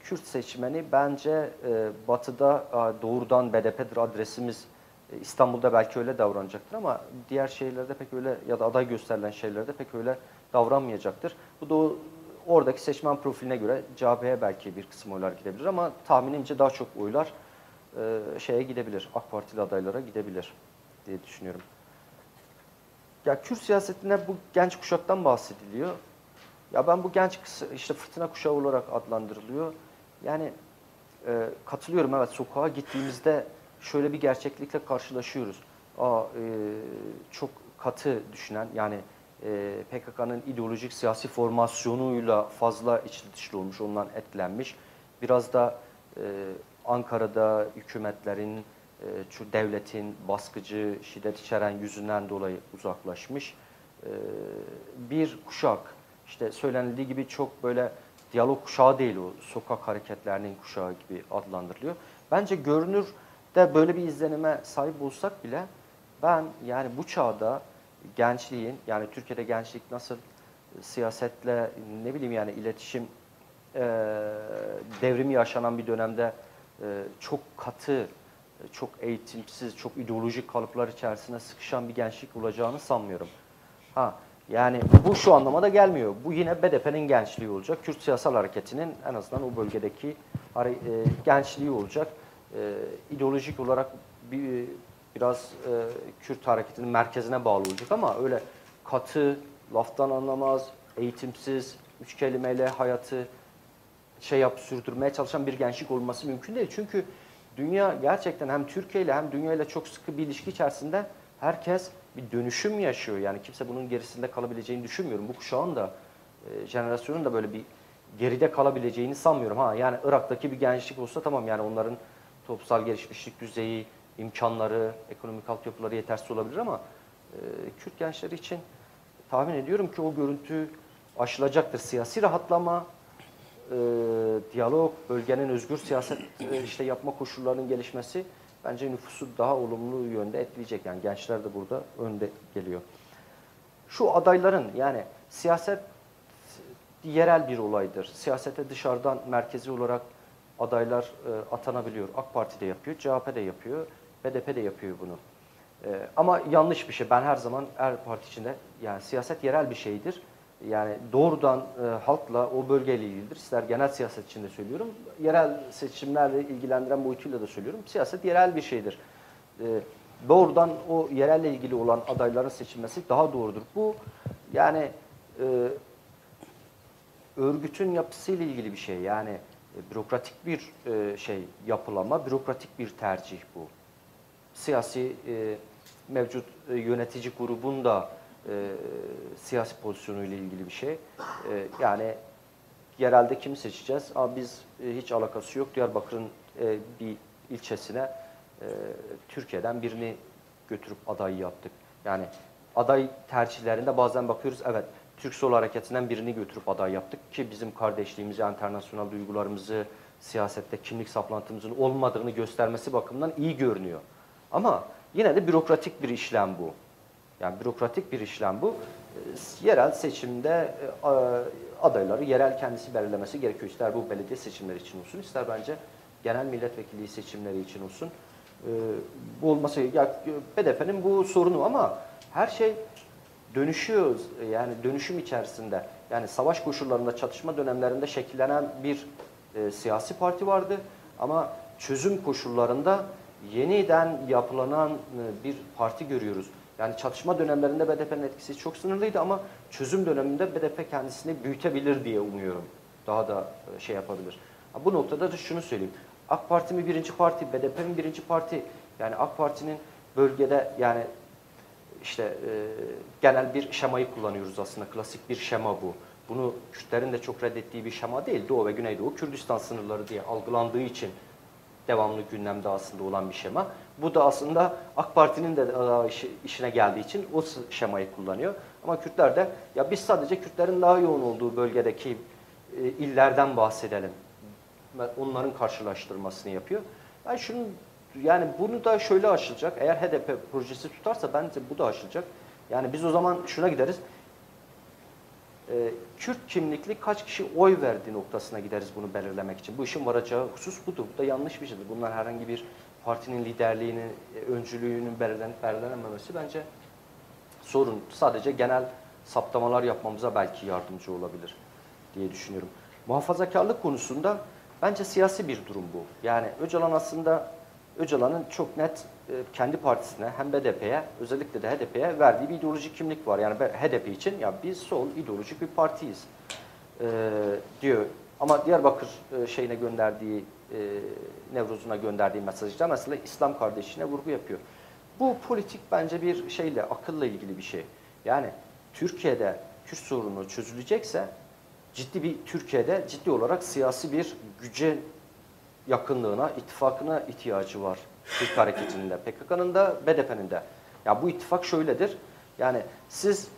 Kürt seçmeni bence e, batıda doğrudan BDP'dir adresimiz e, İstanbul'da belki öyle davranacaktır ama diğer şehirlerde pek öyle ya da aday gösterilen şehirlerde pek öyle davranmayacaktır. Bu da oradaki seçmen profiline göre CHP'ye belki bir kısım oylar gidebilir ama tahminimce daha çok oylar e, şeye gidebilir, AK Partili adaylara gidebilir diye düşünüyorum. Ya Kürt siyasetinde bu genç kuşaktan bahsediliyor. Ya ben bu genç işte fırtına kuşağı olarak adlandırılıyor. Yani e, katılıyorum evet sokağa gittiğimizde şöyle bir gerçeklikle karşılaşıyoruz. Aa, e, çok katı düşünen yani e, PKK'nın ideolojik siyasi formasyonuyla fazla içli dışlı olmuş, ondan etkilenmiş. Biraz da e, Ankara'da hükümetlerin e, şu devletin baskıcı, şiddet içeren yüzünden dolayı uzaklaşmış e, bir kuşak. İşte söylenildiği gibi çok böyle diyalog kuşağı değil o, sokak hareketlerinin kuşağı gibi adlandırılıyor. Bence görünür de böyle bir izlenime sahip olsak bile ben yani bu çağda gençliğin yani Türkiye'de gençlik nasıl siyasetle ne bileyim yani iletişim e, devrimi yaşanan bir dönemde e, çok katı çok eğitimsiz, çok ideolojik kalıplar içerisine sıkışan bir gençlik olacağını sanmıyorum. Ha, yani bu şu anlamada gelmiyor. Bu yine BDP'nin gençliği olacak. Kürt siyasal hareketinin en azından o bölgedeki e, gençliği olacak. E, ideolojik olarak bir, biraz e, Kürt hareketinin merkezine bağlı olacak ama öyle katı, laftan anlamaz, eğitimsiz, üç kelimeyle hayatı şey yap sürdürmeye çalışan bir gençlik olması mümkün değil. Çünkü dünya gerçekten hem Türkiye ile hem dünya ile çok sıkı bir ilişki içerisinde herkes bir dönüşüm yaşıyor. Yani kimse bunun gerisinde kalabileceğini düşünmüyorum. Bu kuşağın da e, jenerasyonun da böyle bir geride kalabileceğini sanmıyorum. Ha yani Irak'taki bir gençlik olsa tamam yani onların toplumsal gelişmişlik düzeyi, imkanları, ekonomik altyapıları yetersiz olabilir ama e, Kürt gençleri için tahmin ediyorum ki o görüntü aşılacaktır. Siyasi rahatlama, e, diyalog, bölgenin özgür siyaset e, işte yapma koşullarının gelişmesi bence nüfusu daha olumlu yönde etkileyecek. Yani gençler de burada önde geliyor. Şu adayların yani siyaset yerel bir olaydır. Siyasete dışarıdan merkezi olarak adaylar e, atanabiliyor. AK Parti de yapıyor, CHP de yapıyor, BDP de yapıyor bunu. E, ama yanlış bir şey. Ben her zaman her parti içinde yani siyaset yerel bir şeydir yani doğrudan e, halkla o bölgeyle ilgilidir. İster genel siyaset içinde söylüyorum, yerel seçimlerle ilgilendiren boyutuyla da söylüyorum. Siyaset yerel bir şeydir. E, doğrudan o yerelle ilgili olan adayların seçilmesi daha doğrudur. Bu yani e, örgütün yapısıyla ilgili bir şey. Yani e, bürokratik bir e, şey yapılama, bürokratik bir tercih bu. Siyasi e, mevcut e, yönetici grubun da e, siyasi pozisyonuyla ilgili bir şey. E, yani yerelde kimi seçeceğiz? Ama biz e, hiç alakası yok. Diyarbakır'ın e, bir ilçesine e, Türkiye'den birini götürüp aday yaptık. Yani aday tercihlerinde bazen bakıyoruz evet Türk Sol Hareketi'nden birini götürüp aday yaptık ki bizim kardeşliğimizi, internasyonel duygularımızı, siyasette kimlik saplantımızın olmadığını göstermesi bakımından iyi görünüyor. Ama yine de bürokratik bir işlem bu. Yani bürokratik bir işlem bu. E, yerel seçimde e, adayları yerel kendisi belirlemesi gerekiyor. İster bu belediye seçimleri için olsun, ister bence genel milletvekilliği seçimleri için olsun. E, bu olması, ya BDP'nin bu sorunu ama her şey dönüşüyor. Yani dönüşüm içerisinde. Yani savaş koşullarında, çatışma dönemlerinde şekillenen bir e, siyasi parti vardı. Ama çözüm koşullarında yeniden yapılanan e, bir parti görüyoruz. Yani çatışma dönemlerinde BDP'nin etkisi çok sınırlıydı ama çözüm döneminde BDP kendisini büyütebilir diye umuyorum. Daha da e, şey yapabilir. Bu noktada da şunu söyleyeyim. AK Parti mi birinci parti, BDP mi birinci parti? Yani AK Parti'nin bölgede yani işte e, genel bir şemayı kullanıyoruz aslında. Klasik bir şema bu. Bunu Kürtlerin de çok reddettiği bir şema değil. Doğu ve Güneydoğu Kürdistan sınırları diye algılandığı için devamlı gündemde aslında olan bir şema. Bu da aslında AK Parti'nin de işine geldiği için o şemayı kullanıyor. Ama Kürtler de ya biz sadece Kürtlerin daha yoğun olduğu bölgedeki e, illerden bahsedelim. Onların karşılaştırmasını yapıyor. Ben şunu yani bunu da şöyle aşılacak. Eğer HDP projesi tutarsa bence bu da aşılacak. Yani biz o zaman şuna gideriz. Ee, Kürt kimlikli kaç kişi oy verdi noktasına gideriz bunu belirlemek için. Bu işin varacağı husus budur. Bu da yanlış bir şeydir. Bunlar herhangi bir partinin liderliğini, e, öncülüğünün belirlenip belirlenmemesi bence sorun. Sadece genel saptamalar yapmamıza belki yardımcı olabilir diye düşünüyorum. Muhafazakarlık konusunda bence siyasi bir durum bu. Yani Öcalan aslında Öcalan'ın çok net e, kendi partisine hem BDP'ye özellikle de HDP'ye verdiği bir ideolojik kimlik var. Yani HDP için ya biz sol ideolojik bir partiyiz e, diyor. Ama Diyarbakır e, şeyine gönderdiği, Nevruz'una gönderdiği mesajda mesela İslam kardeşine vurgu yapıyor. Bu politik bence bir şeyle, akılla ilgili bir şey. Yani Türkiye'de Kürt sorunu çözülecekse ciddi bir Türkiye'de ciddi olarak siyasi bir güce yakınlığına, ittifakına ihtiyacı var Türk hareketinde. PKK'nın da BDP'nin de. Ya bu ittifak şöyledir. Yani siz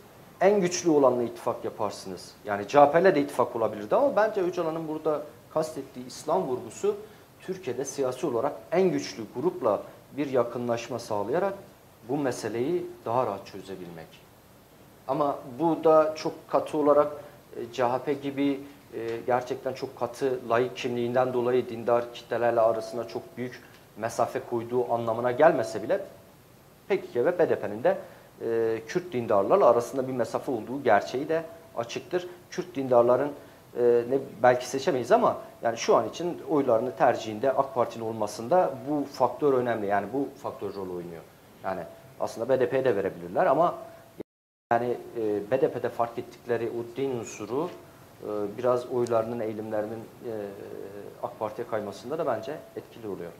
en güçlü olanla ittifak yaparsınız. Yani CHP'yle de ittifak olabilirdi ama bence Öcalan'ın burada kastettiği İslam vurgusu Türkiye'de siyasi olarak en güçlü grupla bir yakınlaşma sağlayarak bu meseleyi daha rahat çözebilmek. Ama bu da çok katı olarak e, CHP gibi e, gerçekten çok katı layık kimliğinden dolayı dindar kitlelerle arasında çok büyük mesafe koyduğu anlamına gelmese bile PKK ve BDP'nin de e, Kürt dindarlarla arasında bir mesafe olduğu gerçeği de açıktır. Kürt dindarların e, ne belki seçemeyiz ama yani şu an için oylarını tercihinde AK Parti'nin olmasında bu faktör önemli. Yani bu faktör rol oynuyor. Yani aslında BDP'ye de verebilirler ama yani e, BDP'de fark ettikleri o din unsuru biraz oylarının, eğilimlerinin e, AK Parti'ye kaymasında da bence etkili oluyor.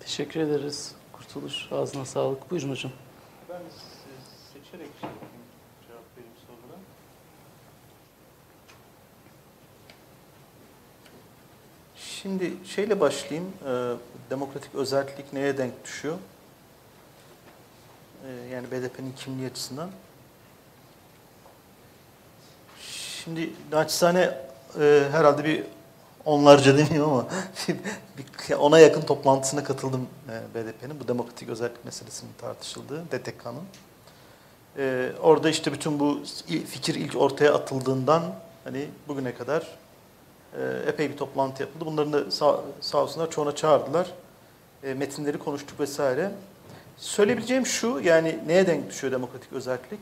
Teşekkür ederiz. Kurtuluş ağzına sağlık. Buyurun hocam. Ben seçerek şey cevap vereyim sorulara. Şimdi şeyle başlayayım. E, demokratik özellik neye denk düşüyor? E, yani BDP'nin kimliği açısından. Şimdi naçizane e, herhalde bir onlarca *laughs* demiyor ama *laughs* bir, ona yakın toplantısına katıldım e, BDP'nin. Bu demokratik özellik meselesinin tartışıldığı DTK'nın. E, orada işte bütün bu fikir ilk ortaya atıldığından hani bugüne kadar e, epey bir toplantı yapıldı. Bunların da sağ, sağ olsunlar çoğuna çağırdılar. E, metinleri konuştuk vesaire. Söyleyebileceğim şu yani neye denk düşüyor demokratik özellik?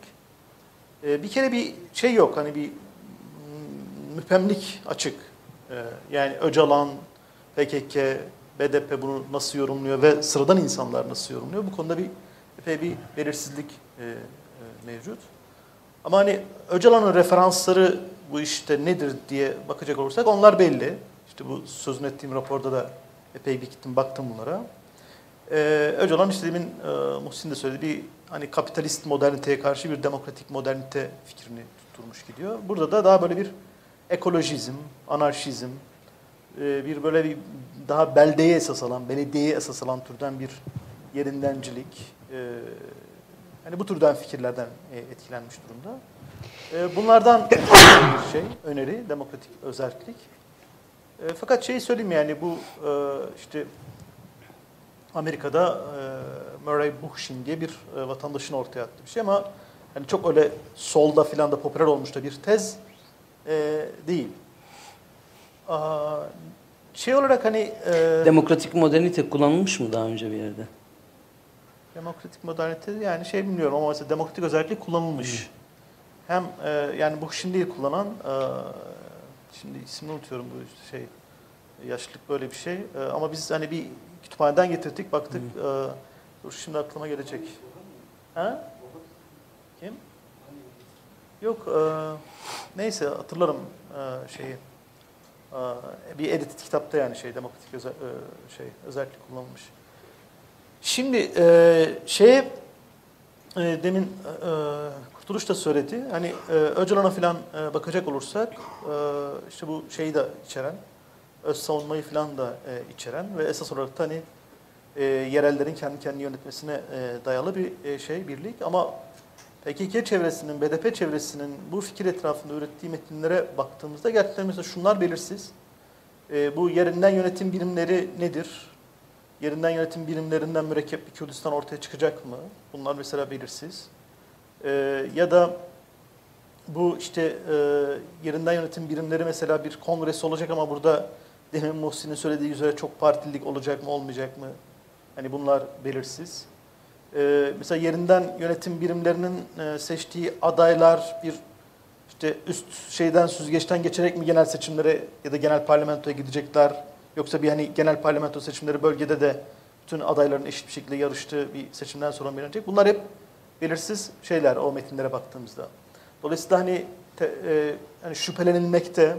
E, bir kere bir şey yok hani bir müpemlik açık. Ee, yani Öcalan, PKK, BDP bunu nasıl yorumluyor ve sıradan insanlar nasıl yorumluyor? Bu konuda bir epey bir belirsizlik e, e, mevcut. Ama hani Öcalan'ın referansları bu işte nedir diye bakacak olursak onlar belli. İşte bu sözünü ettiğim raporda da epey bir gittim baktım bunlara. Ee, Öcalan işte demin e, Muhsin de söyledi bir hani kapitalist moderniteye karşı bir demokratik modernite fikrini tutturmuş gidiyor. Burada da daha böyle bir ekolojizm, anarşizm, e, bir böyle bir daha beldeye esas alan, belediyeye esas alan türden bir yerindencilik, hani bu türden fikirlerden e, etkilenmiş durumda. Bunlardan *coughs* bir şey, öneri, demokratik özellik. Fakat şeyi söyleyeyim yani bu işte Amerika'da Murray Bookchin diye bir vatandaşın ortaya attığı bir şey ama hani çok öyle solda filan da popüler olmuş da bir tez e, değil. Aa, şey olarak hani e, Demokratik modernite kullanılmış mı daha önce bir yerde? demokratik modernite yani şey bilmiyorum ama mesela demokratik özellik kullanılmış. Hem e, yani bu şimdi kullanan e, şimdi ismini unutuyorum bu şey yaşlılık böyle bir şey E, ama biz hani bir kütüphaneden getirdik baktık e, dur şimdi aklıma gelecek. Ha? Kim? Yok e, neyse hatırlarım e, şeyi. E, bir edit kitapta yani şey demokratik özel, e, şey özellik kullanılmış. Şimdi e, şeye e, demin e, Kurtuluş da söyledi. Hani e, Öcalan'a falan e, bakacak olursak e, işte bu şeyi de içeren, öz savunmayı falan da e, içeren ve esas olarak da hani e, yerellerin kendi kendini yönetmesine e, dayalı bir e, şey, birlik. Ama PKK çevresinin, BDP çevresinin bu fikir etrafında ürettiği metinlere baktığımızda gerçekten mesela şunlar belirsiz. E, bu yerinden yönetim birimleri nedir? Yerinden yönetim birimlerinden mürekkep bir Kürdistan ortaya çıkacak mı? Bunlar mesela belirsiz. Ee, ya da bu işte e, yerinden yönetim birimleri mesela bir kongresi olacak ama burada demin Muhsin'in söylediği üzere çok partililik olacak mı olmayacak mı? Hani bunlar belirsiz. Ee, mesela yerinden yönetim birimlerinin e, seçtiği adaylar bir işte üst şeyden süzgeçten geçerek mi genel seçimlere ya da genel parlamentoya gidecekler? Yoksa bir hani genel parlamento seçimleri bölgede de bütün adayların eşit bir şekilde yarıştığı bir seçimden sonra mı belirlenecek? Bunlar hep belirsiz şeyler o metinlere baktığımızda. Dolayısıyla hani, te, e, hani şüphelenilmekte,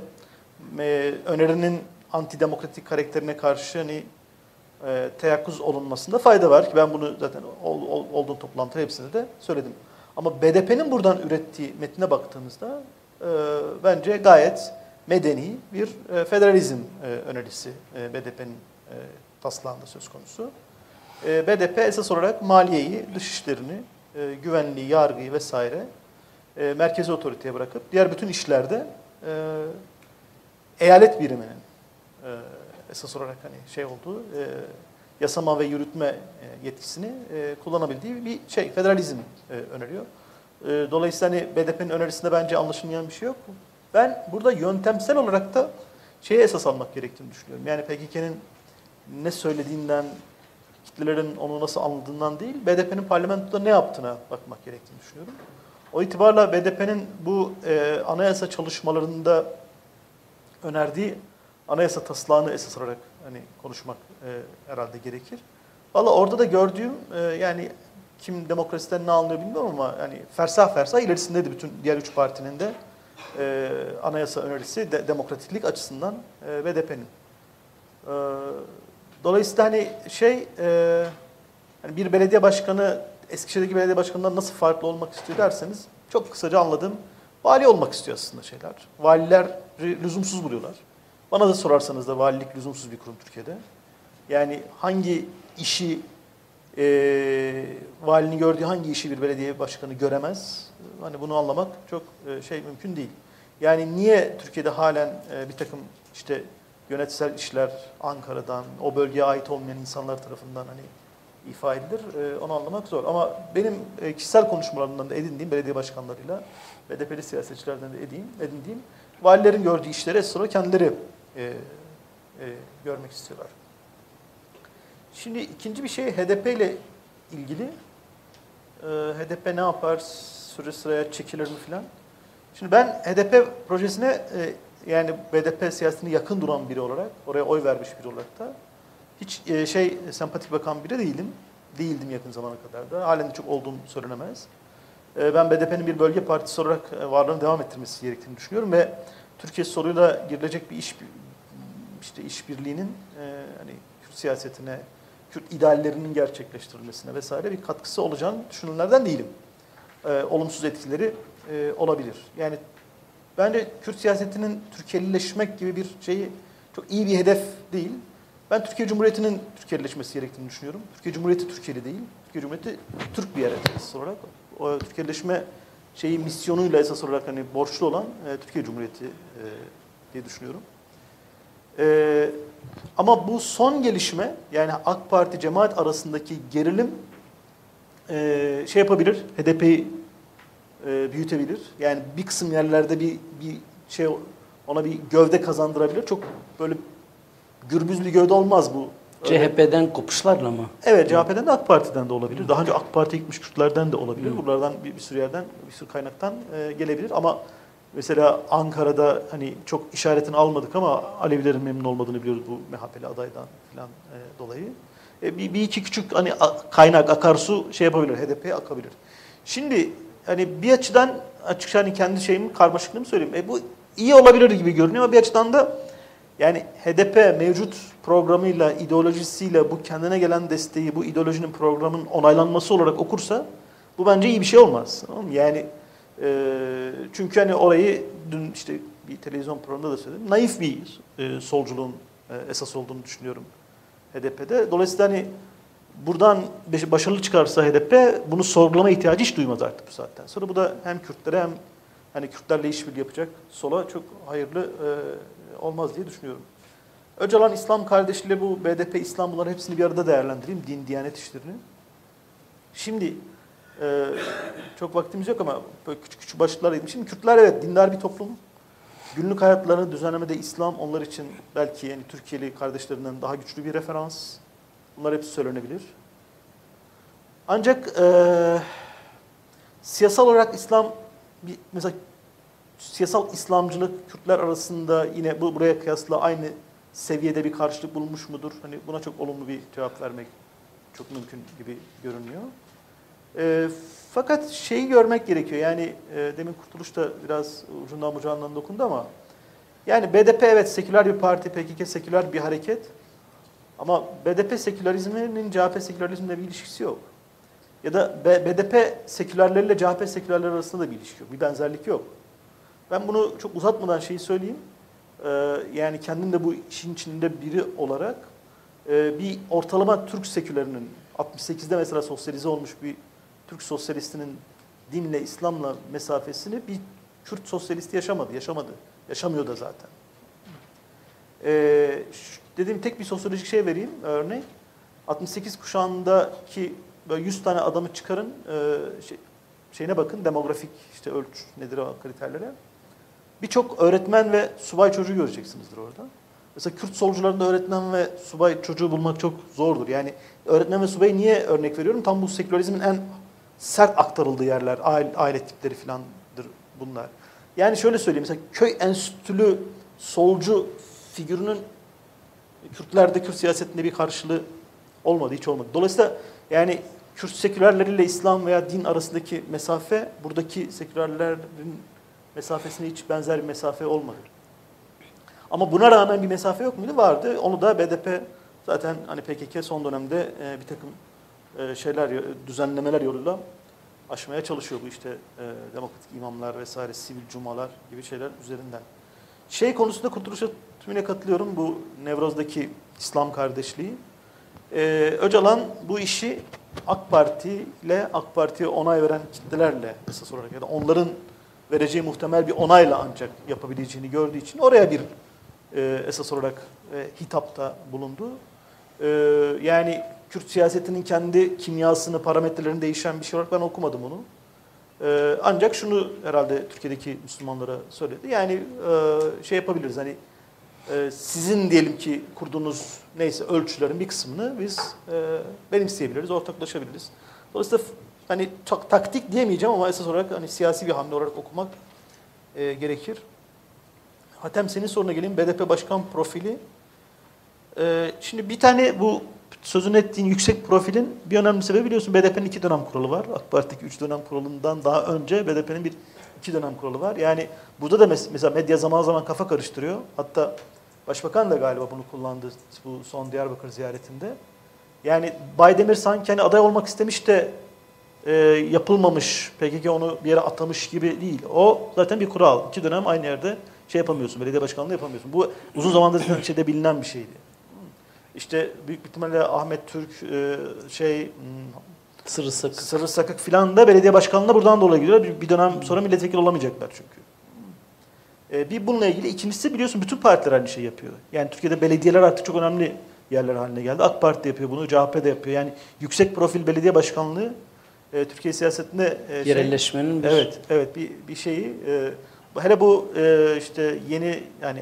e, önerinin antidemokratik karakterine karşı hani e, teyakkuz olunmasında fayda var ki ben bunu zaten ol, ol, olduğum toplantıda hepsinde de söyledim. Ama BDP'nin buradan ürettiği metine baktığımızda e, bence gayet medeni bir e, federalizm e, önerisi e, BDP'nin e, taslağında söz konusu. E, BDP esas olarak maliyeyi, dışişlerini, e, güvenliği, yargıyı vesaire e, merkezi otoriteye bırakıp diğer bütün işlerde e, eyalet biriminin e, esas olarak hani şey olduğu e, yasama ve yürütme e, yetkisini e, kullanabildiği bir şey federalizm e, öneriyor. E, dolayısıyla hani BDP'nin önerisinde bence anlaşılmayan bir şey yok. Ben burada yöntemsel olarak da şeye esas almak gerektiğini düşünüyorum. Yani PKK'nin ne söylediğinden, kitlelerin onu nasıl anladığından değil, BDP'nin parlamentoda ne yaptığına bakmak gerektiğini düşünüyorum. O itibarla BDP'nin bu e, anayasa çalışmalarında önerdiği anayasa taslağını esas olarak hani konuşmak e, herhalde gerekir. Valla orada da gördüğüm e, yani kim demokrasiden ne anlıyor bilmiyorum ama yani fersah fersah ilerisindeydi bütün diğer üç partinin de e, anayasa önerisi de, demokratiklik açısından e, BDP'nin. E, dolayısıyla hani şey e, hani bir belediye başkanı Eskişehir'deki belediye başkanından nasıl farklı olmak istiyor derseniz çok kısaca anladığım vali olmak istiyor aslında şeyler. Valiler lüzumsuz buluyorlar. Bana da sorarsanız da valilik lüzumsuz bir kurum Türkiye'de. Yani hangi işi e, valinin gördüğü hangi işi bir belediye başkanı göremez? Hani bunu anlamak çok e, şey mümkün değil. Yani niye Türkiye'de halen e, bir takım işte yönetsel işler Ankara'dan, o bölgeye ait olmayan insanlar tarafından hani ifa edilir, e, onu anlamak zor. Ama benim e, kişisel konuşmalarımdan da edindiğim belediye başkanlarıyla, BDP'li siyasetçilerden de edeyim, edindiğim, valilerin gördüğü işleri sonra kendileri e, e, görmek istiyorlar. Şimdi ikinci bir şey HDP ile ilgili. E, HDP ne yapar, süre sıraya çekilir mi filan? Şimdi ben HDP projesine e, yani BDP siyasetine yakın duran biri olarak, oraya oy vermiş biri olarak da hiç e, şey sempatik bakan biri değilim. Değildim yakın zamana kadar da. Halen de çok olduğum söylenemez. E, ben BDP'nin bir bölge partisi olarak e, varlığını devam ettirmesi gerektiğini düşünüyorum ve Türkiye soruyla girilecek bir iş işte işbirliğinin e, hani Kürt siyasetine, Kürt ideallerinin gerçekleştirilmesine vesaire bir katkısı olacağını düşünenlerden değilim. E, olumsuz etkileri e, olabilir. Yani bence Kürt siyasetinin Türkiye'lileşmek gibi bir şeyi çok iyi bir hedef değil. Ben Türkiye Cumhuriyeti'nin Türkiye'lileşmesi gerektiğini düşünüyorum. Türkiye Cumhuriyeti Türkiye'li değil. Türkiye Cumhuriyeti Türk bir yer esas olarak. O Türkiye'lileşme şeyi misyonuyla esas olarak hani borçlu olan e, Türkiye Cumhuriyeti e, diye düşünüyorum. E, ama bu son gelişme yani AK Parti cemaat arasındaki gerilim e, şey yapabilir, HDP'yi e, büyütebilir. Yani bir kısım yerlerde bir bir şey ona bir gövde kazandırabilir. Çok böyle gürbüz bir gövde olmaz bu. CHP'den kopuşlarla mı? Evet CHP'den de AK Parti'den de olabilir. Daha önce AK Parti gitmiş Kürtlerden de olabilir. Buralardan bir, bir sürü yerden, bir sürü kaynaktan e, gelebilir. Ama mesela Ankara'da hani çok işaretini almadık ama Alevilerin memnun olmadığını biliyoruz bu MHP'li adaydan falan e, dolayı. E, bir, bir iki küçük hani kaynak, akarsu şey yapabilir, HDP'ye akabilir. Şimdi hani bir açıdan açıkça hani kendi şeyimi karmaşıklığımı söyleyeyim. E, bu iyi olabilir gibi görünüyor ama bir açıdan da yani HDP mevcut programıyla, ideolojisiyle bu kendine gelen desteği, bu ideolojinin programın onaylanması olarak okursa bu bence iyi bir şey olmaz. Tamam? Yani e, çünkü hani orayı dün işte bir televizyon programında da söyledim. Naif bir e, solculuğun e, esas olduğunu düşünüyorum HDP'de. Dolayısıyla hani buradan başarılı çıkarsa HDP bunu sorgulama ihtiyacı hiç duymaz artık bu saatten sonra. Bu da hem Kürtlere hem hani Kürtlerle işbirliği yapacak sola çok hayırlı e, olmaz diye düşünüyorum. Öcalan İslam kardeşliği bu BDP İslam bunları hepsini bir arada değerlendireyim. Din, diyanet işlerini. Şimdi e, çok vaktimiz yok ama böyle küçük küçük başlıklar yedim. Şimdi Kürtler evet dindar bir toplum. Günlük hayatlarını düzenlemede İslam onlar için belki yani Türkiye'li kardeşlerinden daha güçlü bir referans. Bunlar hepsi söylenebilir. Ancak e, siyasal olarak İslam bir, mesela siyasal İslamcılık Kürtler arasında yine bu buraya kıyasla aynı seviyede bir karşılık bulmuş mudur? Hani buna çok olumlu bir cevap vermek çok mümkün gibi görünüyor. E, fakat şeyi görmek gerekiyor. Yani e, demin Kurtuluş da biraz ucundan bucağından dokundu ama yani BDP evet seküler bir parti, PKK seküler bir hareket. Ama BDP sekülerizminin CHP sekülerizmle bir ilişkisi yok. Ya da BDP sekülerleriyle CHP sekülerleri arasında da bir ilişki yok. Bir benzerlik yok. Ben bunu çok uzatmadan şeyi söyleyeyim. Ee, yani kendim de bu işin içinde biri olarak e, bir ortalama Türk sekülerinin 68'de mesela sosyalize olmuş bir Türk sosyalistinin dinle, İslam'la mesafesini bir Kürt sosyalisti yaşamadı, yaşamadı. Yaşamıyor da zaten. Ee, dediğim tek bir sosyolojik şey vereyim, örnek. 68 kuşağındaki böyle 100 tane adamı çıkarın, e, şey, şeyine bakın, demografik işte ölç nedir o kriterlere. Birçok öğretmen ve subay çocuğu göreceksinizdir orada. Mesela Kürt solcularında öğretmen ve subay çocuğu bulmak çok zordur. Yani öğretmen ve subayı niye örnek veriyorum? Tam bu sekülerizmin en sert aktarıldığı yerler, aile, aile tipleri filandır bunlar. Yani şöyle söyleyeyim, mesela köy enstitülü solcu figürünün Kürtlerde, Kürt siyasetinde bir karşılığı olmadı, hiç olmadı. Dolayısıyla yani Kürt sekülerleriyle İslam veya din arasındaki mesafe, buradaki sekülerlerin mesafesine hiç benzer bir mesafe olmadı. Ama buna rağmen bir mesafe yok muydu? Vardı. Onu da BDP zaten hani PKK son dönemde e, bir takım e, şeyler, düzenlemeler yoluyla aşmaya çalışıyor bu işte e, demokratik imamlar vesaire, sivil cumalar gibi şeyler üzerinden. Şey konusunda Kurtuluş'a tümüne katılıyorum bu Nevroz'daki İslam kardeşliği. Ee, Öcalan bu işi AK Parti ile AK Parti'ye onay veren kitlelerle esas olarak ya da onların vereceği muhtemel bir onayla ancak yapabileceğini gördüğü için oraya bir e, esas olarak e, hitapta bulundu. E, yani Kürt siyasetinin kendi kimyasını, parametrelerini değişen bir şey olarak ben okumadım onu. E, ancak şunu herhalde Türkiye'deki Müslümanlara söyledi. Yani e, şey yapabiliriz hani e, sizin diyelim ki kurduğunuz neyse ölçülerin bir kısmını biz e, benimseyebiliriz, ortaklaşabiliriz. Dolayısıyla hani çok taktik diyemeyeceğim ama esas olarak hani siyasi bir hamle olarak okumak e, gerekir. Hatem senin soruna geleyim. BDP başkan profili. E, şimdi bir tane bu sözünü ettiğin yüksek profilin bir önemli sebebi biliyorsun BDP'nin iki dönem kuralı var. AK Parti'deki üç dönem kuralından daha önce BDP'nin bir iki dönem kuralı var. Yani burada da mes- mesela medya zaman zaman kafa karıştırıyor. Hatta Başbakan da galiba bunu kullandı bu son Diyarbakır ziyaretinde. Yani Baydemir sanki hani aday olmak istemiş de e, yapılmamış, PKK onu bir yere atamış gibi değil. O zaten bir kural. İki dönem aynı yerde şey yapamıyorsun, belediye başkanlığı yapamıyorsun. Bu uzun zamandır *clears throat* zaten şeyde bilinen bir şeydi. İşte büyük ihtimalle Ahmet Türk, e, şey, hmm, Sırrı Sakık. Sırrı Sakık filan da belediye başkanlığına buradan dolayı gidiyorlar. Bir, bir dönem sonra milletvekili olamayacaklar çünkü. Ee, bir bununla ilgili. ikincisi biliyorsun bütün partiler aynı şeyi yapıyor. Yani Türkiye'de belediyeler artık çok önemli yerler haline geldi. AK Parti de yapıyor bunu, CHP de yapıyor. Yani yüksek profil belediye başkanlığı e, Türkiye siyasetinde e, şey- Yerelleşmenin bir- evet evet bir bir şeyi e, hele bu e, işte yeni yani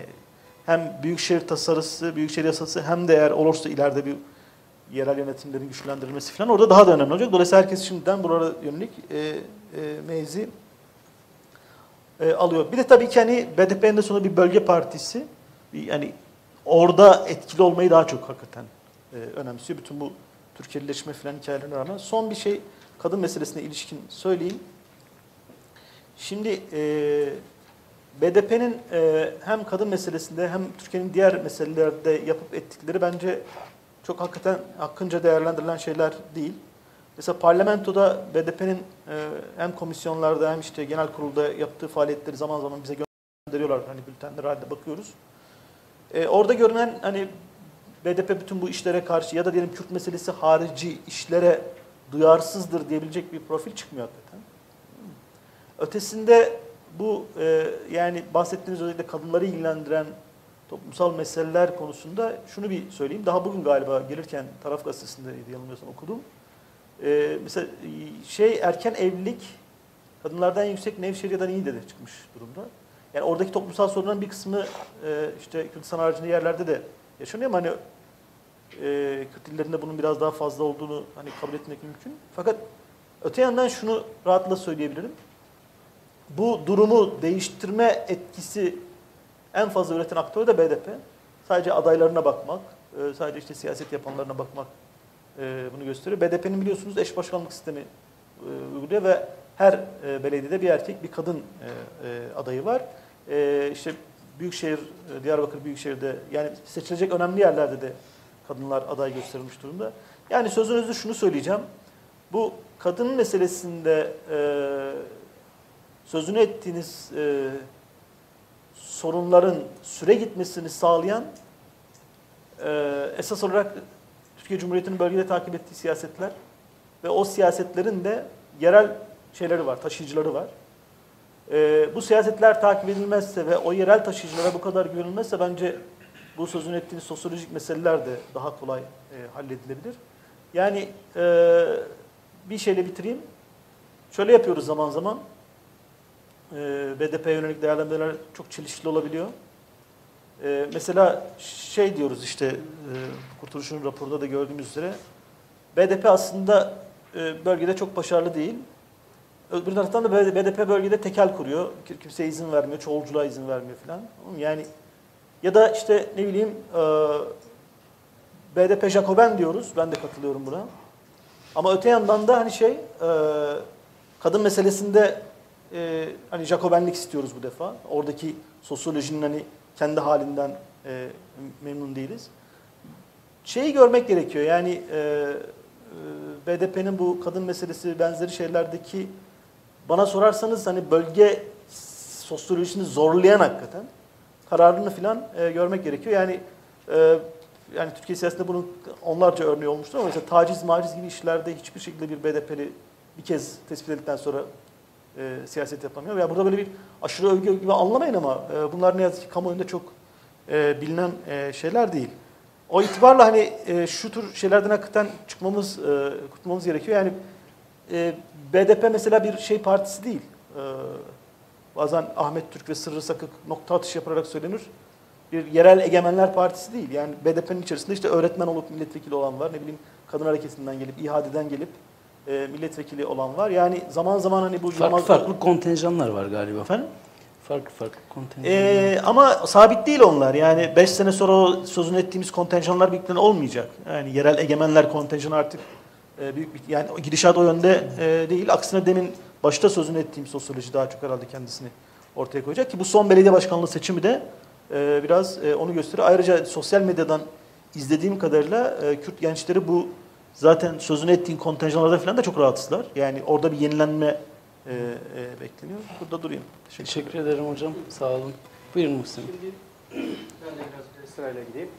hem büyükşehir tasarısı, büyükşehir yasası hem de eğer olursa ileride bir yerel yönetimlerin güçlendirilmesi falan orada daha da önemli olacak. Dolayısıyla herkes şimdiden burada yönelik e, e, mevzi e, alıyor. Bir de tabii ki hani BDP'nin de sonunda bir bölge partisi. Yani orada etkili olmayı daha çok hakikaten e, önemsiyor. Bütün bu Türkiye'lileşme falan hikayelerine rağmen. Son bir şey kadın meselesine ilişkin söyleyeyim. Şimdi e, BDP'nin e, hem kadın meselesinde hem Türkiye'nin diğer meselelerde yapıp ettikleri bence çok hakikaten hakkınca değerlendirilen şeyler değil. Mesela parlamentoda BDP'nin e, hem komisyonlarda hem işte genel kurulda yaptığı faaliyetleri zaman zaman bize gönderiyorlar. Hani bültenler halinde bakıyoruz. E, orada görünen hani BDP bütün bu işlere karşı ya da diyelim Kürt meselesi harici işlere duyarsızdır diyebilecek bir profil çıkmıyor hakikaten. Ötesinde bu e, yani bahsettiğiniz özellikle kadınları ilgilendiren toplumsal meseleler konusunda şunu bir söyleyeyim. Daha bugün galiba gelirken Taraf Gazetesi'nde yanılmıyorsam okudum. E, mesela şey erken evlilik kadınlardan yüksek Nevşehir'den iyi de çıkmış durumda. Yani oradaki toplumsal sorunların bir kısmı e, işte Kürdistan haricinde yerlerde de yaşanıyor ama hani e, Kürt illerinde bunun biraz daha fazla olduğunu hani kabul etmek mümkün. Fakat öte yandan şunu rahatla söyleyebilirim. Bu durumu değiştirme etkisi en fazla üreten aktör de BDP. Sadece adaylarına bakmak, e, sadece işte siyaset yapanlarına bakmak e, bunu gösteriyor. BDP'nin biliyorsunuz eş başkanlık sistemi e, uyguluyor ve her e, belediyede bir erkek, bir kadın e, e, adayı var. E, işte Büyükşehir, e, Diyarbakır Büyükşehir'de yani seçilecek önemli yerlerde de kadınlar aday gösterilmiş durumda. Yani sözün özü şunu söyleyeceğim. Bu kadın meselesinde e, sözünü ettiğiniz e, sorunların süre gitmesini sağlayan e, esas olarak Türkiye Cumhuriyeti'nin bölgede takip ettiği siyasetler ve o siyasetlerin de yerel şeyleri var, taşıyıcıları var. E, bu siyasetler takip edilmezse ve o yerel taşıyıcılara bu kadar güvenilmezse bence bu sözünü ettiğiniz sosyolojik meseleler de daha kolay e, halledilebilir. Yani e, bir şeyle bitireyim. Şöyle yapıyoruz zaman zaman. E, BDP yönelik değerlendirmeler çok çelişkili olabiliyor. E, mesela şey diyoruz işte e, Kurtuluş'un raporunda da gördüğümüz üzere BDP aslında e, bölgede çok başarılı değil. Öbür taraftan da BDP bölgede tekel kuruyor. Kimseye izin vermiyor, çoğulculuğa izin vermiyor falan. Yani ya da işte ne bileyim e, BDP Jacoben diyoruz. Ben de katılıyorum buna. Ama öte yandan da hani şey e, kadın meselesinde e, hani Jacobenlik istiyoruz bu defa. Oradaki sosyolojinin hani kendi halinden e, memnun değiliz. Şeyi görmek gerekiyor yani e, e, BDP'nin bu kadın meselesi benzeri şeylerdeki bana sorarsanız hani bölge sosyolojisini zorlayan hakikaten kararını falan e, görmek gerekiyor. Yani e, yani Türkiye siyasetinde bunun onlarca örneği olmuştur ama mesela taciz, maciz gibi işlerde hiçbir şekilde bir BDP'li bir kez tespit edildikten sonra e, siyaset yapamıyor. Yani burada böyle bir aşırı övgü gibi anlamayın ama e, bunlar ne yazık ki kamuoyunda çok e, bilinen e, şeyler değil. O itibarla hani e, şu tür şeylerden hakikaten çıkmamız, e, kurtulmamız gerekiyor. Yani e, BDP mesela bir şey partisi değil. E, bazen Ahmet Türk ve Sırrı Sakık nokta atışı yaparak söylenir. Bir yerel egemenler partisi değil. Yani BDP'nin içerisinde işte öğretmen olup milletvekili olan var. Ne bileyim kadın hareketinden gelip, İHA'den gelip e, milletvekili olan var. Yani zaman zaman hani bu... Farklı Yılmaz farklı kontenjanlar var galiba. Efendim? Farklı farklı kontenjanlar. Ee, ama sabit değil onlar. Yani 5 sene sonra o sözünü ettiğimiz kontenjanlar büyükten olmayacak. Yani yerel egemenler kontenjanı artık e, büyük bir yani gidişat o yönde e, değil. Aksine demin başta sözünü ettiğim sosyoloji daha çok herhalde kendisini ortaya koyacak ki bu son belediye başkanlığı seçimi de e, biraz e, onu gösteriyor. Ayrıca sosyal medyadan izlediğim kadarıyla e, Kürt gençleri bu zaten sözünü ettiğin kontenjanlarda falan da çok rahatsızlar. Yani orada bir yenilenme e, e, bekleniyor. Burada durayım. Teşekkür, Teşekkür ederim hocam. Sağ olun. Buyurun Muhsin. Şimdi ben de biraz sırayla gideyim.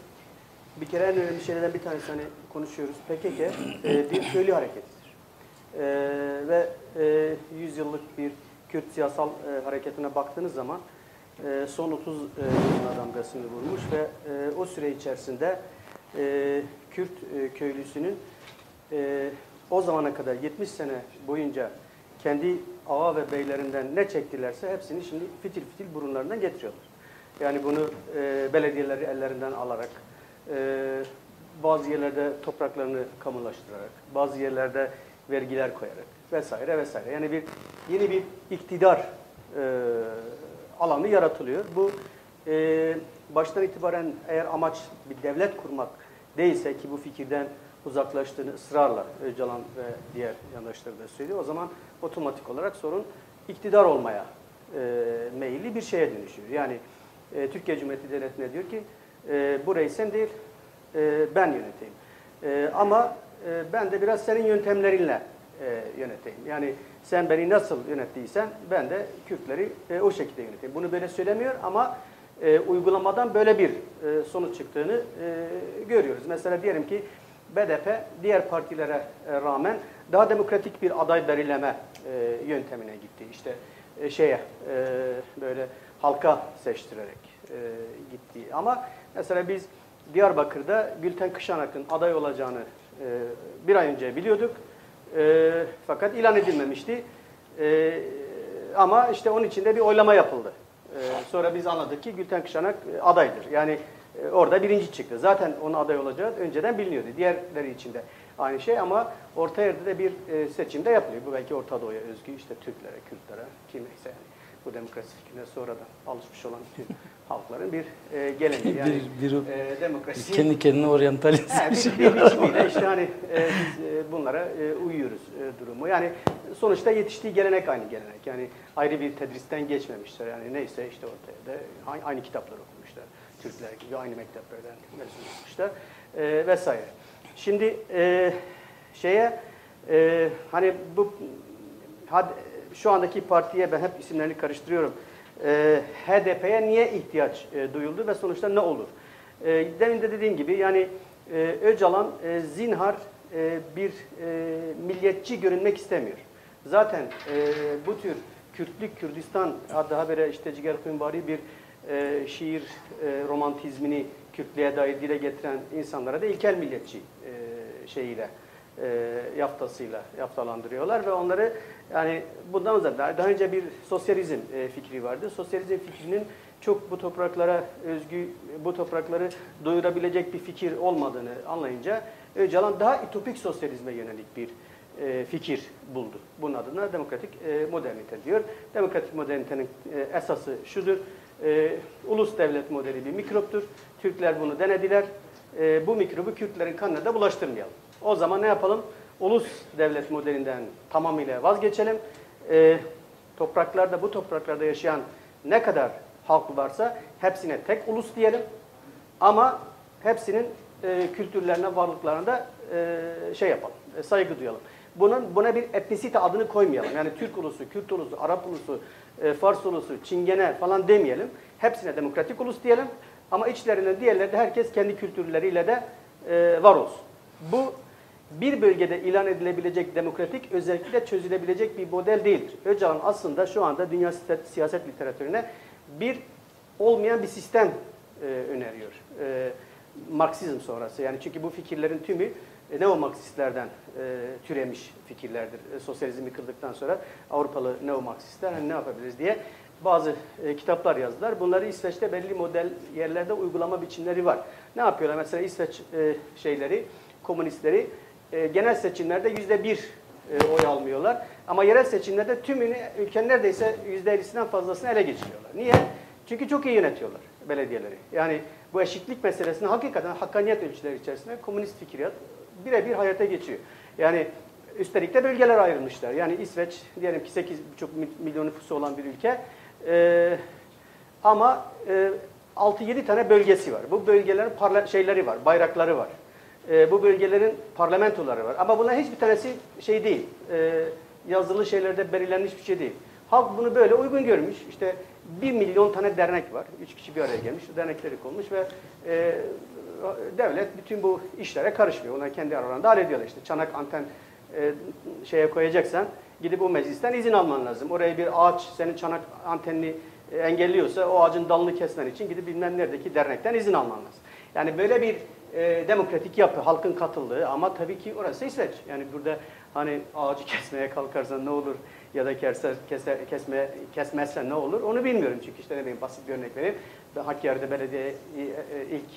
Bir kere en önemli şeylerden bir tanesi hani konuşuyoruz. PKK e, bir köylü hareketidir. E, ve e, 100 yıllık bir Kürt siyasal e, hareketine baktığınız zaman e, son 30 e, yılına damgasını vurmuş ve e, o süre içerisinde e, Kürt e, köylüsünün e, o zamana kadar 70 sene boyunca kendi ağa ve beylerinden ne çektilerse hepsini şimdi fitil fitil burunlarından getiriyorlar. Yani bunu e, belediyeleri ellerinden alarak, e, bazı yerlerde topraklarını kamulaştırarak, bazı yerlerde vergiler koyarak vesaire vesaire. Yani bir yeni bir iktidar e, alanı yaratılıyor. Bu e, baştan itibaren eğer amaç bir devlet kurmak değilse ki bu fikirden uzaklaştığını ısrarla Öcalan ve diğer yandaşları da söylüyor. O zaman otomatik olarak sorun iktidar olmaya e, meyilli bir şeye dönüşüyor. Yani e, Türkiye Cumhuriyeti Devleti'ne diyor ki e, burayı sen değil e, ben yöneteyim. E, ama e, ben de biraz senin yöntemlerinle e, yöneteyim. Yani sen beni nasıl yönettiysen ben de Kürtleri e, o şekilde yöneteyim. Bunu böyle söylemiyor ama e, uygulamadan böyle bir e, sonuç çıktığını e, görüyoruz. Mesela diyelim ki BDP diğer partilere e, rağmen daha demokratik bir aday belirleme e, yöntemine gitti. İşte e, şeye e, böyle halka seçtirerek e, gitti. Ama mesela biz Diyarbakır'da Gülten Kışanak'ın aday olacağını bir ay önce biliyorduk. E, fakat ilan edilmemişti. E, ama işte onun içinde bir oylama yapıldı. E, sonra biz anladık ki Gülten Kışanak e, adaydır. Yani e, orada birinci çıktı. Zaten onun aday olacağı önceden biliniyordu. Diğerleri için de aynı şey ama orta yerde de bir e, seçimde yapılıyor. Bu belki Orta Doğu'ya özgü işte Türklere, Kürtlere, kimse yani bu demokrasi fikrine sonradan alışmış olan bütün *laughs* halkların bir e, geleneği. Yani bir, bir, e, demokrasi kendi kendine oryantalize He, bir, bir biçimiyle işte hani e, biz e, bunlara e, uyuyoruz e, durumu. Yani sonuçta yetiştiği gelenek aynı gelenek. Yani ayrı bir tedristen geçmemişler. Yani neyse işte ortaya da aynı, aynı kitapları okumuşlar. Türkler gibi aynı mekteplerden mezun olmuşlar e, vesaire. Şimdi e, şeye e, hani bu had, şu andaki partiye ben hep isimlerini karıştırıyorum. E, HDP'ye niye ihtiyaç e, duyuldu ve sonuçta ne olur? E, demin de dediğim gibi yani e, Öcalan e, zinhar e, bir e, milliyetçi görünmek istemiyor. Zaten e, bu tür Kürtlük, Kürdistan daha böyle işte Ciger Kuyunbari bir e, şiir e, romantizmini Kürtlüğe dair dile getiren insanlara da ilkel milliyetçi e, şeyiyle e, yaftasıyla yaftalandırıyorlar ve onları yani bundan uzak daha önce bir sosyalizm e, fikri vardı. Sosyalizm fikrinin çok bu topraklara özgü, bu toprakları doyurabilecek bir fikir olmadığını anlayınca Öcalan daha ütopik sosyalizme yönelik bir e, fikir buldu. Bunun adına demokratik e, modernite diyor. Demokratik modernitenin e, esası şudur. E, ulus devlet modeli bir mikroptur. Türkler bunu denediler. E, bu mikrobu Kürtlerin kanına da bulaştırmayalım. O zaman ne yapalım? Ulus devlet modelinden tamamıyla vazgeçelim. E, topraklarda, bu topraklarda yaşayan ne kadar halk varsa hepsine tek ulus diyelim. Ama hepsinin e, kültürlerine, varlıklarına da e, şey yapalım, e, saygı duyalım. Bunun buna bir etnisite adını koymayalım. Yani Türk ulusu, Kürt ulusu, Arap ulusu, e, Fars ulusu, Çingene falan demeyelim. Hepsine demokratik ulus diyelim. Ama içlerinden diğerleri de herkes kendi kültürleriyle de e, var olsun. Bu bir bölgede ilan edilebilecek demokratik özellikle çözülebilecek bir model değildir. Öcalan aslında şu anda dünya siyaset literatürüne bir olmayan bir sistem e, öneriyor. E, Marksizm sonrası. Yani çünkü bu fikirlerin tümü e, neo-Marksistlerden e, türemiş fikirlerdir. E, sosyalizmi kırdıktan sonra Avrupalı neo-Marksistler hani ne yapabiliriz diye bazı e, kitaplar yazdılar. Bunları İsveç'te belli model yerlerde uygulama biçimleri var. Ne yapıyorlar? Mesela İsveç e, şeyleri, komünistleri e, genel seçimlerde yüzde bir e, oy almıyorlar. Ama yerel seçimlerde tümünü ülkenin neredeyse yüzde ellisinden fazlasını ele geçiriyorlar. Niye? Çünkü çok iyi yönetiyorlar belediyeleri. Yani bu eşitlik meselesini hakikaten hakkaniyet ölçüleri içerisinde komünist fikriyat birebir hayata geçiyor. Yani üstelik de bölgeler ayrılmışlar. Yani İsveç diyelim ki 8,5 milyon nüfusu olan bir ülke. Ee, ama e, 6-7 tane bölgesi var. Bu bölgelerin şeyleri var, bayrakları var. E, bu bölgelerin parlamentoları var. Ama bunlar hiçbir tanesi şey değil. E, yazılı şeylerde belirlenmiş bir şey değil. Halk bunu böyle uygun görmüş. İşte bir milyon tane dernek var. Üç kişi bir araya gelmiş, dernekleri konmuş ve e, devlet bütün bu işlere karışmıyor. Onlar kendi aralarında hallediyorlar. İşte çanak anten e, şeye koyacaksan gidip o meclisten izin alman lazım. Oraya bir ağaç senin çanak antenini e, engelliyorsa o ağacın dalını kesmen için gidip bilmem neredeki dernekten izin alman lazım. Yani böyle bir e, demokratik yapı, halkın katıldığı ama tabii ki orası İsveç. Yani burada hani ağacı *laughs* kesmeye kalkarsan ne olur ya da keser, keser, kesme, kesmezsen ne olur onu bilmiyorum. Çünkü işte ne bileyim basit bir örnek vereyim. Hakkari'de belediye e, e, ilk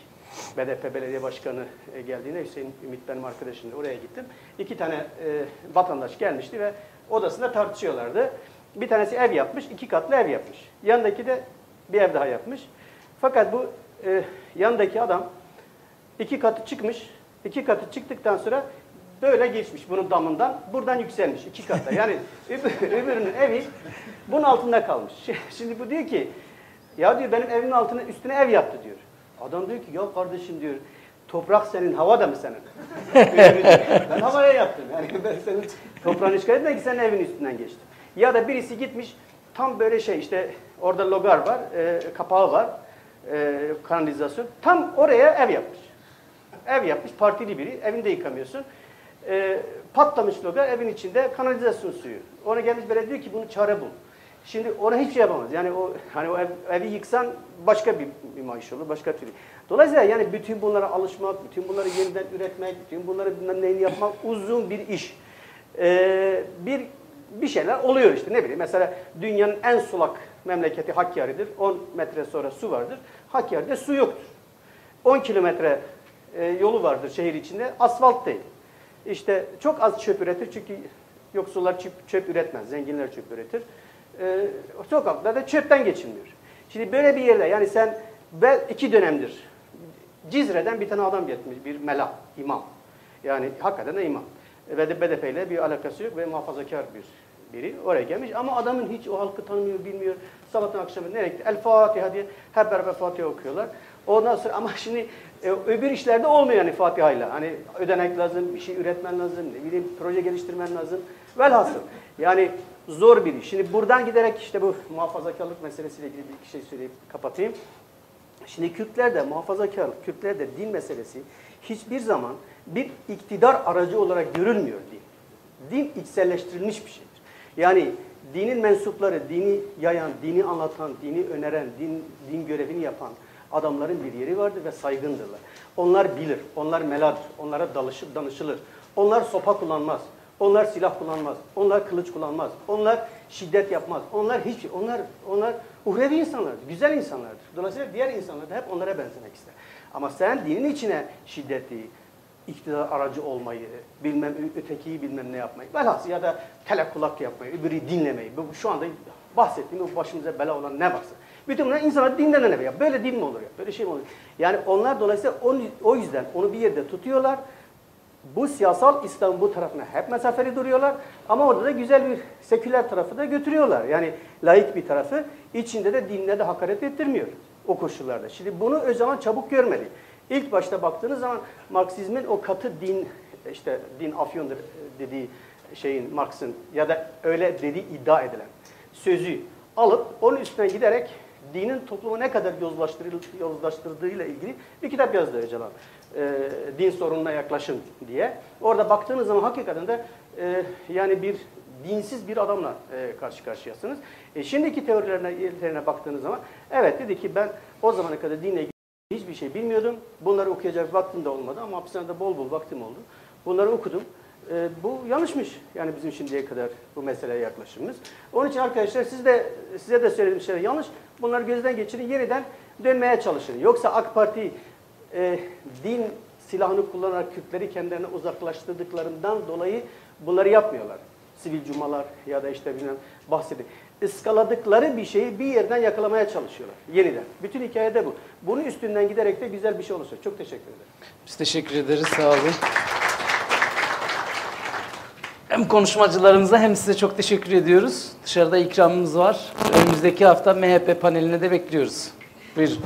BDP belediye başkanı e, geldiğinde Hüseyin Ümit benim arkadaşımdı. Oraya gittim. İki tane e, vatandaş gelmişti ve odasında tartışıyorlardı. Bir tanesi ev yapmış, iki katlı ev yapmış. Yanındaki de bir ev daha yapmış. Fakat bu e, yanındaki adam iki katı çıkmış. iki katı çıktıktan sonra böyle geçmiş bunun damından. Buradan yükselmiş iki katta. Yani *laughs* öbür, öbürünün evi bunun altında kalmış. *laughs* Şimdi bu diyor ki ya diyor benim evimin altına üstüne ev yaptı diyor. Adam diyor ki ya kardeşim diyor toprak senin hava da mı senin? *laughs* ben havaya yaptım. Yani ben senin toprağını işgal etmek ki senin evin üstünden geçtim. Ya da birisi gitmiş tam böyle şey işte orada logar var, e, kapağı var, e, kanalizasyon. Tam oraya ev yapmış. Ev yapmış, partili biri. Evinde yıkamıyorsun. E, patlamış logar evin içinde kanalizasyon suyu. Ona gelmiş böyle diyor ki bunu çare bul. Şimdi ona hiçbir şey yapamaz. Yani o hani o ev, evi yıksan başka bir, bir maaş olur, başka türlü. Dolayısıyla yani bütün bunlara alışmak, bütün bunları yeniden üretmek, bütün bunları bilmem neyini yapmak uzun bir iş. Ee, bir bir şeyler oluyor işte ne bileyim. Mesela dünyanın en sulak memleketi Hakkari'dir. 10 metre sonra su vardır. Hakkari'de su yoktur. 10 kilometre e, yolu vardır şehir içinde. Asfalt değil. İşte çok az çöp üretir çünkü yoksullar çöp, çöp üretmez. Zenginler çöp üretir. Ee, sokaklarda çöpten geçilmiyor. Şimdi böyle bir yerde yani sen ve iki dönemdir Cizre'den bir tane adam getirmiş, bir mela, imam. Yani hakikaten de imam. Ve de BDP ile bir alakası yok ve muhafazakar bir biri oraya gelmiş ama adamın hiç o halkı tanımıyor, bilmiyor. Sabahtan akşama nereye gitti? El Fatiha diye hep beraber Fatiha okuyorlar. Ondan sonra ama şimdi e, öbür işlerde olmuyor yani Fatiha ile. Hani ödenek lazım, bir şey üretmen lazım, ne bileyim proje geliştirmen lazım. Velhasıl yani zor bir iş. Şimdi buradan giderek işte bu muhafazakarlık meselesiyle ilgili bir şey söyleyip kapatayım. Şimdi Kürtler de muhafazakarlık, Kürtler de din meselesi hiçbir zaman bir iktidar aracı olarak görülmüyor din. Din içselleştirilmiş bir şeydir. Yani dinin mensupları, dini yayan, dini anlatan, dini öneren, din, din görevini yapan adamların bir yeri vardır ve saygındırlar. Onlar bilir, onlar meladır, onlara dalışıp danışılır. Onlar sopa kullanmaz, onlar silah kullanmaz, onlar kılıç kullanmaz, onlar şiddet yapmaz. Onlar hiç, onlar onlar uhrevi insanlardır, güzel insanlardır. Dolayısıyla diğer insanlar da hep onlara benzemek ister. Ama sen dinin içine şiddeti, iktidar aracı olmayı, bilmem ötekiyi bilmem ne yapmayı, velhasıl ya da tele kulak yapmayı, öbürü dinlemeyi, şu anda bahsettiğim bu başımıza bela olan ne varsa. Bütün bunlar insanlar dinden ne ya? Böyle din mi olur ya? Böyle şey mi olur? Yani onlar dolayısıyla onu, o yüzden onu bir yerde tutuyorlar. Bu siyasal İslam bu tarafına hep mesafeli duruyorlar. Ama orada da güzel bir seküler tarafı da götürüyorlar. Yani laik bir tarafı içinde de dinle de hakaret ettirmiyor o koşullarda. Şimdi bunu Öcalan çabuk görmedi. İlk başta baktığınız zaman Marksizmin o katı din, işte din afyondur dediği şeyin Marx'ın ya da öyle dediği iddia edilen sözü alıp onun üstüne giderek dinin toplumu ne kadar yozlaştırdığıyla ilgili bir kitap yazdı Öcalan. E, din sorununa yaklaşım diye. Orada baktığınız zaman hakikaten de e, yani bir dinsiz bir adamla e, karşı karşıyasınız. E, şimdiki teorilerine baktığınız zaman evet dedi ki ben o zamana kadar dinle ilgili hiçbir şey bilmiyordum. Bunları okuyacak vaktim de olmadı ama hapishanede bol bol vaktim oldu. Bunları okudum. E, bu yanlışmış. Yani bizim şimdiye kadar bu meseleye yaklaşımımız. Onun için arkadaşlar siz de size de söylediğim şeyler yanlış. Bunları gözden geçirin, yeniden dönmeye çalışın. Yoksa AK Parti e, din silahını kullanarak Kürtleri kendilerine uzaklaştırdıklarından dolayı bunları yapmıyorlar. Sivil cumalar ya da işte bilmem bahsedin. Iskaladıkları bir şeyi bir yerden yakalamaya çalışıyorlar yeniden. Bütün hikayede bu. Bunun üstünden giderek de güzel bir şey olursa. Çok teşekkür ederim. Biz teşekkür ederiz. Sağ olun. Hem konuşmacılarımıza hem size çok teşekkür ediyoruz. Dışarıda ikramımız var. Önümüzdeki hafta MHP paneline de bekliyoruz. Buyurun.